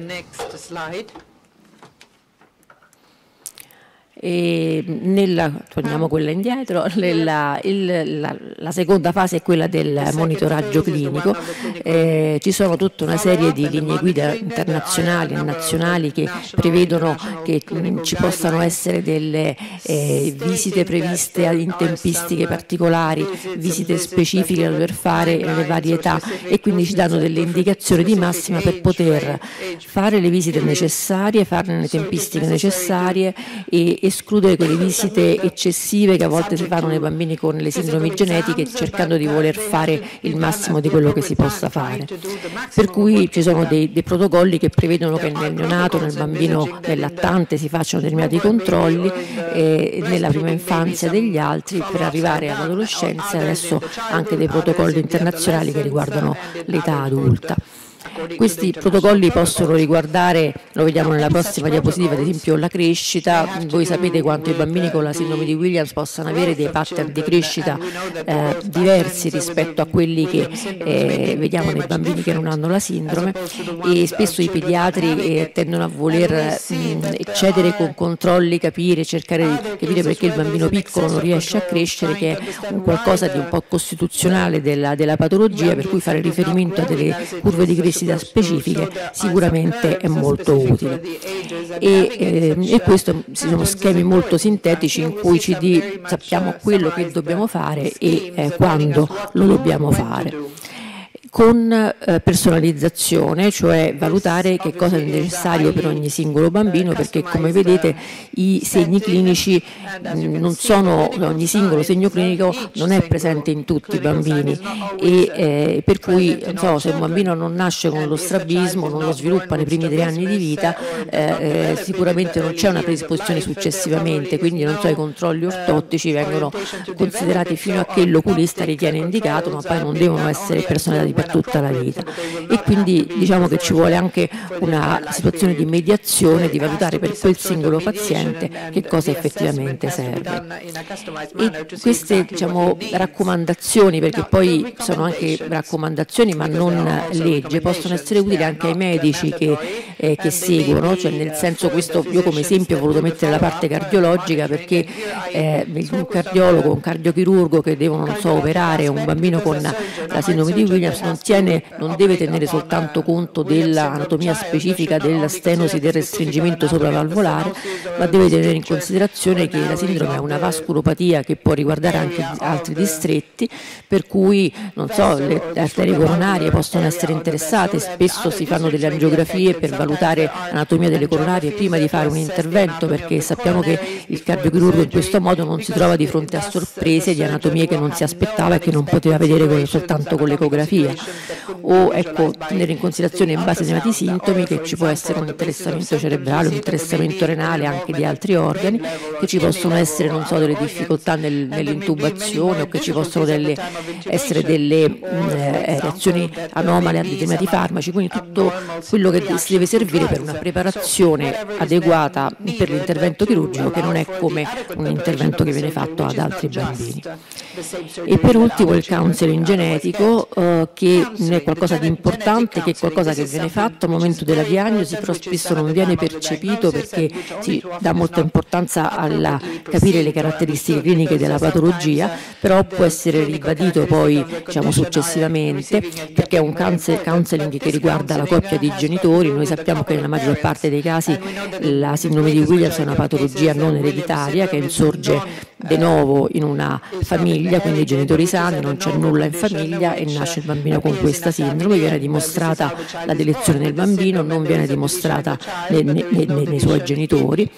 Speaker 13: E nella, torniamo quella indietro, nella, il, la, la, seconda fase è quella del monitoraggio clinico, eh, ci sono tutta una serie di linee guida internazionali e nazionali che prevedono che mh, ci possano essere delle eh, visite previste in tempistiche particolari, visite specifiche da dover fare nelle varie età e quindi ci danno delle indicazioni di massima per poter fare le visite necessarie, farne le tempistiche necessarie e, e escludere quelle visite eccessive che a volte si fanno nei bambini con le sindromi genetiche cercando di voler fare il massimo di quello che si possa fare. Per cui ci sono dei, dei protocolli che prevedono che nel neonato, nel bambino, lattante si facciano determinati controlli eh, nella prima infanzia degli altri per arrivare all'adolescenza e adesso anche dei protocolli internazionali che riguardano l'età adulta. Questi protocolli possono riguardare, lo vediamo nella prossima diapositiva, ad esempio la crescita. Voi sapete quanto i bambini con la sindrome di Williams possano avere dei pattern di crescita eh, diversi rispetto a quelli che eh, vediamo nei bambini che non hanno la sindrome e spesso i pediatri eh, tendono a voler mh, eccedere con controlli, capire, cercare di capire perché il bambino piccolo non riesce a crescere, che è un qualcosa di un po' costituzionale della, della patologia, per cui fare riferimento a delle curve di crescita specifiche sicuramente è molto utile. E, eh, e questo sono schemi molto sintetici in cui ci di, sappiamo quello che dobbiamo fare e eh, quando lo dobbiamo fare con eh, personalizzazione, cioè valutare che cosa è necessario per ogni singolo bambino, perché come vedete i segni clinici mh, mm, non sono, ogni singolo segno clinico non è presente in tutti i bambini. e eh, per cui so, se un bambino non nasce con lo strabismo, non lo sviluppa nei primi tre anni di vita, eh, eh sicuramente non c'è una predisposizione successivamente, quindi non so, i controlli ortottici vengono considerati fino a che l'oculista ritiene indicato, ma poi non devono essere personalizzati per tutta la vita. e quindi diciamo che ci vuole anche una situazione di mediazione, di valutare per quel singolo paziente che cosa effettivamente serve. E queste diciamo, raccomandazioni, perché poi sono anche raccomandazioni ma non legge, possono essere utili anche ai medici che, eh, che seguono, cioè nel senso questo io come esempio ho voluto mettere la parte cardiologica perché eh, un cardiologo, un cardiochirurgo che devono so, operare un bambino con la sindrome di Williams non, tiene, non deve tenere soltanto conto dell'anatomia specifica della stenosi del restringimento sopravalvolare, ma deve tenere in considerazione che la sindrome è una vasculopatia che può riguardare anche altri distretti, per cui so, le arterie coronarie possono essere interessate, spesso si fanno delle angiografie per valutare l'anatomia delle coronarie prima di fare un intervento, perché sappiamo che il cardiochirurgo in questo modo non si trova di fronte a sorprese di anatomie che non si aspettava e che non poteva vedere soltanto con l'ecografia o ecco, tenere in considerazione in base ai determinati sintomi che ci può essere un interessamento cerebrale, un interessamento renale anche di altri organi, che ci possono essere non so, delle difficoltà nel, nell'intubazione o che ci possono delle, essere delle mh, eh, reazioni anomale a determinati farmaci, quindi tutto quello che si deve servire per una preparazione adeguata per l'intervento chirurgico che non è come un intervento che viene fatto ad altri bambini. E per ultimo il counseling genetico eh, che è qualcosa di importante, che è qualcosa che viene fatto al momento della diagnosi, però spesso non viene percepito perché si dà molta importanza a capire le caratteristiche cliniche della patologia, però può essere ribadito poi diciamo, successivamente perché è un counseling che riguarda la coppia di genitori, noi sappiamo che nella maggior parte dei casi la sindrome di Williams è una patologia non ereditaria che insorge de novo in una famiglia, quindi i genitori sani, non c'è nulla in famiglia e nasce il bambino con questa sindrome, viene dimostrata la delezione del bambino, non viene dimostrata nei, nei, nei, nei suoi genitori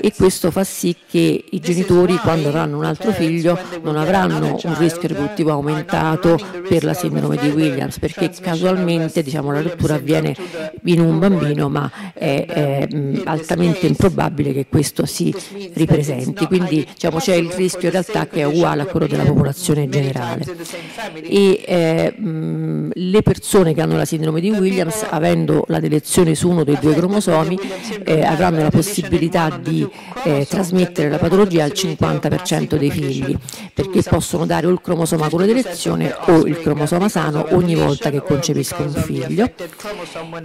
Speaker 13: e questo fa sì che i genitori quando avranno un altro figlio non avranno un rischio riproduttivo aumentato per la sindrome di Williams perché casualmente diciamo, la rottura avviene in un bambino ma è, è altamente improbabile che questo si ripresenti, quindi diciamo, c'è il rischio in realtà che è uguale a quello della popolazione generale. E, eh, mh, le persone che hanno la sindrome di Williams, avendo la delezione su uno dei due cromosomi, eh, avranno la possibilità di eh, trasmettere la patologia al 50% dei figli, perché possono dare o il cromosoma con la delezione o il cromosoma sano ogni volta che concepiscono un figlio.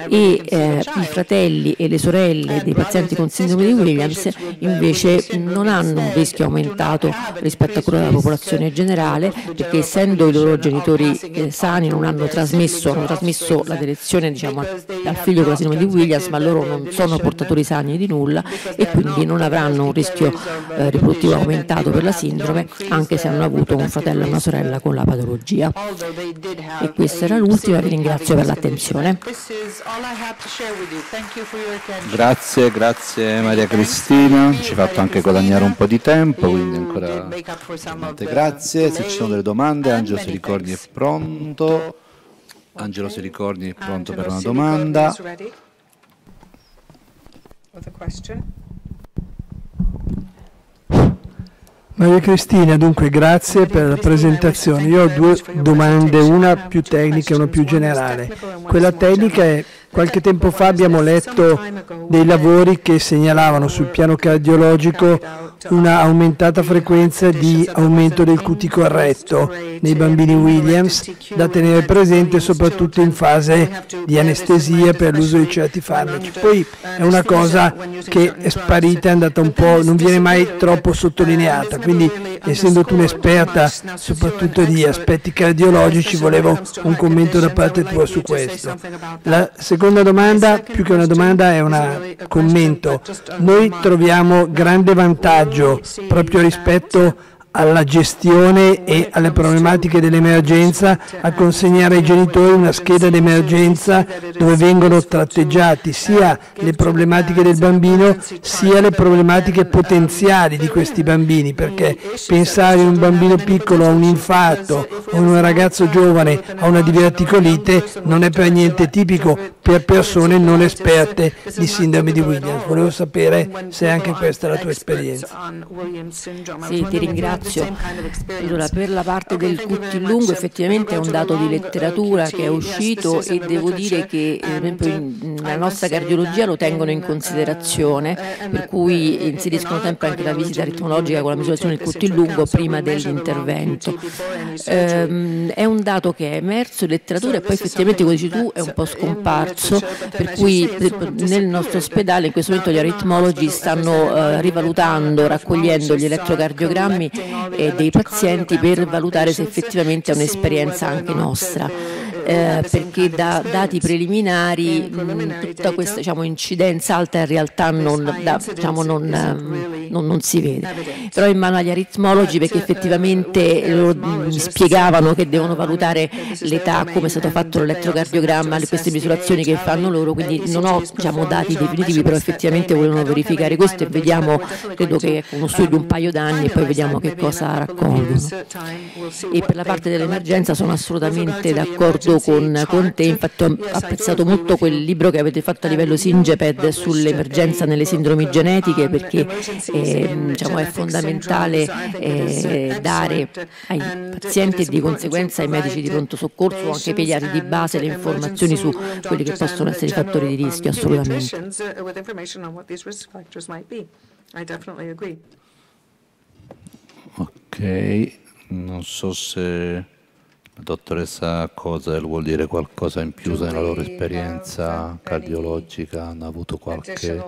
Speaker 13: E eh, i fratelli e le sorelle dei pazienti con sindrome di Williams invece non hanno un rischio aumentato rispetto a quello della popolazione generale, perché essendo i loro genitori eh, sani non hanno trasmesso, hanno trasmesso la delezione diciamo, al figlio con la sindrome di Williams, ma loro non sono portatori sani di nulla e quindi non avranno un rischio eh, riproduttivo aumentato per la sindrome, anche se hanno avuto un fratello e una sorella con la patologia. E questa era l'ultima, vi ringrazio per l'attenzione.
Speaker 5: Grazie, grazie Maria Cristina, ci ha fatto anche guadagnare un po' di tempo, quindi ancora grazie. Se ci sono delle domande, Angelo si ricordi è pronto. Angelo si ricordi è pronto per una domanda.
Speaker 8: Maria Cristina, dunque grazie per la presentazione. Io ho due domande, una più tecnica e una più generale. Quella tecnica è Qualche tempo fa abbiamo letto dei lavori che segnalavano sul piano cardiologico una aumentata frequenza di aumento del QT corretto nei bambini Williams, da tenere presente soprattutto in fase di anestesia per l'uso di certi farmaci. Poi è una cosa che è sparita, è andata un po', non viene mai troppo sottolineata, quindi essendo tu un'esperta soprattutto di aspetti cardiologici, volevo un commento da parte tua su questo. La seconda domanda, più che una domanda, è un commento. Noi troviamo grande vantaggio proprio rispetto alla gestione e alle problematiche dell'emergenza a consegnare ai genitori una scheda d'emergenza dove vengono tratteggiati sia le problematiche del bambino sia le problematiche potenziali di questi bambini perché pensare a un bambino piccolo a un infarto o a un ragazzo giovane a una diverticolite non è per niente tipico per persone non esperte di sindrome di Williams. Volevo sapere se anche questa è la tua esperienza.
Speaker 13: Sì, ti ringrazio ringrazio. Allora, per la parte del cutti lungo effettivamente è un dato di letteratura che è uscito e devo dire che per esempio nella nostra cardiologia lo tengono in considerazione, per cui inseriscono sempre anche la visita ritmologica con la misurazione del cutti lungo prima dell'intervento. Eh, è un dato che è emerso in letteratura e poi effettivamente come dici tu è un po' scomparso, per cui nel nostro ospedale in questo momento gli aritmologi stanno eh, rivalutando, raccogliendo gli elettrocardiogrammi dei pazienti per valutare se effettivamente è un'esperienza anche nostra eh, perché da dati preliminari mh, tutta questa diciamo, incidenza alta in realtà non, da, diciamo, non, non, non, si vede. Però in mano agli aritmologi perché effettivamente loro mi spiegavano che devono valutare l'età, come è stato fatto l'elettrocardiogramma, queste misurazioni che fanno loro, quindi non ho diciamo, dati definitivi, però effettivamente volevano verificare questo e vediamo, credo che uno studio di un paio d'anni e poi vediamo che cosa raccolgono. E per la parte dell'emergenza sono assolutamente d'accordo con, con, te, infatti ho apprezzato molto quel libro che avete fatto a livello Singeped sull'emergenza nelle sindromi genetiche perché eh, diciamo, è fondamentale eh, dare ai pazienti e di conseguenza ai medici di pronto soccorso o anche ai pediatri di base le informazioni su quelli che possono essere i fattori di rischio assolutamente.
Speaker 5: Ok, non so se dottoressa Cosel vuol dire qualcosa in più nella loro esperienza cardiologica? Hanno avuto qualche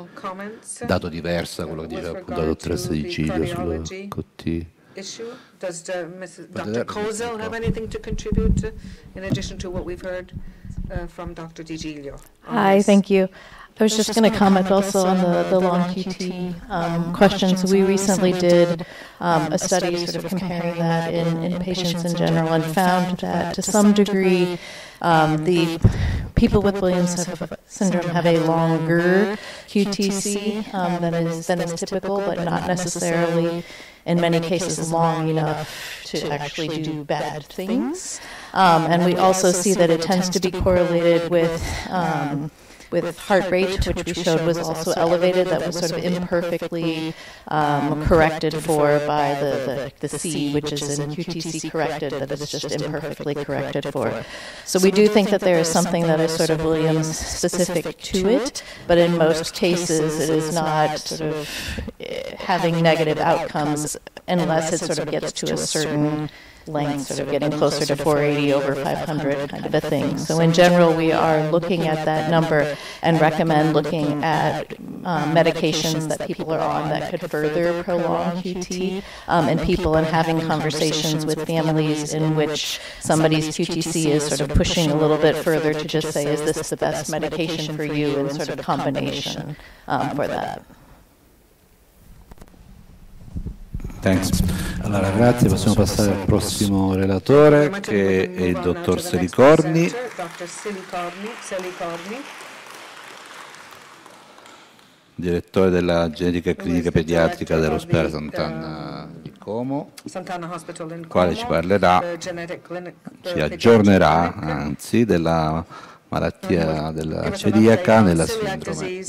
Speaker 5: dato diverso da quello che diceva appunto la dottoressa Di Giglio sul CT?
Speaker 3: Does uh, Mrs. Dr. Kozel have anything to contribute in addition to what we've heard uh, from Dr. Di Giglio?
Speaker 6: Hi, thank you. I was just going to comment also on the, the long QT um, questions. We recently did um, a study sort of comparing that in, in patients in general and found that to some degree um, the people with Williams syndrome have a longer QTC um, than, is, than is typical, but not necessarily in many cases long enough to actually do bad things. Um, and we also see that it tends to be correlated with um, with heart rate, which we showed was also elevated, that was sort of imperfectly um, um corrected for by the, the, the C, which is in QTC corrected, that it's just imperfectly corrected for. So we do think that there is something that is sort of Williams specific to it, but in most cases it is not sort of eh, having negative outcomes unless it sort of gets to a certain length, sort of getting closer to 480 over 500 kind of a thing. So in general, we are looking at that number and recommend looking at um, medications that people are on that could further prolong QT um, in people and having conversations with families in which somebody's QTC is sort of pushing a little bit further to just say, is this the best medication for you and sort of combination um, for that.
Speaker 5: Thanks. Allora, grazie, possiamo passare al prossimo relatore che è il dottor Selicorni. Direttore della genetica clinica pediatrica dell'ospedale Sant'Anna di Como, il quale ci parlerà, ci aggiornerà anzi della malattia della celiaca nella sindrome.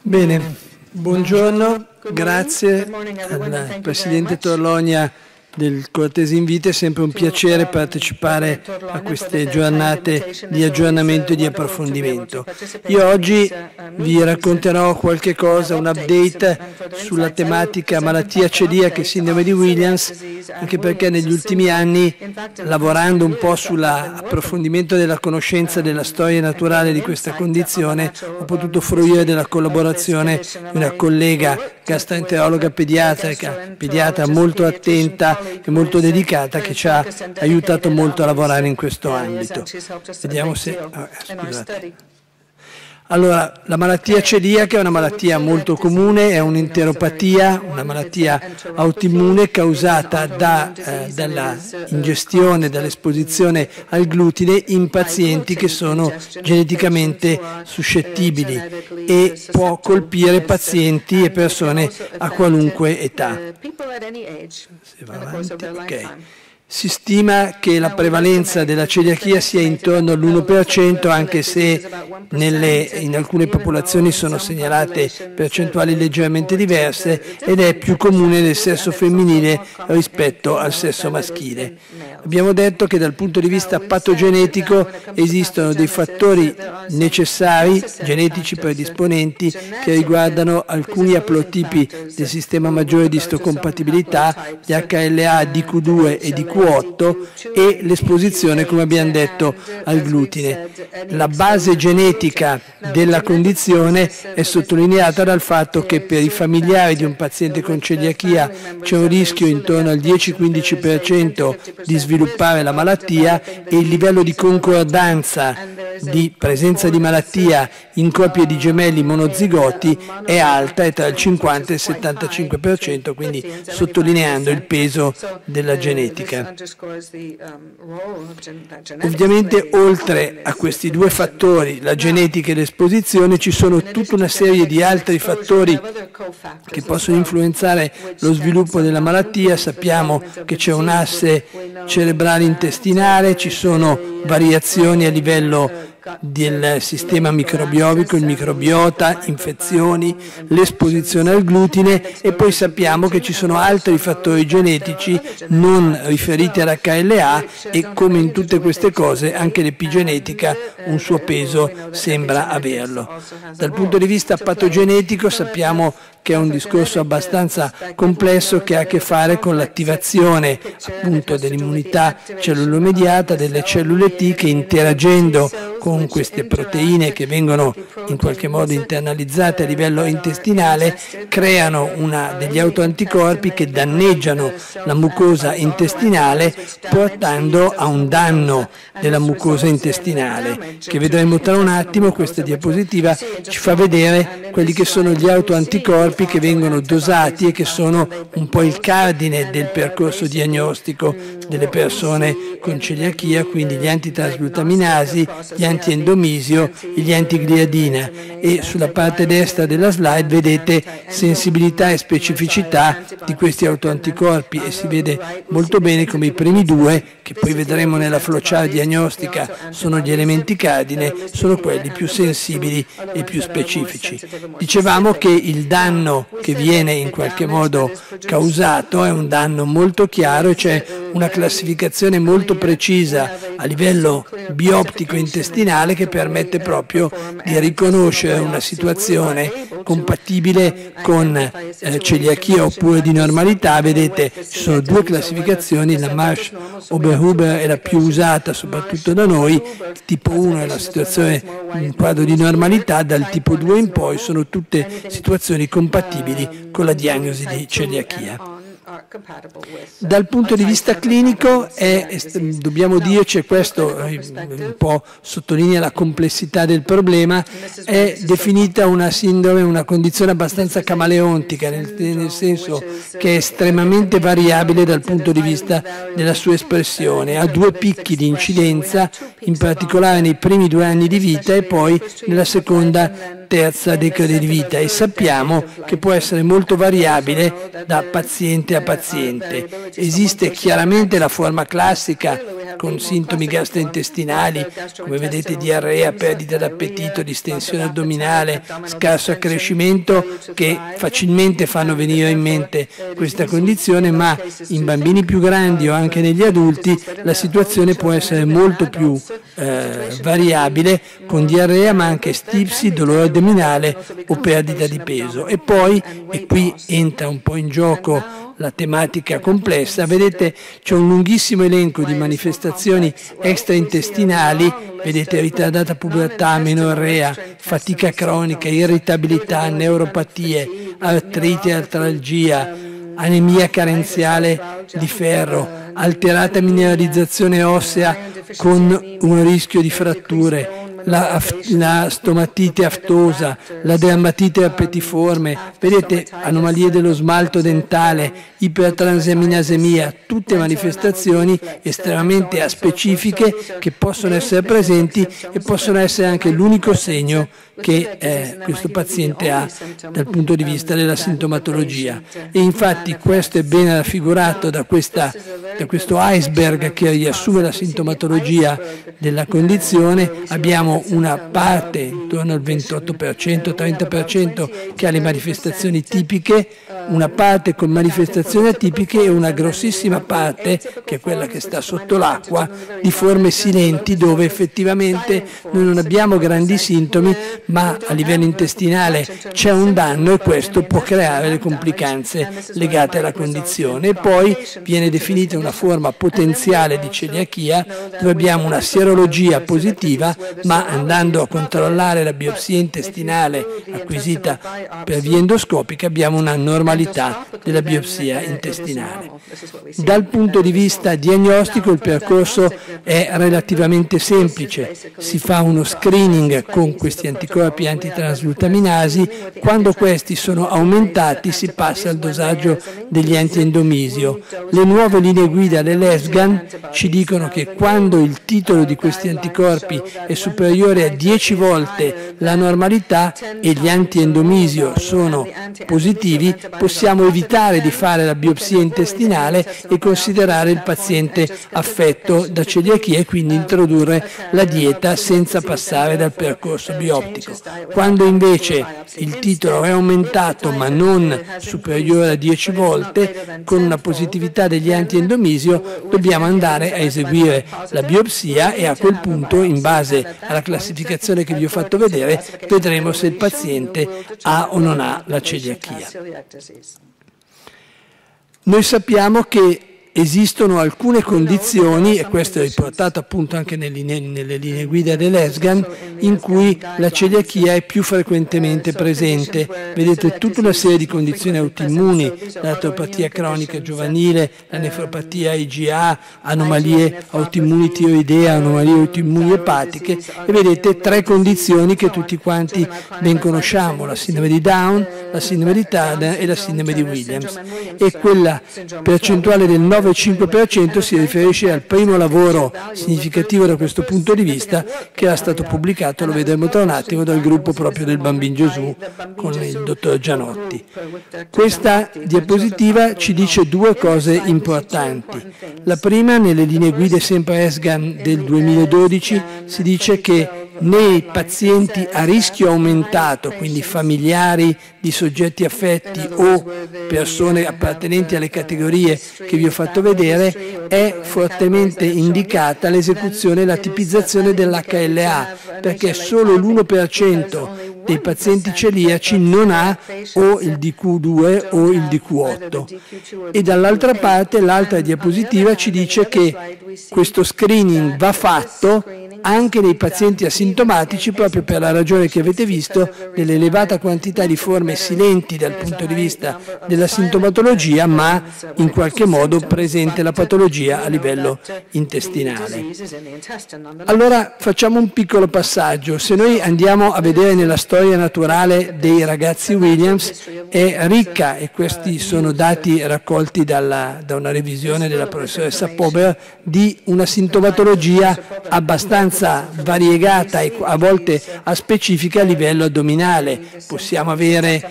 Speaker 8: Bene, Buongiorno, Grazie. Al Presidente Torlonia del cortese invito, è sempre un piacere partecipare a queste giornate di aggiornamento e di approfondimento. Io oggi vi racconterò qualche cosa, un update sulla tematica malattia celiaca e sindrome di Williams, anche perché negli ultimi anni, lavorando un po' sull'approfondimento della conoscenza della storia naturale di questa condizione, ho potuto fruire della collaborazione di una collega gastroenterologa pediatrica, pediatra molto attenta molto dedicata che ci ha aiutato molto a lavorare in questo ambito. Vediamo se... Oh, allora, la malattia celiaca è una malattia molto comune, è un'enteropatia, una malattia autoimmune causata da, eh, dalla ingestione, dall'esposizione al glutine in pazienti che sono geneticamente suscettibili e può colpire pazienti e persone a qualunque età. Se va avanti, okay. Si stima che la prevalenza della celiachia sia intorno all'1%, anche se nelle, in alcune popolazioni sono segnalate percentuali leggermente diverse ed è più comune nel sesso femminile rispetto al sesso maschile. Abbiamo detto che dal punto di vista patogenetico esistono dei fattori necessari, genetici predisponenti, che riguardano alcuni aplotipi del sistema maggiore di istocompatibilità, gli HLA, DQ2 e DQ1, Q8 e l'esposizione, come abbiamo detto, al glutine. La base genetica della condizione è sottolineata dal fatto che per i familiari di un paziente con celiachia c'è un rischio intorno al 10-15% di sviluppare la malattia e il livello di concordanza di presenza di malattia in coppie di gemelli monozigoti è alta, è tra il 50 e il 75%, quindi sottolineando il peso della genetica. Ovviamente oltre a questi due fattori, la genetica e l'esposizione, ci sono tutta una serie di altri fattori che possono influenzare lo sviluppo della malattia. Sappiamo che c'è un asse cerebrale intestinale, ci sono variazioni a livello del sistema microbiotico, il microbiota, infezioni, l'esposizione al glutine e poi sappiamo che ci sono altri fattori genetici non riferiti all'HLA e come in tutte queste cose anche l'epigenetica un suo peso sembra averlo. Dal punto di vista patogenetico sappiamo che è un discorso abbastanza complesso che ha a che fare con l'attivazione appunto dell'immunità cellulomediata delle cellule T che interagendo con queste proteine che vengono in qualche modo internalizzate a livello intestinale creano una, degli autoanticorpi che danneggiano la mucosa intestinale portando a un danno della mucosa intestinale che vedremo tra un attimo. Questa diapositiva ci fa vedere quelli che sono gli autoanticorpi corpi che vengono dosati e che sono un po' il cardine del percorso diagnostico delle persone con celiachia, quindi gli antitrasglutaminasi, gli antiendomisio e gli antigliadina. E sulla parte destra della slide vedete sensibilità e specificità di questi autoanticorpi e si vede molto bene come i primi due, che poi vedremo nella flowchart diagnostica sono gli elementi cardine, sono quelli più sensibili e più specifici. Dicevamo che il danno che viene in qualche modo causato è un danno molto chiaro e c'è una classificazione molto precisa a livello bioptico intestinale che permette proprio di riconoscere una situazione compatibile con eh, celiachia oppure di normalità. Vedete, ci sono due classificazioni, la Marsh Oberhuber è la più usata soprattutto da noi, il tipo 1 è la situazione in quadro di normalità, dal tipo 2 in poi sono tutte situazioni compatibili con la diagnosi di celiachia. Dal punto di vista clinico è, dobbiamo dirci, e questo eh, un po' sottolinea la complessità del problema, è definita una sindrome, una condizione abbastanza camaleontica, nel, nel senso che è estremamente variabile dal punto di vista della sua espressione, ha due picchi di incidenza, in particolare nei primi due anni di vita e poi nella seconda terza decade di vita. E sappiamo che può essere molto variabile da paziente a paziente. Esiste chiaramente la forma classica con sintomi gastrointestinali, come vedete diarrea, perdita d'appetito, distensione addominale, scarso accrescimento, che facilmente fanno venire in mente questa condizione, ma in bambini più grandi o anche negli adulti la situazione può essere molto più eh, variabile, con diarrea ma anche stipsi, dolore addominale o perdita di peso. E poi, e qui entra un po' in gioco la tematica complessa, vedete c'è un lunghissimo elenco di manifestazioni extraintestinali, vedete ritardata pubertà, menorrea, fatica cronica, irritabilità, neuropatie, artrite, artralgia, anemia carenziale di ferro, alterata mineralizzazione ossea con un rischio di fratture, la, la stomatite aftosa, la dermatite appetiforme, vedete anomalie dello smalto dentale, ipertransaminasemia, tutte manifestazioni estremamente aspecifiche che possono essere presenti e possono essere anche l'unico segno che eh, questo paziente ha dal punto di vista della sintomatologia. E infatti questo è ben raffigurato da, questa, da questo iceberg che riassume la sintomatologia della condizione. Abbiamo una parte, intorno al 28%, 30%, che ha le manifestazioni tipiche, una parte con manifestazioni atipiche e una grossissima parte, che è quella che sta sotto l'acqua, di forme silenti dove effettivamente noi non abbiamo grandi sintomi, ma a livello intestinale c'è un danno e questo può creare le complicanze legate alla condizione. E poi viene definita una forma potenziale di celiachia dove abbiamo una sierologia positiva, ma andando a controllare la biopsia intestinale acquisita per via endoscopica abbiamo una normalità della biopsia intestinale. Dal punto di vista diagnostico il percorso è relativamente semplice, si fa uno screening con questi anticorpi antitransglutaminasi, quando questi sono aumentati si passa al dosaggio degli antiendomisio. Le nuove linee guida dell'ESGAN ci dicono che quando il titolo di questi anticorpi è superiore a 10 volte la normalità e gli antiendomisio sono positivi, possiamo evitare di fare la biopsia intestinale e considerare il paziente affetto da celiachia e quindi introdurre la dieta senza passare dal percorso bioptico. Quando invece il titolo è aumentato ma non superiore a 10 volte, con una positività degli antiendomisio, dobbiamo andare a eseguire la biopsia e a quel punto, in base alla classificazione che vi ho fatto vedere, vedremo se il paziente ha o non ha la celiachia. Noi sappiamo che esistono alcune condizioni, e questo è riportato appunto anche nelle linee, guida dell'ESGAN, in cui la celiachia è più frequentemente presente. Vedete tutta una serie di condizioni autoimmuni, l'artropatia cronica giovanile, la nefropatia IgA, anomalie autoimmuni tiroidea, anomalie autoimmuni epatiche e vedete tre condizioni che tutti quanti ben conosciamo, la sindrome di Down, la sindrome di Turner e la sindrome di Williams. E quella percentuale del 9 9,5% si riferisce al primo lavoro significativo da questo punto di vista che era stato pubblicato, lo vedremo tra un attimo, dal gruppo proprio del Bambin Gesù con il dottor Gianotti. Questa diapositiva ci dice due cose importanti. La prima, nelle linee guide sempre ESGAN del 2012, si dice che nei pazienti a rischio aumentato, quindi familiari di soggetti affetti o persone appartenenti alle categorie che vi ho fatto vedere, è fortemente indicata l'esecuzione e la tipizzazione dell'HLA, perché solo l'1% dei pazienti celiaci non ha o il DQ2 o il DQ8. E dall'altra parte l'altra diapositiva ci dice che questo screening va fatto anche nei pazienti asintomatici proprio per la ragione che avete visto dell'elevata quantità di forme silenti dal punto di vista della sintomatologia ma in qualche modo presente la patologia a livello intestinale. Allora facciamo un piccolo passaggio, se noi andiamo a vedere nella storia naturale dei ragazzi Williams è ricca e questi sono dati raccolti dalla, da una revisione della professoressa Pober di una sintomatologia abbastanza abbastanza variegata e a volte aspecifica a livello addominale. Possiamo avere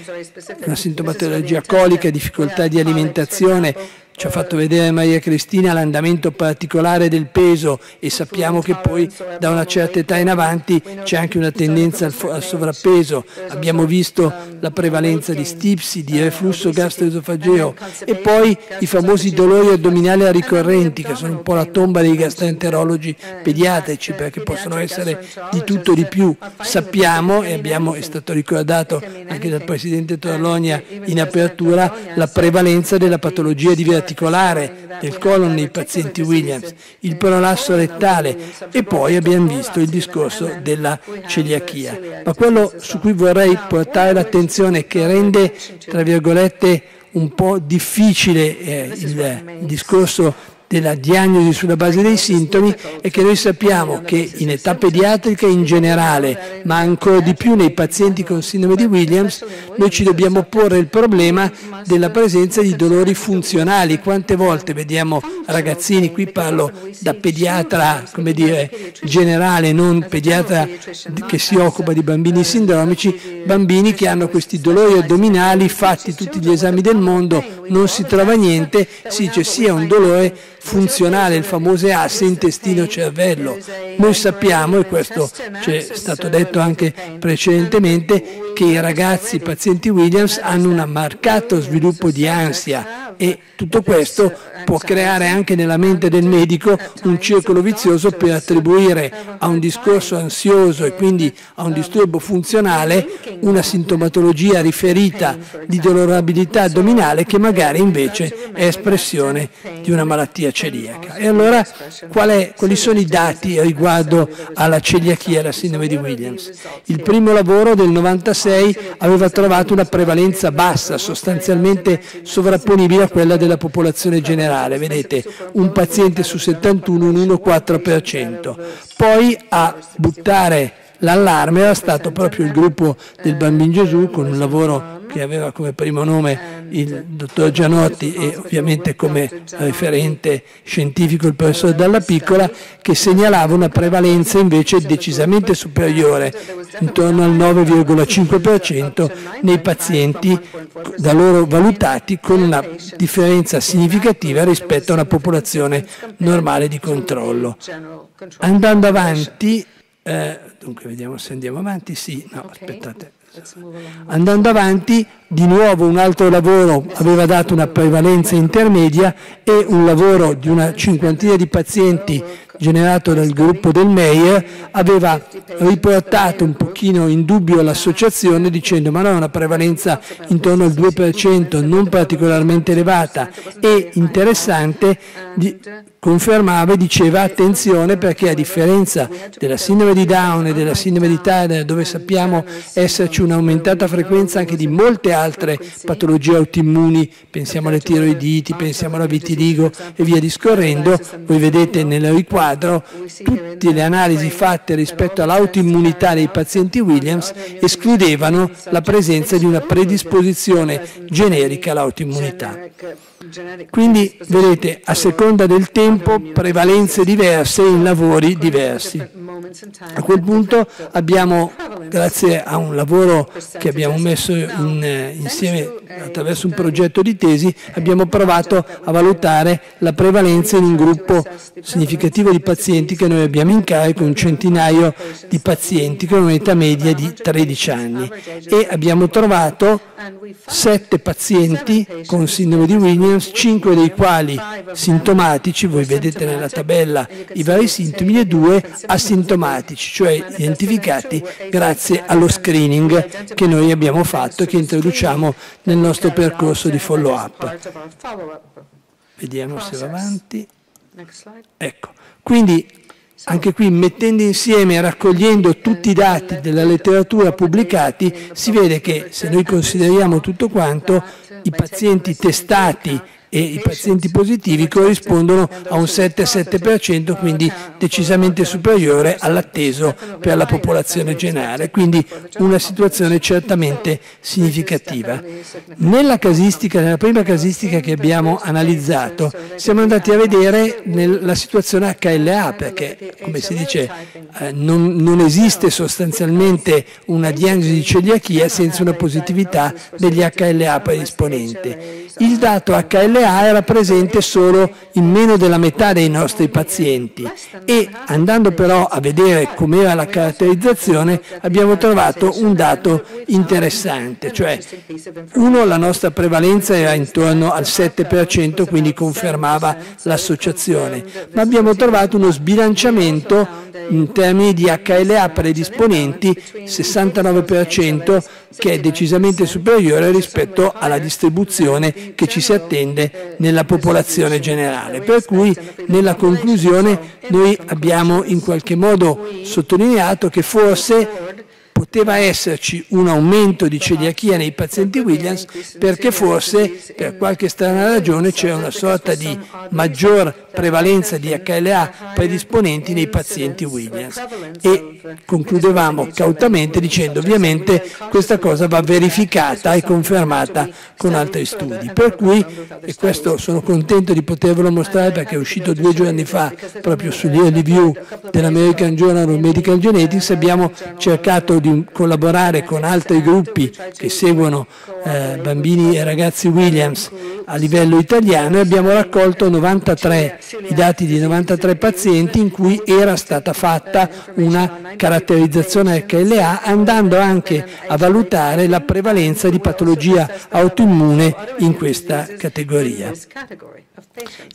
Speaker 8: una sintomatologia colica, difficoltà di alimentazione, ci ha fatto vedere Maria Cristina l'andamento particolare del peso e sappiamo che poi da una certa età in avanti c'è anche una tendenza al, sovrappeso. Abbiamo visto la prevalenza di stipsi, di reflusso gastroesofageo e poi i famosi dolori addominali ricorrenti che sono un po' la tomba dei gastroenterologi pediatrici perché possono essere di tutto di più. Sappiamo e abbiamo, è stato ricordato anche dal Presidente Torlonia in apertura la prevalenza della patologia di verticolare del colon nei pazienti Williams, il prolasso rettale e poi abbiamo visto il discorso della celiachia. Ma quello su cui vorrei portare l'attenzione che rende, tra virgolette, un po' difficile eh, il discorso della diagnosi sulla base dei sintomi è che noi sappiamo che in età pediatrica in generale, ma ancora di più nei pazienti con sindrome di Williams, noi ci dobbiamo porre il problema della presenza di dolori funzionali. Quante volte vediamo ragazzini, qui parlo da pediatra, dire, generale, non pediatra che si occupa di bambini sindromici, bambini che hanno questi dolori addominali, fatti tutti gli esami del mondo, non si trova niente, si dice sia un dolore funzionale, il famoso asse intestino-cervello. Noi sappiamo, e questo ci è stato detto anche precedentemente, che i ragazzi pazienti Williams hanno un marcato sviluppo di ansia e tutto questo può creare anche nella mente del medico un circolo vizioso per attribuire a un discorso ansioso e quindi a un disturbo funzionale una sintomatologia riferita di dolorabilità addominale che magari invece è espressione di una malattia celiaca. E allora è, quali sono i dati riguardo alla celiachia, alla sindrome di Williams? Il primo lavoro del 96 aveva trovato una prevalenza bassa, sostanzialmente sovrapponibile a quella della popolazione generale, vedete, un paziente su 71, un 1,4%. Poi a buttare l'allarme era stato proprio il gruppo del Bambino Gesù con un lavoro che aveva come primo nome il dottor Gianotti e ovviamente come referente scientifico il professor Dalla Piccola, che segnalava una prevalenza invece decisamente superiore, intorno al 9,5% nei pazienti da loro valutati con una differenza significativa rispetto a una popolazione normale di controllo. Andando avanti, eh, dunque vediamo se andiamo avanti, sì, no, aspettate. Andando avanti, di nuovo un altro lavoro aveva dato una prevalenza intermedia e un lavoro di una cinquantina di pazienti generato dal gruppo del Meyer aveva riportato un pochino in dubbio l'associazione dicendo ma no una prevalenza intorno al 2% non particolarmente elevata e interessante confermava e diceva attenzione perché a differenza della sindrome di Down e della sindrome di Tyler dove sappiamo esserci un'aumentata frequenza anche di molte altre patologie autoimmuni, pensiamo alle tiroiditi, pensiamo alla vitiligo e via discorrendo, voi vedete nel riquadro tutte le analisi fatte rispetto all'autoimmunità dei pazienti Williams escludevano la presenza di una predisposizione generica all'autoimmunità. Quindi vedete, a seconda del tempo, prevalenze diverse in lavori diversi. A quel punto abbiamo, grazie a un lavoro che abbiamo messo in, eh, insieme attraverso un progetto di tesi, abbiamo provato a valutare la prevalenza in un gruppo significativo di pazienti che noi abbiamo in carico, un centinaio di pazienti con un'età media di 13 anni e abbiamo trovato sette pazienti con sindrome di Williams, cinque dei quali sintomatici, voi vedete nella tabella i vari sintomi, e due asintomatici, cioè identificati grazie allo screening che noi abbiamo fatto e che introduciamo nel nostro percorso di follow up. Vediamo se va avanti. Ecco, quindi anche qui mettendo insieme e raccogliendo tutti i dati della letteratura pubblicati si vede che se noi consideriamo tutto quanto i pazienti testati e i pazienti positivi corrispondono a un 7-7%, quindi decisamente superiore all'atteso per la popolazione generale, quindi una situazione certamente significativa. Nella casistica, nella prima casistica che abbiamo analizzato, siamo andati a vedere la situazione HLA, perché come si dice eh, non, non esiste sostanzialmente una diagnosi di celiachia senza una positività degli HLA predisponente. Il dato HLA HLA era presente solo in meno della metà dei nostri pazienti. E andando però a vedere com'era la caratterizzazione abbiamo trovato un dato interessante, cioè uno la nostra prevalenza era intorno al 7%, quindi confermava l'associazione, ma abbiamo trovato uno sbilanciamento in termini di HLA predisponenti 69% che è decisamente superiore rispetto alla distribuzione che ci si attende nella popolazione generale. Per cui nella conclusione noi abbiamo in qualche modo sottolineato che forse poteva esserci un aumento di celiachia nei pazienti Williams perché forse per qualche strana ragione c'è una sorta di maggior prevalenza di HLA predisponenti nei pazienti Williams e concludevamo cautamente dicendo ovviamente questa cosa va verificata e confermata con altri studi. Per cui e questo sono contento di potervelo mostrare perché è uscito due giorni fa proprio sull'Ear Review dell'American Journal of Medical Genetics abbiamo cercato di collaborare con altri gruppi che seguono eh, bambini e ragazzi Williams a livello italiano e abbiamo raccolto 93, i dati di 93 pazienti in cui era stata fatta una caratterizzazione HLA andando anche a valutare la prevalenza di patologia autoimmune in questa categoria.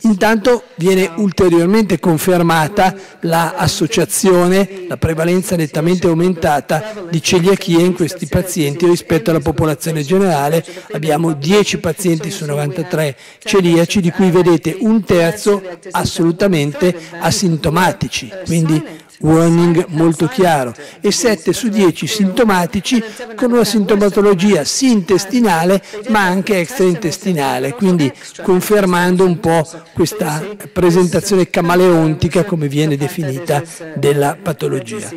Speaker 8: Intanto viene ulteriormente confermata l'associazione, la, prevalenza nettamente aumentata di celiachia in questi pazienti rispetto alla popolazione generale. Abbiamo 10 pazienti su 93 celiaci, di cui vedete un terzo assolutamente asintomatici, quindi warning molto chiaro, e 7 su 10 sintomatici con una sintomatologia sì intestinale ma anche extraintestinale, quindi confermando un po' questa presentazione camaleontica come viene definita della patologia.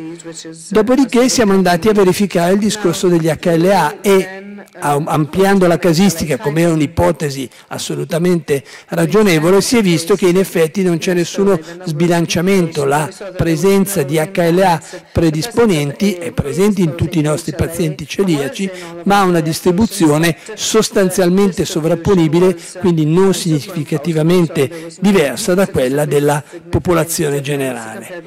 Speaker 8: Dopodiché siamo andati a verificare il discorso degli HLA e ampliando la casistica come è un'ipotesi assolutamente ragionevole, si è visto che in effetti non c'è nessuno sbilanciamento, la presenza di HLA predisponenti è presente in tutti i nostri pazienti celiaci, ma ha una distribuzione sostanzialmente sovrapponibile, quindi non significativamente diversa da quella della popolazione generale.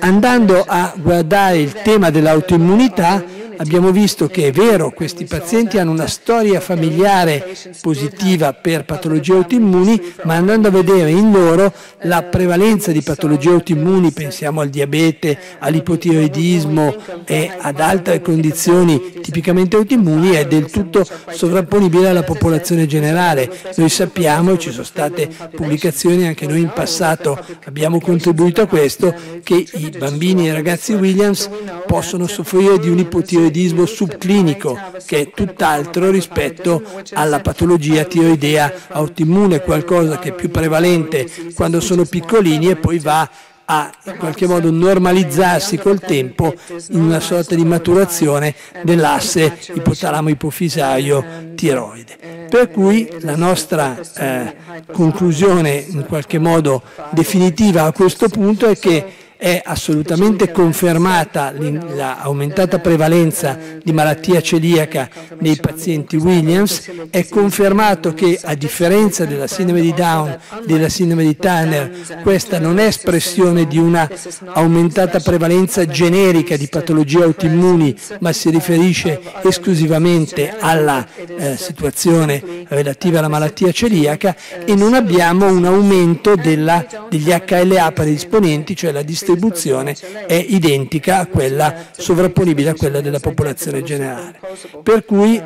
Speaker 8: Andando a guardare il tema dell'autoimmunità, abbiamo visto che è vero, questi pazienti hanno una storia familiare positiva per patologie autoimmuni, ma andando a vedere in loro la prevalenza di patologie autoimmuni, pensiamo al diabete, all'ipotiroidismo e ad altre condizioni tipicamente autoimmuni, è del tutto sovrapponibile alla popolazione generale. Noi sappiamo, ci sono state pubblicazioni, anche noi in passato abbiamo contribuito a questo, che i bambini e i ragazzi Williams possono soffrire di un ipotiroidismo subclinico, che è tutt'altro rispetto alla patologia tiroidea autoimmune, qualcosa che è più prevalente quando sono piccolini e poi va a in qualche modo normalizzarsi col tempo in una sorta di maturazione dell'asse ipotalamo-ipofisario tiroide. Per cui la nostra eh, conclusione in qualche modo definitiva a questo punto è che è assolutamente confermata l'aumentata prevalenza di malattia celiaca nei pazienti Williams, è confermato che a differenza della sindrome di Down, della sindrome di Tanner, questa non è espressione di una aumentata prevalenza generica di patologie autoimmuni, ma si riferisce esclusivamente alla eh, situazione relativa alla malattia celiaca e non abbiamo un aumento della, degli HLA predisponenti, cioè la distribuzione distribuzione è identica a quella sovrapponibile a quella della popolazione generale. Per cui,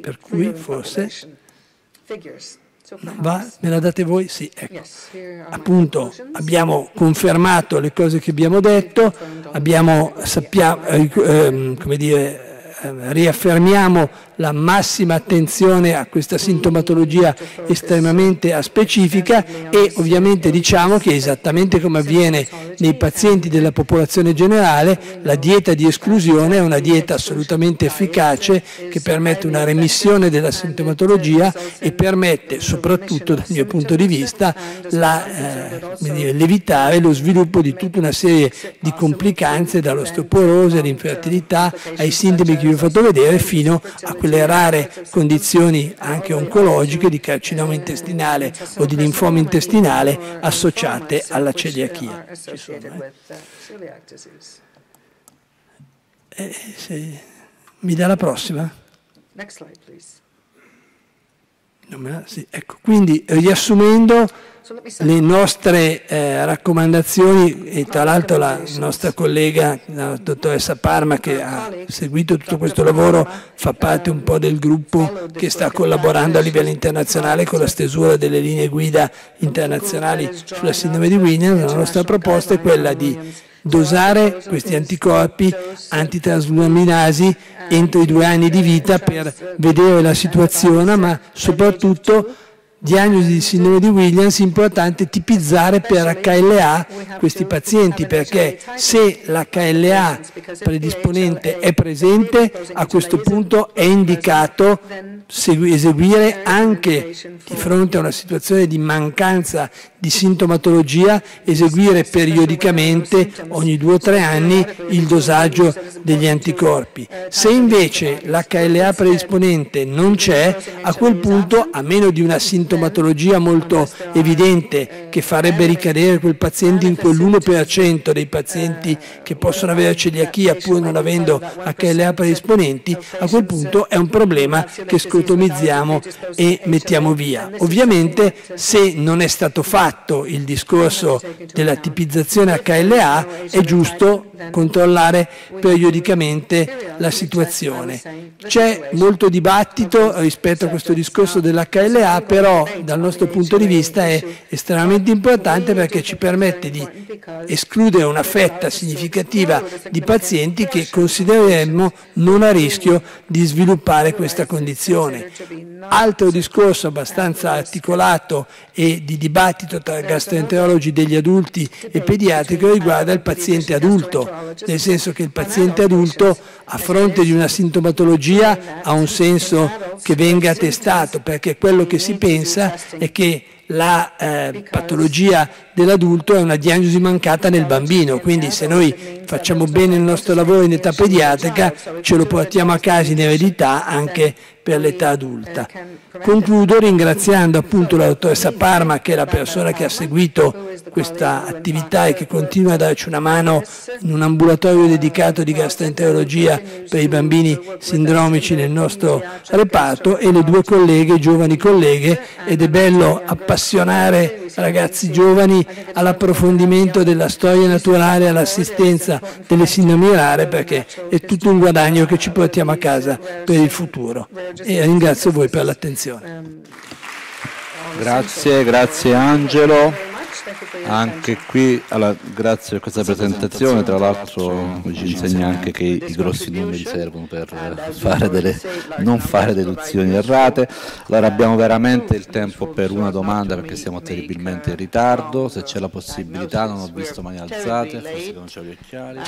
Speaker 8: per cui forse Va? Me la date voi? Sì, ecco. Appunto abbiamo confermato le cose che abbiamo detto, abbiamo, sappiamo, eh, ehm, come dire, riaffermiamo la massima attenzione a questa sintomatologia estremamente aspecifica e ovviamente diciamo che esattamente come avviene nei pazienti della popolazione generale la dieta di esclusione è una dieta assolutamente efficace che permette una remissione della sintomatologia e permette soprattutto dal mio punto di vista eh, l'evitare lo sviluppo di tutta una serie di complicanze dall'osteoporosi all'infertilità ai sintomi che vi ho fatto vedere fino a quelle rare condizioni anche oncologiche di carcinoma intestinale o di linfoma intestinale associate alla celiachia. Eh, se, mi dà la prossima? La, sì, ecco. Quindi riassumendo le nostre eh, raccomandazioni e tra l'altro la nostra collega, la dottoressa Parma che ha seguito tutto questo lavoro fa parte un po' del gruppo che sta collaborando a livello internazionale con la stesura delle linee guida internazionali sulla sindrome di Williams. La nostra proposta è quella di dosare questi anticorpi antitrasluminasi entro i due anni di vita per vedere la situazione, ma soprattutto diagnosi di sindrome di Williams, importante tipizzare per HLA questi pazienti perché se l'HLA predisponente è presente a questo punto è indicato eseguire anche di fronte a una situazione di mancanza di sintomatologia eseguire periodicamente ogni due o tre anni il dosaggio degli anticorpi. Se invece l'HLA predisponente non c'è, a quel punto, a meno di una sintomatologia molto evidente che farebbe ricadere quel paziente in quell'1% dei pazienti che possono avere celiachia pur non avendo HLA predisponenti, a quel punto è un problema che scotomizziamo e mettiamo via. Ovviamente se non è stato fatto fatto il discorso della tipizzazione HLA, è giusto controllare periodicamente la situazione. C'è molto dibattito rispetto a questo discorso dell'HLA, però dal nostro punto di vista è estremamente importante perché ci permette di escludere una fetta significativa di pazienti che considereremmo non a rischio di sviluppare questa condizione. Altro discorso abbastanza articolato e di dibattito gastroenterologi degli adulti e pediatrico riguarda il paziente adulto, nel senso che il paziente adulto a fronte di una sintomatologia ha un senso che venga testato, perché quello che si pensa è che la eh, patologia dell'adulto è una diagnosi mancata nel bambino, quindi se noi facciamo bene il nostro lavoro in età pediatrica ce lo portiamo a casa in eredità anche per l'età adulta. Concludo ringraziando appunto la dottoressa Parma che è la persona che ha seguito questa attività e che continua a darci una mano in un ambulatorio dedicato di gastroenterologia per i bambini sindromici nel nostro reparto e le due colleghe, giovani colleghe ed è bello appassionare ragazzi giovani all'approfondimento della storia naturale, all'assistenza delle sindromi rare perché è tutto un guadagno che ci portiamo a casa per il futuro e ringrazio voi per l'attenzione.
Speaker 5: Grazie, grazie Angelo. Anche qui, allora, grazie per questa presentazione, tra l'altro ci insegna anche che i, grossi numeri servono per fare delle, non fare deduzioni errate. Allora abbiamo veramente il tempo per una domanda perché siamo terribilmente in ritardo, se c'è la possibilità, non ho visto mani alzate, forse non c'ho gli occhiali.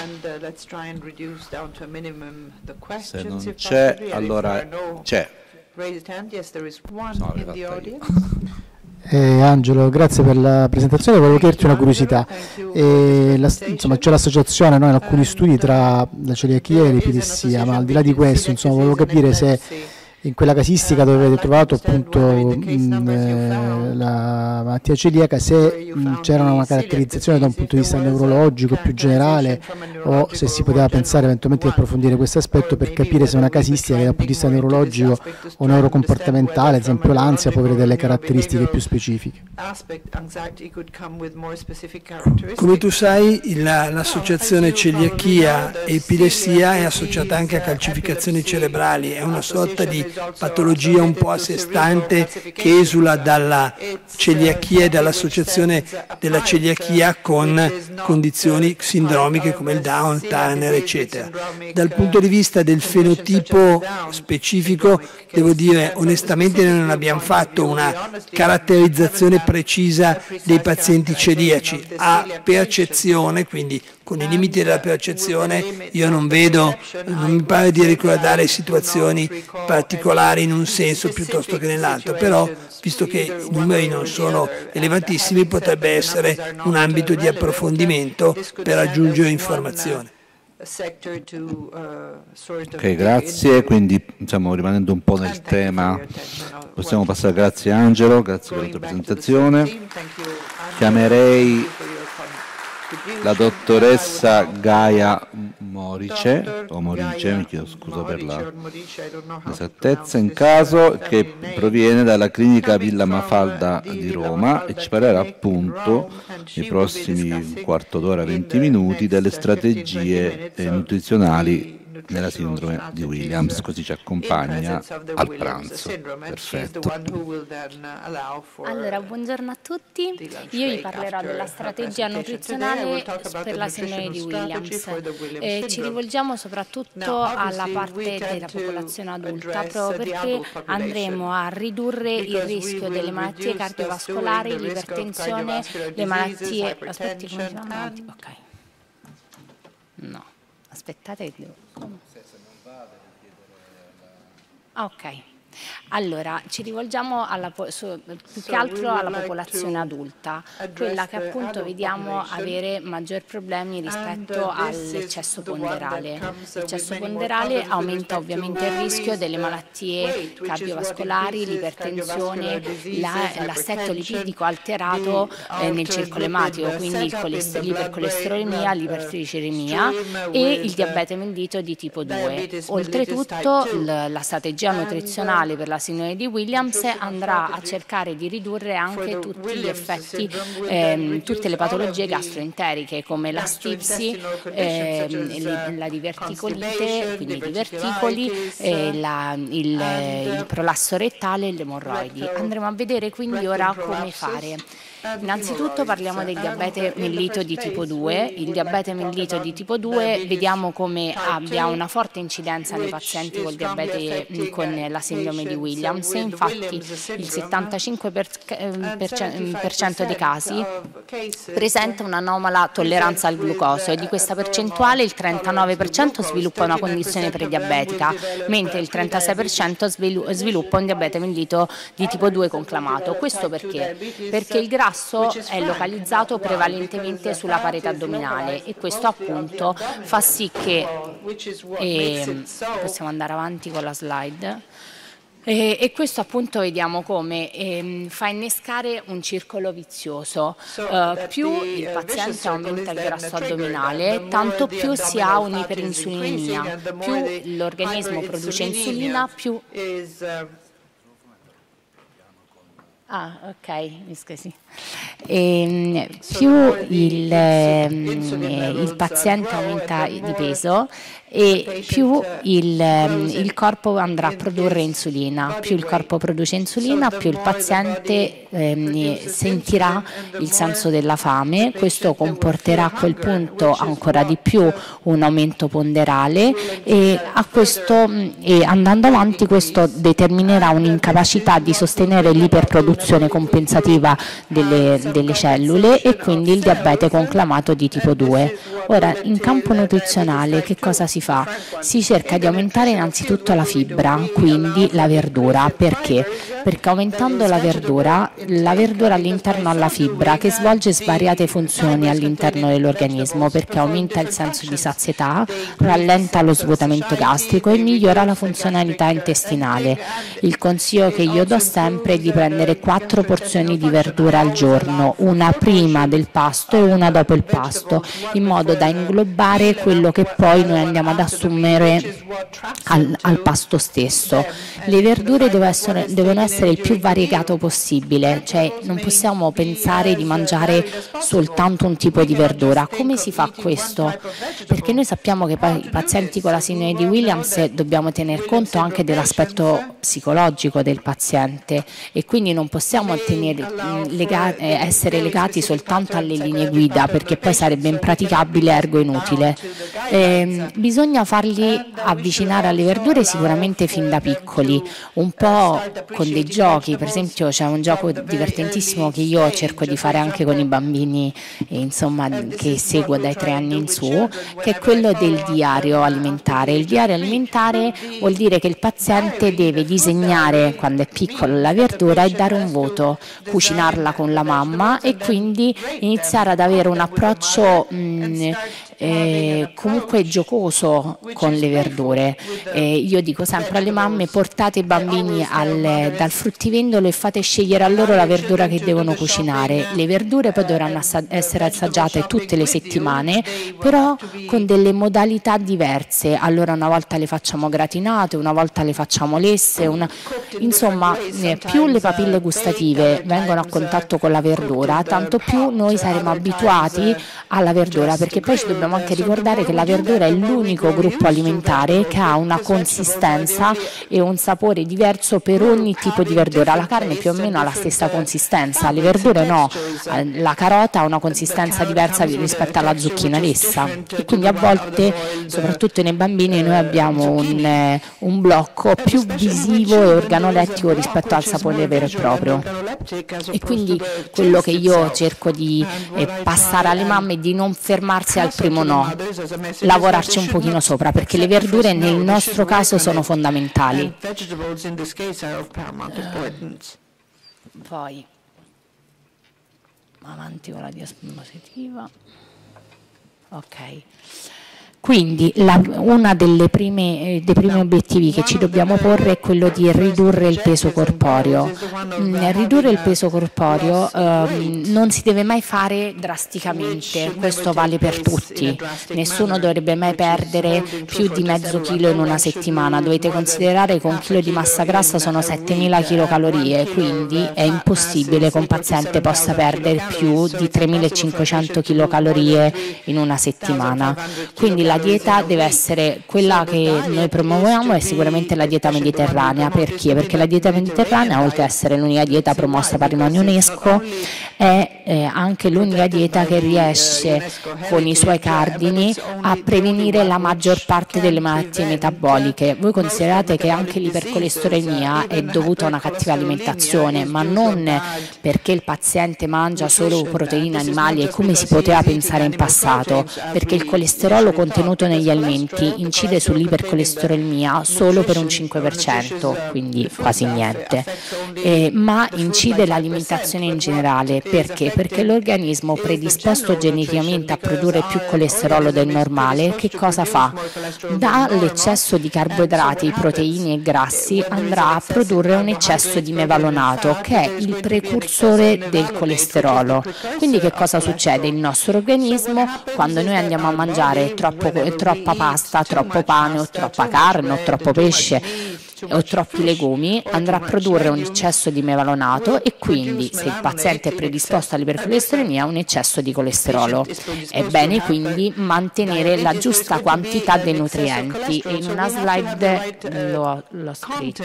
Speaker 5: Se non c'è, allora c'è.
Speaker 10: No, eh, Angelo, grazie per la presentazione. Volevo chiederti una curiosità. Eh, la, insomma, c'è l'associazione no, in alcuni studi tra la celiachia e l'epilessia, ma al di là di questo, insomma, volevo capire se in quella casistica dove avete trovato appunto mh, eh, la malattia celiaca se c'era una caratterizzazione da un punto di vista neurologico più generale o se si poteva pensare eventualmente di approfondire questo aspetto per capire se una casistica che dal punto di vista neurologico o neurocomportamentale, ad esempio l'ansia, può avere delle caratteristiche più specifiche.
Speaker 8: Come tu sai l'associazione celiachia e epilessia è associata anche a calcificazioni cerebrali, è una sorta di patologia un po' a sé stante che esula dalla celiachia e dall'associazione della celiachia con condizioni sindromiche come il Down, Turner, eccetera. Dal punto di vista del fenotipo specifico, devo dire onestamente noi non abbiamo fatto una caratterizzazione precisa dei pazienti celiaci. A percezione, quindi con i limiti della percezione, io non vedo, non mi pare di ricordare situazioni particolari in un senso piuttosto che nell'altro, però visto che i numeri non sono elevatissimi potrebbe essere un ambito di approfondimento per aggiungere informazione.
Speaker 5: Ok, grazie. Quindi diciamo, rimanendo un po' nel tema, possiamo passare grazie Angelo, grazie per la tua presentazione. Chiamerei la dottoressa Gaia Morice, o Morice, mi chiedo scusa per la esattezza, in caso che proviene dalla clinica Villa Mafalda di Roma e ci parlerà appunto nei prossimi quarto d'ora, 20 minuti, delle strategie nutrizionali nella sindrome di Williams, così ci accompagna al pranzo. Perfetto.
Speaker 14: Allora, buongiorno a tutti. Io vi parlerò della strategia nutrizionale per la sindrome di Williams. Eh, ci rivolgiamo soprattutto alla parte della popolazione adulta, proprio perché andremo a ridurre il rischio delle malattie cardiovascolari, l'ipertensione, le malattie... Aspetti, come si chiamano? Ok. No, aspettate che devo... Ok. Allora, ci rivolgiamo alla, su, più che altro alla popolazione adulta, quella che appunto vediamo avere maggiori problemi rispetto all'eccesso ponderale. L'eccesso ponderale aumenta ovviamente il rischio delle malattie cardiovascolari, l'ipertensione, l'assetto lipidico alterato eh, nel circolo ematico, quindi l'ipercolesterolemia, l'ipertriceremia e il diabete mellito di tipo 2. Oltretutto la strategia nutrizionale per la sindrome di Williams andrà a cercare di ridurre anche tutti gli effetti, ehm, tutte le patologie gastroenteriche come la stipsi, ehm, la diverticolite, quindi i diverticoli, eh, la, il, il prolasso rettale e le emorroidi. Andremo a vedere quindi ora come fare. Innanzitutto parliamo del diabete mellito di tipo 2. Il diabete mellito di tipo 2 vediamo come abbia una forte incidenza nei pazienti con, diabete, con la sindrome di Williams. Infatti il 75% dei casi presenta un'anomala tolleranza al glucosio e di questa percentuale il 39% sviluppa una condizione prediabetica, mentre il 36% sviluppa un diabete mellito di tipo 2 conclamato. Questo perché? Perché il grasso grasso è localizzato prevalentemente sulla parete addominale e questo appunto fa sì che, eh, possiamo andare avanti con la slide, e, e, questo appunto vediamo come ehm, fa innescare un circolo vizioso. Uh, più il uh, paziente aumenta il grasso addominale, tanto più si ha un'iperinsulinemia. Più l'organismo produce insulina, più Ah, ok, mi scusi. E, ehm, più il, ehm, il, paziente aumenta di peso e più il, ehm, il, corpo andrà a produrre insulina. Più il corpo produce insulina, più il paziente eh, sentirà il senso della fame. Questo comporterà a quel punto ancora di più un aumento ponderale e, questo, e andando avanti questo determinerà un'incapacità di sostenere l'iperproduzione compensativa delle, delle cellule e quindi il diabete conclamato di tipo 2. Ora, in campo nutrizionale che cosa si fa? Si cerca di aumentare innanzitutto la fibra, quindi la verdura. Perché? Perché aumentando la verdura, la verdura all'interno ha fibra che svolge svariate funzioni all'interno dell'organismo perché aumenta il senso di sazietà, rallenta lo svuotamento gastrico e migliora la funzionalità intestinale. Il consiglio che io do sempre è di prendere quattro porzioni di verdura al giorno, una prima del pasto e una dopo il pasto, in modo da inglobare quello che poi noi andiamo ad assumere al, al pasto stesso. Le verdure devono essere, devono essere il più variegato possibile, cioè non possiamo pensare di mangiare soltanto un tipo di verdura. Come si fa questo? Perché noi sappiamo che i pazienti con la sindrome di Williams dobbiamo tener conto anche dell'aspetto psicologico del paziente e quindi non possiamo tenere, lega, eh, essere legati soltanto alle linee guida perché poi sarebbe impraticabile ergo inutile. Eh, bisogna farli avvicinare alle verdure sicuramente fin da piccoli, un po' con dei giochi, per esempio c'è un gioco divertentissimo che io cerco di fare anche con i bambini eh, insomma, che seguo dai tre anni in su, che è quello del diario alimentare. Il diario alimentare vuol dire che il paziente deve disegnare quando è piccolo la verdura e dare un voto, cucinarla con la mamma e quindi iniziare ad avere un approccio mh, eh, comunque giocoso con le verdure. Eh, io dico sempre alle mamme portate i bambini al, dal fruttivendolo e fate scegliere a loro la verdura che devono cucinare. Le verdure poi dovranno assa- essere assaggiate tutte le settimane, però con delle modalità diverse. Allora una volta le facciamo gratinate, una volta le facciamo lesse, una... insomma eh, più le papille gustative vengono a contatto con la verdura, tanto più noi saremo abituati alla verdura perché poi ci dobbiamo anche ricordare che la verdura è l'unico gruppo alimentare che ha una consistenza e un sapore diverso per ogni tipo di verdura. La carne più o meno ha la stessa consistenza, le verdure no. La carota ha una consistenza diversa rispetto alla zucchina lessa e quindi a volte, soprattutto nei bambini, noi abbiamo un, eh, un blocco più visivo e organolettico rispetto al sapore vero e proprio. E quindi quello che io cerco di eh, passare alle mamme è di non fermarsi al primo no, lavorarci un pochino sopra perché le verdure nel nostro caso sono fondamentali. Poi avanti con la diapositiva. Ok. Quindi uno dei primi obiettivi che ci dobbiamo porre è quello di ridurre il peso corporeo. Mm, ridurre il peso corporeo eh, non si deve mai fare drasticamente, questo vale per tutti. Nessuno dovrebbe mai perdere più di mezzo chilo in una settimana. Dovete considerare che un chilo di massa grassa sono 7.000 kcal, quindi è impossibile che un paziente possa perdere più di 3.500 kcal in una settimana. Quindi la dieta deve essere quella che noi promuoviamo è sicuramente la dieta mediterranea. Perché? Perché la dieta mediterranea, oltre ad essere l'unica dieta promossa patrimonio UNESCO, è eh, anche l'unica dieta che riesce con i suoi cardini a prevenire la maggior parte delle malattie metaboliche. Voi considerate che anche l'ipercolesterolemia è dovuta a una cattiva alimentazione, ma non perché il paziente mangia solo proteine animali come si poteva pensare in passato, perché il colesterolo contenuto contenuto negli alimenti incide sull'ipercolesterolemia solo per un 5%, quindi quasi niente, eh, ma incide l'alimentazione in generale. Perché? Perché l'organismo predisposto geneticamente a produrre più colesterolo del normale, che cosa fa? Dall'eccesso di carboidrati, proteine e grassi andrà a produrre un eccesso di mevalonato, che è il precursore del colesterolo. Quindi che cosa succede? Il nostro organismo, quando noi andiamo a mangiare troppo troppa pasta, troppo pane o troppa carne o troppo pesce o troppi legumi andrà a produrre un eccesso di mevalonato e quindi se il paziente è predisposto all'ipercolesterolemia un eccesso di colesterolo. È bene quindi mantenere la giusta quantità dei nutrienti e in una slide l'ho, l'ho scritto.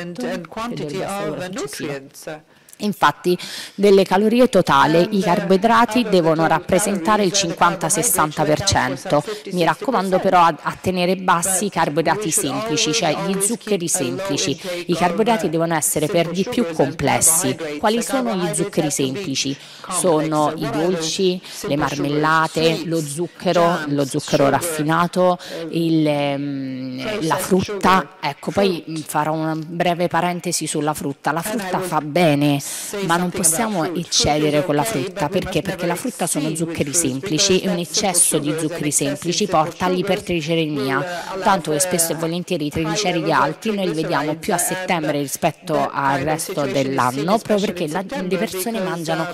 Speaker 14: Infatti delle calorie totali i carboidrati devono rappresentare il 50-60%. Mi raccomando però a, a, tenere bassi i carboidrati semplici, cioè gli zuccheri semplici. I carboidrati devono essere per di più complessi. Quali sono gli zuccheri semplici? Sono i dolci, le marmellate, lo zucchero, lo zucchero raffinato, il, ehm, la frutta. Ecco, poi farò una breve parentesi sulla frutta. La frutta fa bene ma non possiamo eccedere con la frutta, perché? Perché la frutta sono zuccheri semplici e un eccesso di zuccheri semplici porta all'ipertriceridemia, tanto che spesso e volentieri i trigliceridi alti noi li vediamo più a settembre rispetto al resto dell'anno, proprio perché la, le persone mangiano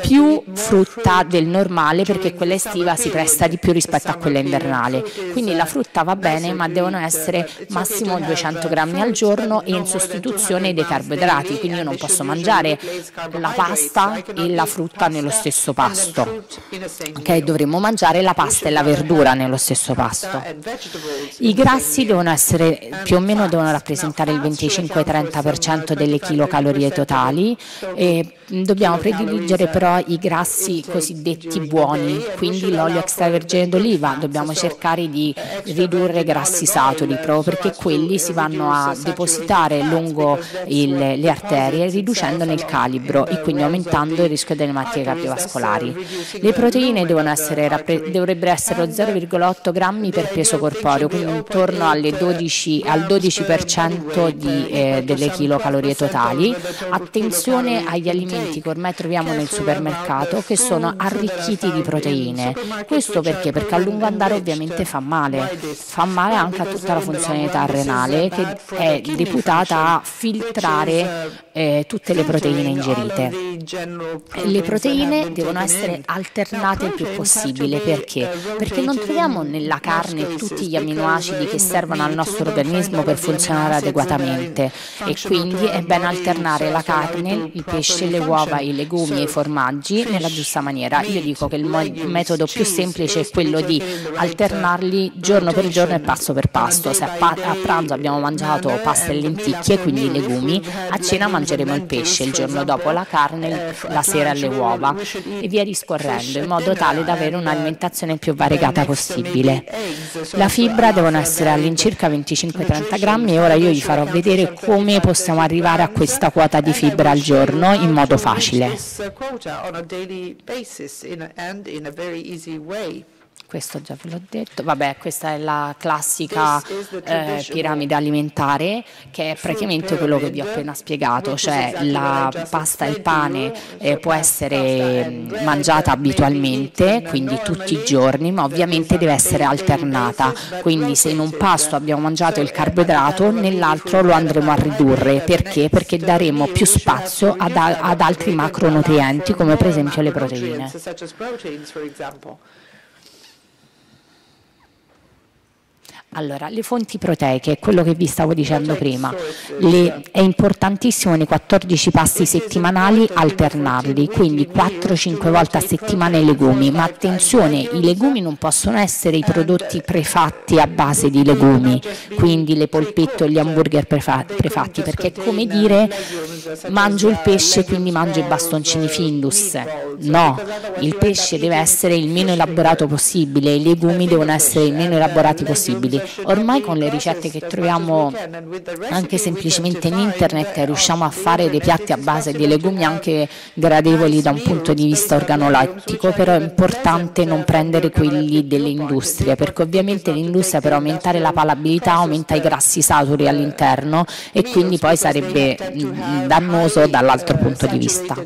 Speaker 14: più frutta del normale perché quella estiva si presta di più rispetto a quella invernale. Quindi la frutta va bene, ma devono essere massimo 200 grammi al giorno e in sostituzione dei carboidrati, quindi io non posso mangiare la pasta e la frutta nello stesso pasto. Ok, dovremmo mangiare la pasta e la verdura nello stesso pasto. I grassi devono essere più o meno devono rappresentare il 25-30% delle chilocalorie totali e dobbiamo prediligere però i grassi cosiddetti buoni, quindi l'olio extravergine d'oliva, dobbiamo cercare di ridurre i grassi saturi proprio perché quelli si vanno a depositare lungo il, le arterie riducendone il calibro e quindi aumentando il rischio delle malattie cardiovascolari. Le proteine essere, dovrebbero essere lo 0,8 grammi per peso corporeo, quindi intorno 12, al 12% di, eh, delle chilocalorie totali. Attenzione agli alimenti che ormai troviamo nel supermercato che sono arricchiti di proteine. Questo perché? Perché a lungo andare ovviamente fa male, fa male anche a tutta la funzionalità renale che è deputata a filtrare eh, tutte le proteine ingerite. Le proteine devono essere alternate il più possibile perché? Perché non troviamo nella carne tutti gli aminoacidi che servono al nostro organismo per funzionare adeguatamente e quindi è bene alternare la carne, il pesce, le uova, i legumi e i formaggi nella giusta maniera. Io dico che il metodo più semplice è quello di alternarli giorno per giorno e passo per pasto. Se a, a pranzo abbiamo mangiato pasta e lenticchie, quindi legumi, a cena mangeremo il pesce, il giorno dopo la carne, la sera le uova e via discorrendo, in modo tale da avere un'alimentazione più variegata possibile. La fibra devono essere all'incirca 25-30 grammi e ora io vi farò vedere come possiamo arrivare a questa quota di fibra al giorno in modo facile questo già ve l'ho detto, vabbè questa è la classica eh, piramide alimentare che è praticamente quello che vi ho appena spiegato, cioè la pasta e il pane eh, può essere mm, mangiata abitualmente, quindi tutti i giorni, ma ovviamente deve essere alternata, quindi se in un pasto abbiamo mangiato il carboidrato, nell'altro lo andremo a ridurre, perché? Perché daremo più spazio ad, ad altri macronutrienti come per esempio le proteine. Allora, le fonti proteiche, quello che vi stavo dicendo prima, le, è importantissimo nei 14 passi settimanali alternarli, quindi 4-5 volte a settimana i legumi, ma attenzione, i legumi non possono essere i prodotti prefatti a base di legumi, quindi le polpette o gli hamburger prefatti, perché è come dire mangio il pesce quindi mangio i bastoncini Findus, no, il pesce deve essere il meno elaborato possibile, i legumi devono essere il meno elaborati possibili ormai con le ricette che troviamo anche semplicemente in internet riusciamo a fare dei piatti a base di legumi anche gradevoli da un punto di vista organolettico, però è importante non prendere quelli delle industrie, perché ovviamente l'industria per aumentare la palabilità aumenta i grassi saturi all'interno e quindi poi sarebbe mm, dannoso dall'altro punto di vista.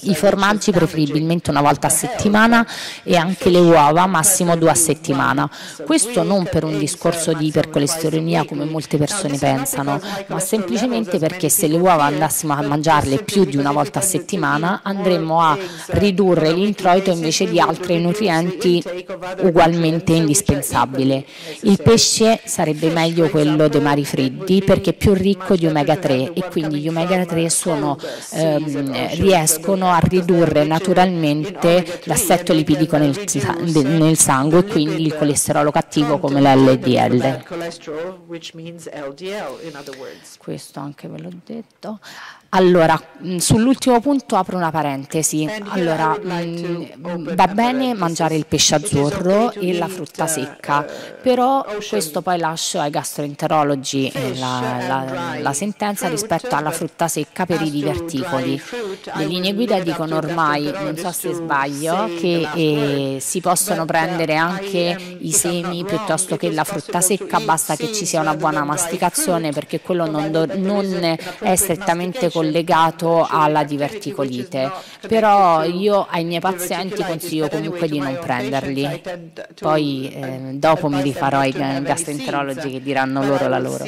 Speaker 14: I formaggi preferibilmente una volta a settimana e anche le uova massimo due a settimana. Questo non non per un discorso di ipercolesterolemia come molte persone pensano, ma semplicemente perché se le uova andassimo a mangiarle più di una volta a settimana andremmo a ridurre l'introito invece di altri nutrienti ugualmente indispensabili. Il pesce sarebbe meglio quello dei mari freddi perché è più ricco di omega 3 e quindi gli omega 3 sono, ehm, riescono a ridurre naturalmente l'assetto lipidico nel, nel sangue e quindi il colesterolo cattivo come l'LDL. Questo anche ve l'ho detto. Allora, mm, sull'ultimo punto apro una parentesi. Allora, mm, va bene mangiare il pesce azzurro e la frutta secca, però questo poi lascio ai gastroenterologi eh, la, la, la, sentenza rispetto alla frutta secca per i diverticoli. Le linee guida dicono ormai, non so se sbaglio, che eh, si possono prendere anche i semi piuttosto che la frutta secca, basta che ci sia una buona masticazione perché quello non, do, non è strettamente corretto collegato alla diverticolite, però io ai miei pazienti consiglio comunque di non prenderli, poi eh, dopo mi rifarò ai gastroenterologi che diranno loro la loro.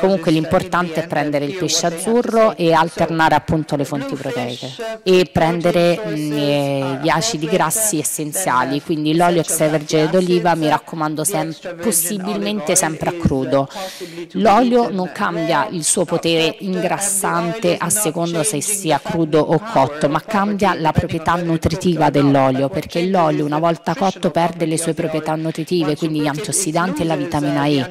Speaker 14: Comunque l'importante è prendere il pesce azzurro e alternare appunto le fonti proteiche e prendere mm, eh, gli acidi grassi essenziali, quindi l'olio extravergine d'oliva mi raccomando sempre, possibilmente sempre a crudo. L'olio non cambia il suo potere ingrassante a secondo se sia crudo o cotto, ma cambia la proprietà nutritiva dell'olio, perché l'olio una volta cotto perde le sue proprietà nutritive, quindi gli antiossidanti e la vitamina E.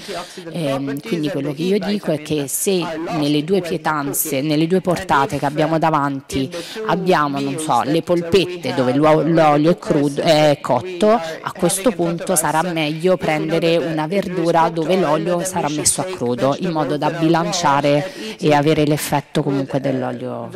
Speaker 14: Eh, quindi quello che io dico è che se nelle due pietanze, nelle due portate che abbiamo davanti abbiamo, non so, le polpette dove l'olio è, crudo, è cotto, a questo punto sarà meglio prendere una verdura dove l'olio sarà messo a crudo in modo da bilanciare e avere l'effetto comunque dell'olio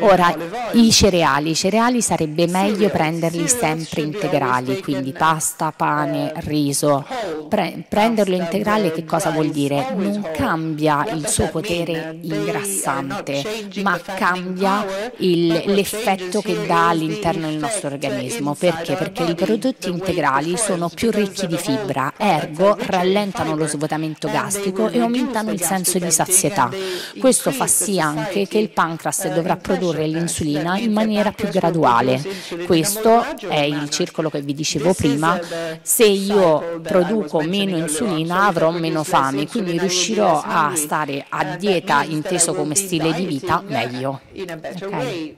Speaker 14: Ora, i cereali, i cereali sarebbe meglio prenderli sempre integrali, quindi pasta, pane, riso. Pre- prenderlo integrale che cosa vuol dire? Non cambia il suo potere ingrassante, ma cambia l'effetto che dà all'interno del nostro organismo. Perché? Perché i prodotti integrali sono più ricchi di fibra, ergo rallentano lo svuotamento gastrico e aumentano il senso di sazietà. Questo fa sì anche che il pancreas pancreas dovrà produrre l'insulina in maniera più graduale. Questo è il circolo che vi dicevo prima. Se io produco meno insulina avrò meno fame, quindi riuscirò a stare a dieta inteso come stile di vita meglio. Okay.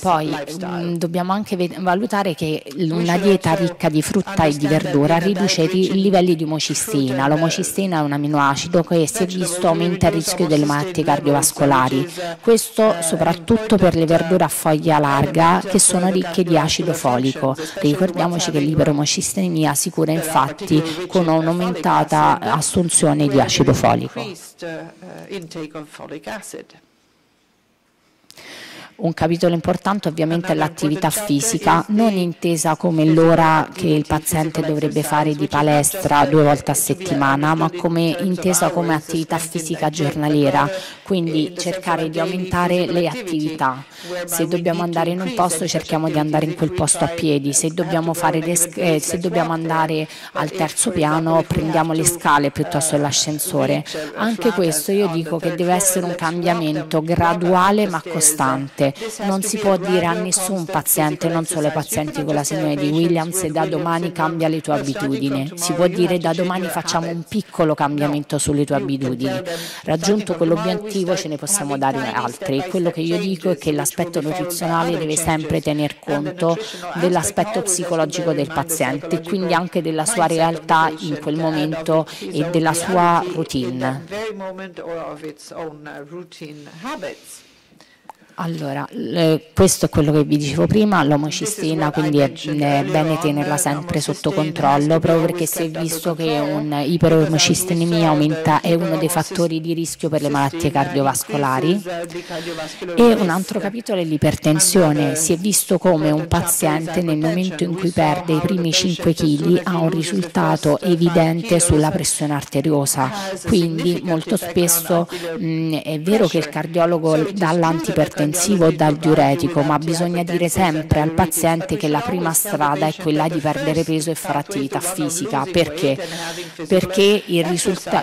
Speaker 14: Poi mh, mm, dobbiamo anche valutare che una dieta ricca di frutta e di verdura riduce i livelli di omocistina. L'omocistina è un aminoacido che si è visto aumenta il rischio delle malattie cardiovascolari. Questo soprattutto per le verdure a foglia larga che sono ricche di acido folico. Ricordiamoci che l'iperomocistemia si cura infatti con un'aumentata assunzione di acido folico. Un capitolo importante ovviamente è l'attività fisica, non intesa come l'ora che il paziente dovrebbe fare di palestra due volte a settimana, ma come intesa come attività fisica giornaliera, quindi cercare di aumentare le attività. Se dobbiamo andare in un posto cerchiamo di andare in quel posto a piedi, se dobbiamo, eh, se dobbiamo andare al terzo piano prendiamo le scale piuttosto che l'ascensore. Anche questo io dico che deve essere un cambiamento graduale ma costante. Non si può dire a nessun paziente, non solo ai pazienti con la sindrome di Williams, da domani cambia le tue abitudini. Si può dire da domani facciamo un piccolo cambiamento sulle tue abitudini. Raggiunto quell'obiettivo ce ne possiamo dare altri. Quello che io dico è che l'aspetto nutrizionale deve sempre tener conto dell'aspetto psicologico del paziente, quindi anche della sua realtà in quel momento e della sua routine. Allora, questo è quello che vi dicevo prima, l'omocistina, quindi è, è, bene tenerla sempre sotto controllo, proprio perché si è visto che un'iperomocistemia aumenta, è uno dei fattori di rischio per le malattie cardiovascolari. E un altro capitolo è l'ipertensione. Si è visto come un paziente nel momento in cui perde i primi 5 kg ha un risultato evidente sulla pressione arteriosa. Quindi molto spesso mh, è vero che il cardiologo dà l'antipertensione, intensivo dal diuretico, ma bisogna dire sempre al paziente che la prima strada è quella di perdere peso e fare attività fisica. Perché? Perché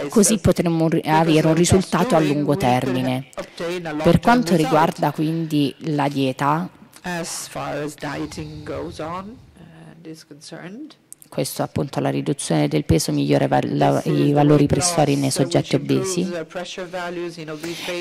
Speaker 14: così potremmo avere un risultato a lungo termine. Per quanto riguarda quindi la dieta, questo appunto la riduzione del peso migliora i valori pressori nei soggetti obesi.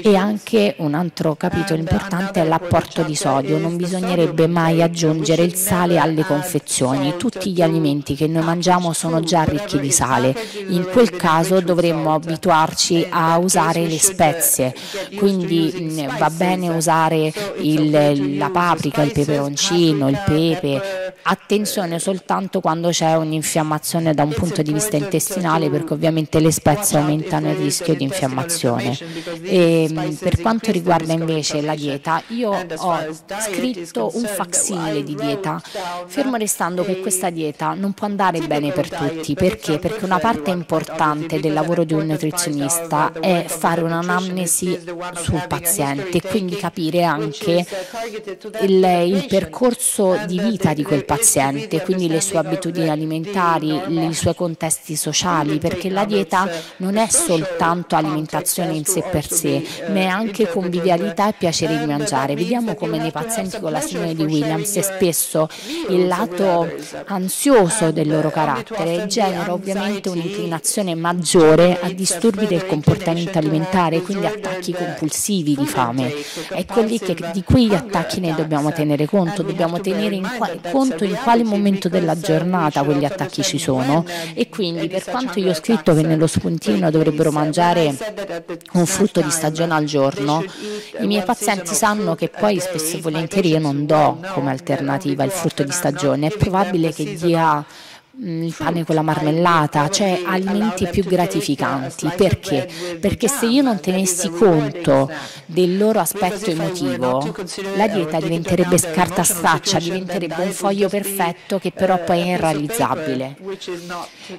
Speaker 14: e anche un altro capitolo importante è l'apporto di sodio, non bisognerebbe mai aggiungere il sale alle confezioni, tutti gli alimenti che noi mangiamo sono già ricchi di sale, in quel caso dovremmo abituarci a usare le spezie, quindi va bene usare il, la paprika, il peperoncino, il pepe, attenzione soltanto quando c'è un'infiammazione da un punto di vista intestinale perché ovviamente le spezie aumentano il rischio di infiammazione. E, ehm, per quanto riguarda invece la dieta, io ho scritto un facsimile di dieta, fermo restando che questa dieta non può andare bene per tutti, perché? Perché una parte importante del lavoro di un nutrizionista è fare un'anamnesi sul paziente e quindi capire anche il, il percorso di vita di quel paziente, quindi le sue abitudini alimentari, i suoi contesti sociali, perché la dieta non è soltanto alimentazione in sé per sé, ma è anche convivialità e piacere di mangiare. Vediamo come nei pazienti con la sindrome di Williams spesso il lato ansioso del loro carattere genera ovviamente un'inclinazione maggiore a disturbi del comportamento alimentare, quindi attacchi compulsivi di fame. Ecco lì che di quegli attacchi ne dobbiamo tenere conto, dobbiamo tenere in conto in quale momento della giornata quegli attacchi ci sono. E quindi per quanto io ho scritto che nello spuntino dovrebbero mangiare un frutto di stagione al giorno, i miei pazienti sanno che poi spesso e volentieri io non do come alternativa il frutto di stagione, è probabile che dia il pane con la marmellata, cioè alimenti più gratificanti. Perché? Perché se io non tenessi conto del loro aspetto emotivo, la dieta diventerebbe scartastraccia, diventerebbe un foglio perfetto che però poi è irrealizzabile.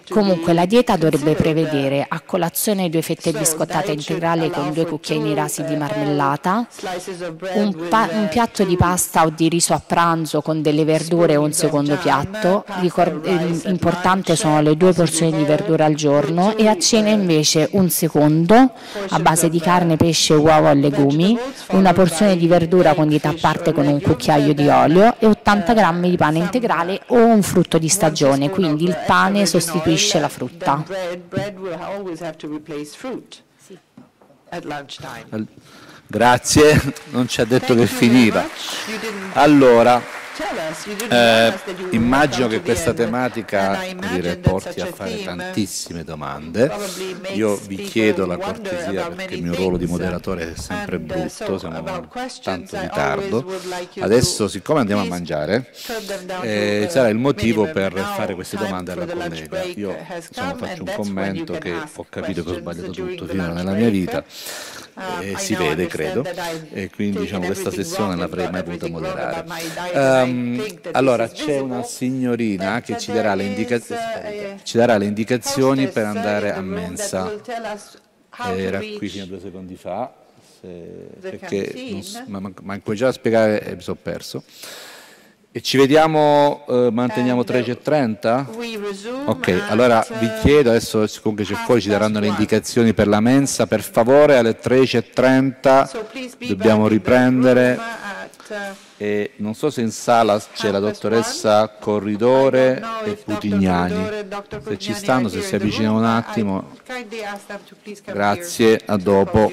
Speaker 14: Comunque la dieta dovrebbe prevedere a colazione due fette biscottate integrali con due cucchiaini rasi di marmellata, un, un, piatto di pasta o di riso a pranzo con delle verdure o un secondo piatto, ricord- importante sono le due porzioni di verdura al giorno e a cena invece un secondo a base di carne, pesce, uovo e legumi, una porzione di verdura condita a parte con un cucchiaio di olio e 80 grammi di pane integrale o un frutto di stagione, quindi il pane sostituisce la frutta.
Speaker 5: Grazie, non ci ha detto che finiva. Allora, eh, immagino che questa tematica dire, porti a fare tantissime domande. Io vi chiedo la cortesia perché il mio ruolo di moderatore è sempre brutto, siamo tanto in ritardo. Adesso, siccome andiamo a mangiare, eh, sarà il motivo per fare queste domande alla collega. Io insomma, faccio un commento che ho capito che ho sbagliato tutto finora nella mia vita eh, si vede credo e quindi diciamo, questa sessione non l'avrei mai potuta moderare. Um, allora c'è una signorina che ci darà, ci darà le, indicazioni per andare a mensa, era qui fino a due secondi fa, se, perché non, manco già a spiegare? E mi sono perso. E ci vediamo, eh, manteniamo 13.30? Ok, allora vi chiedo, adesso comunque c'è fuori, ci daranno le indicazioni per la mensa, per favore alle 13.30 dobbiamo riprendere. uh, e non so se in sala c'è la dottoressa Corridore e Putignani, se ci stanno, se si avvicinano un attimo, grazie, a dopo.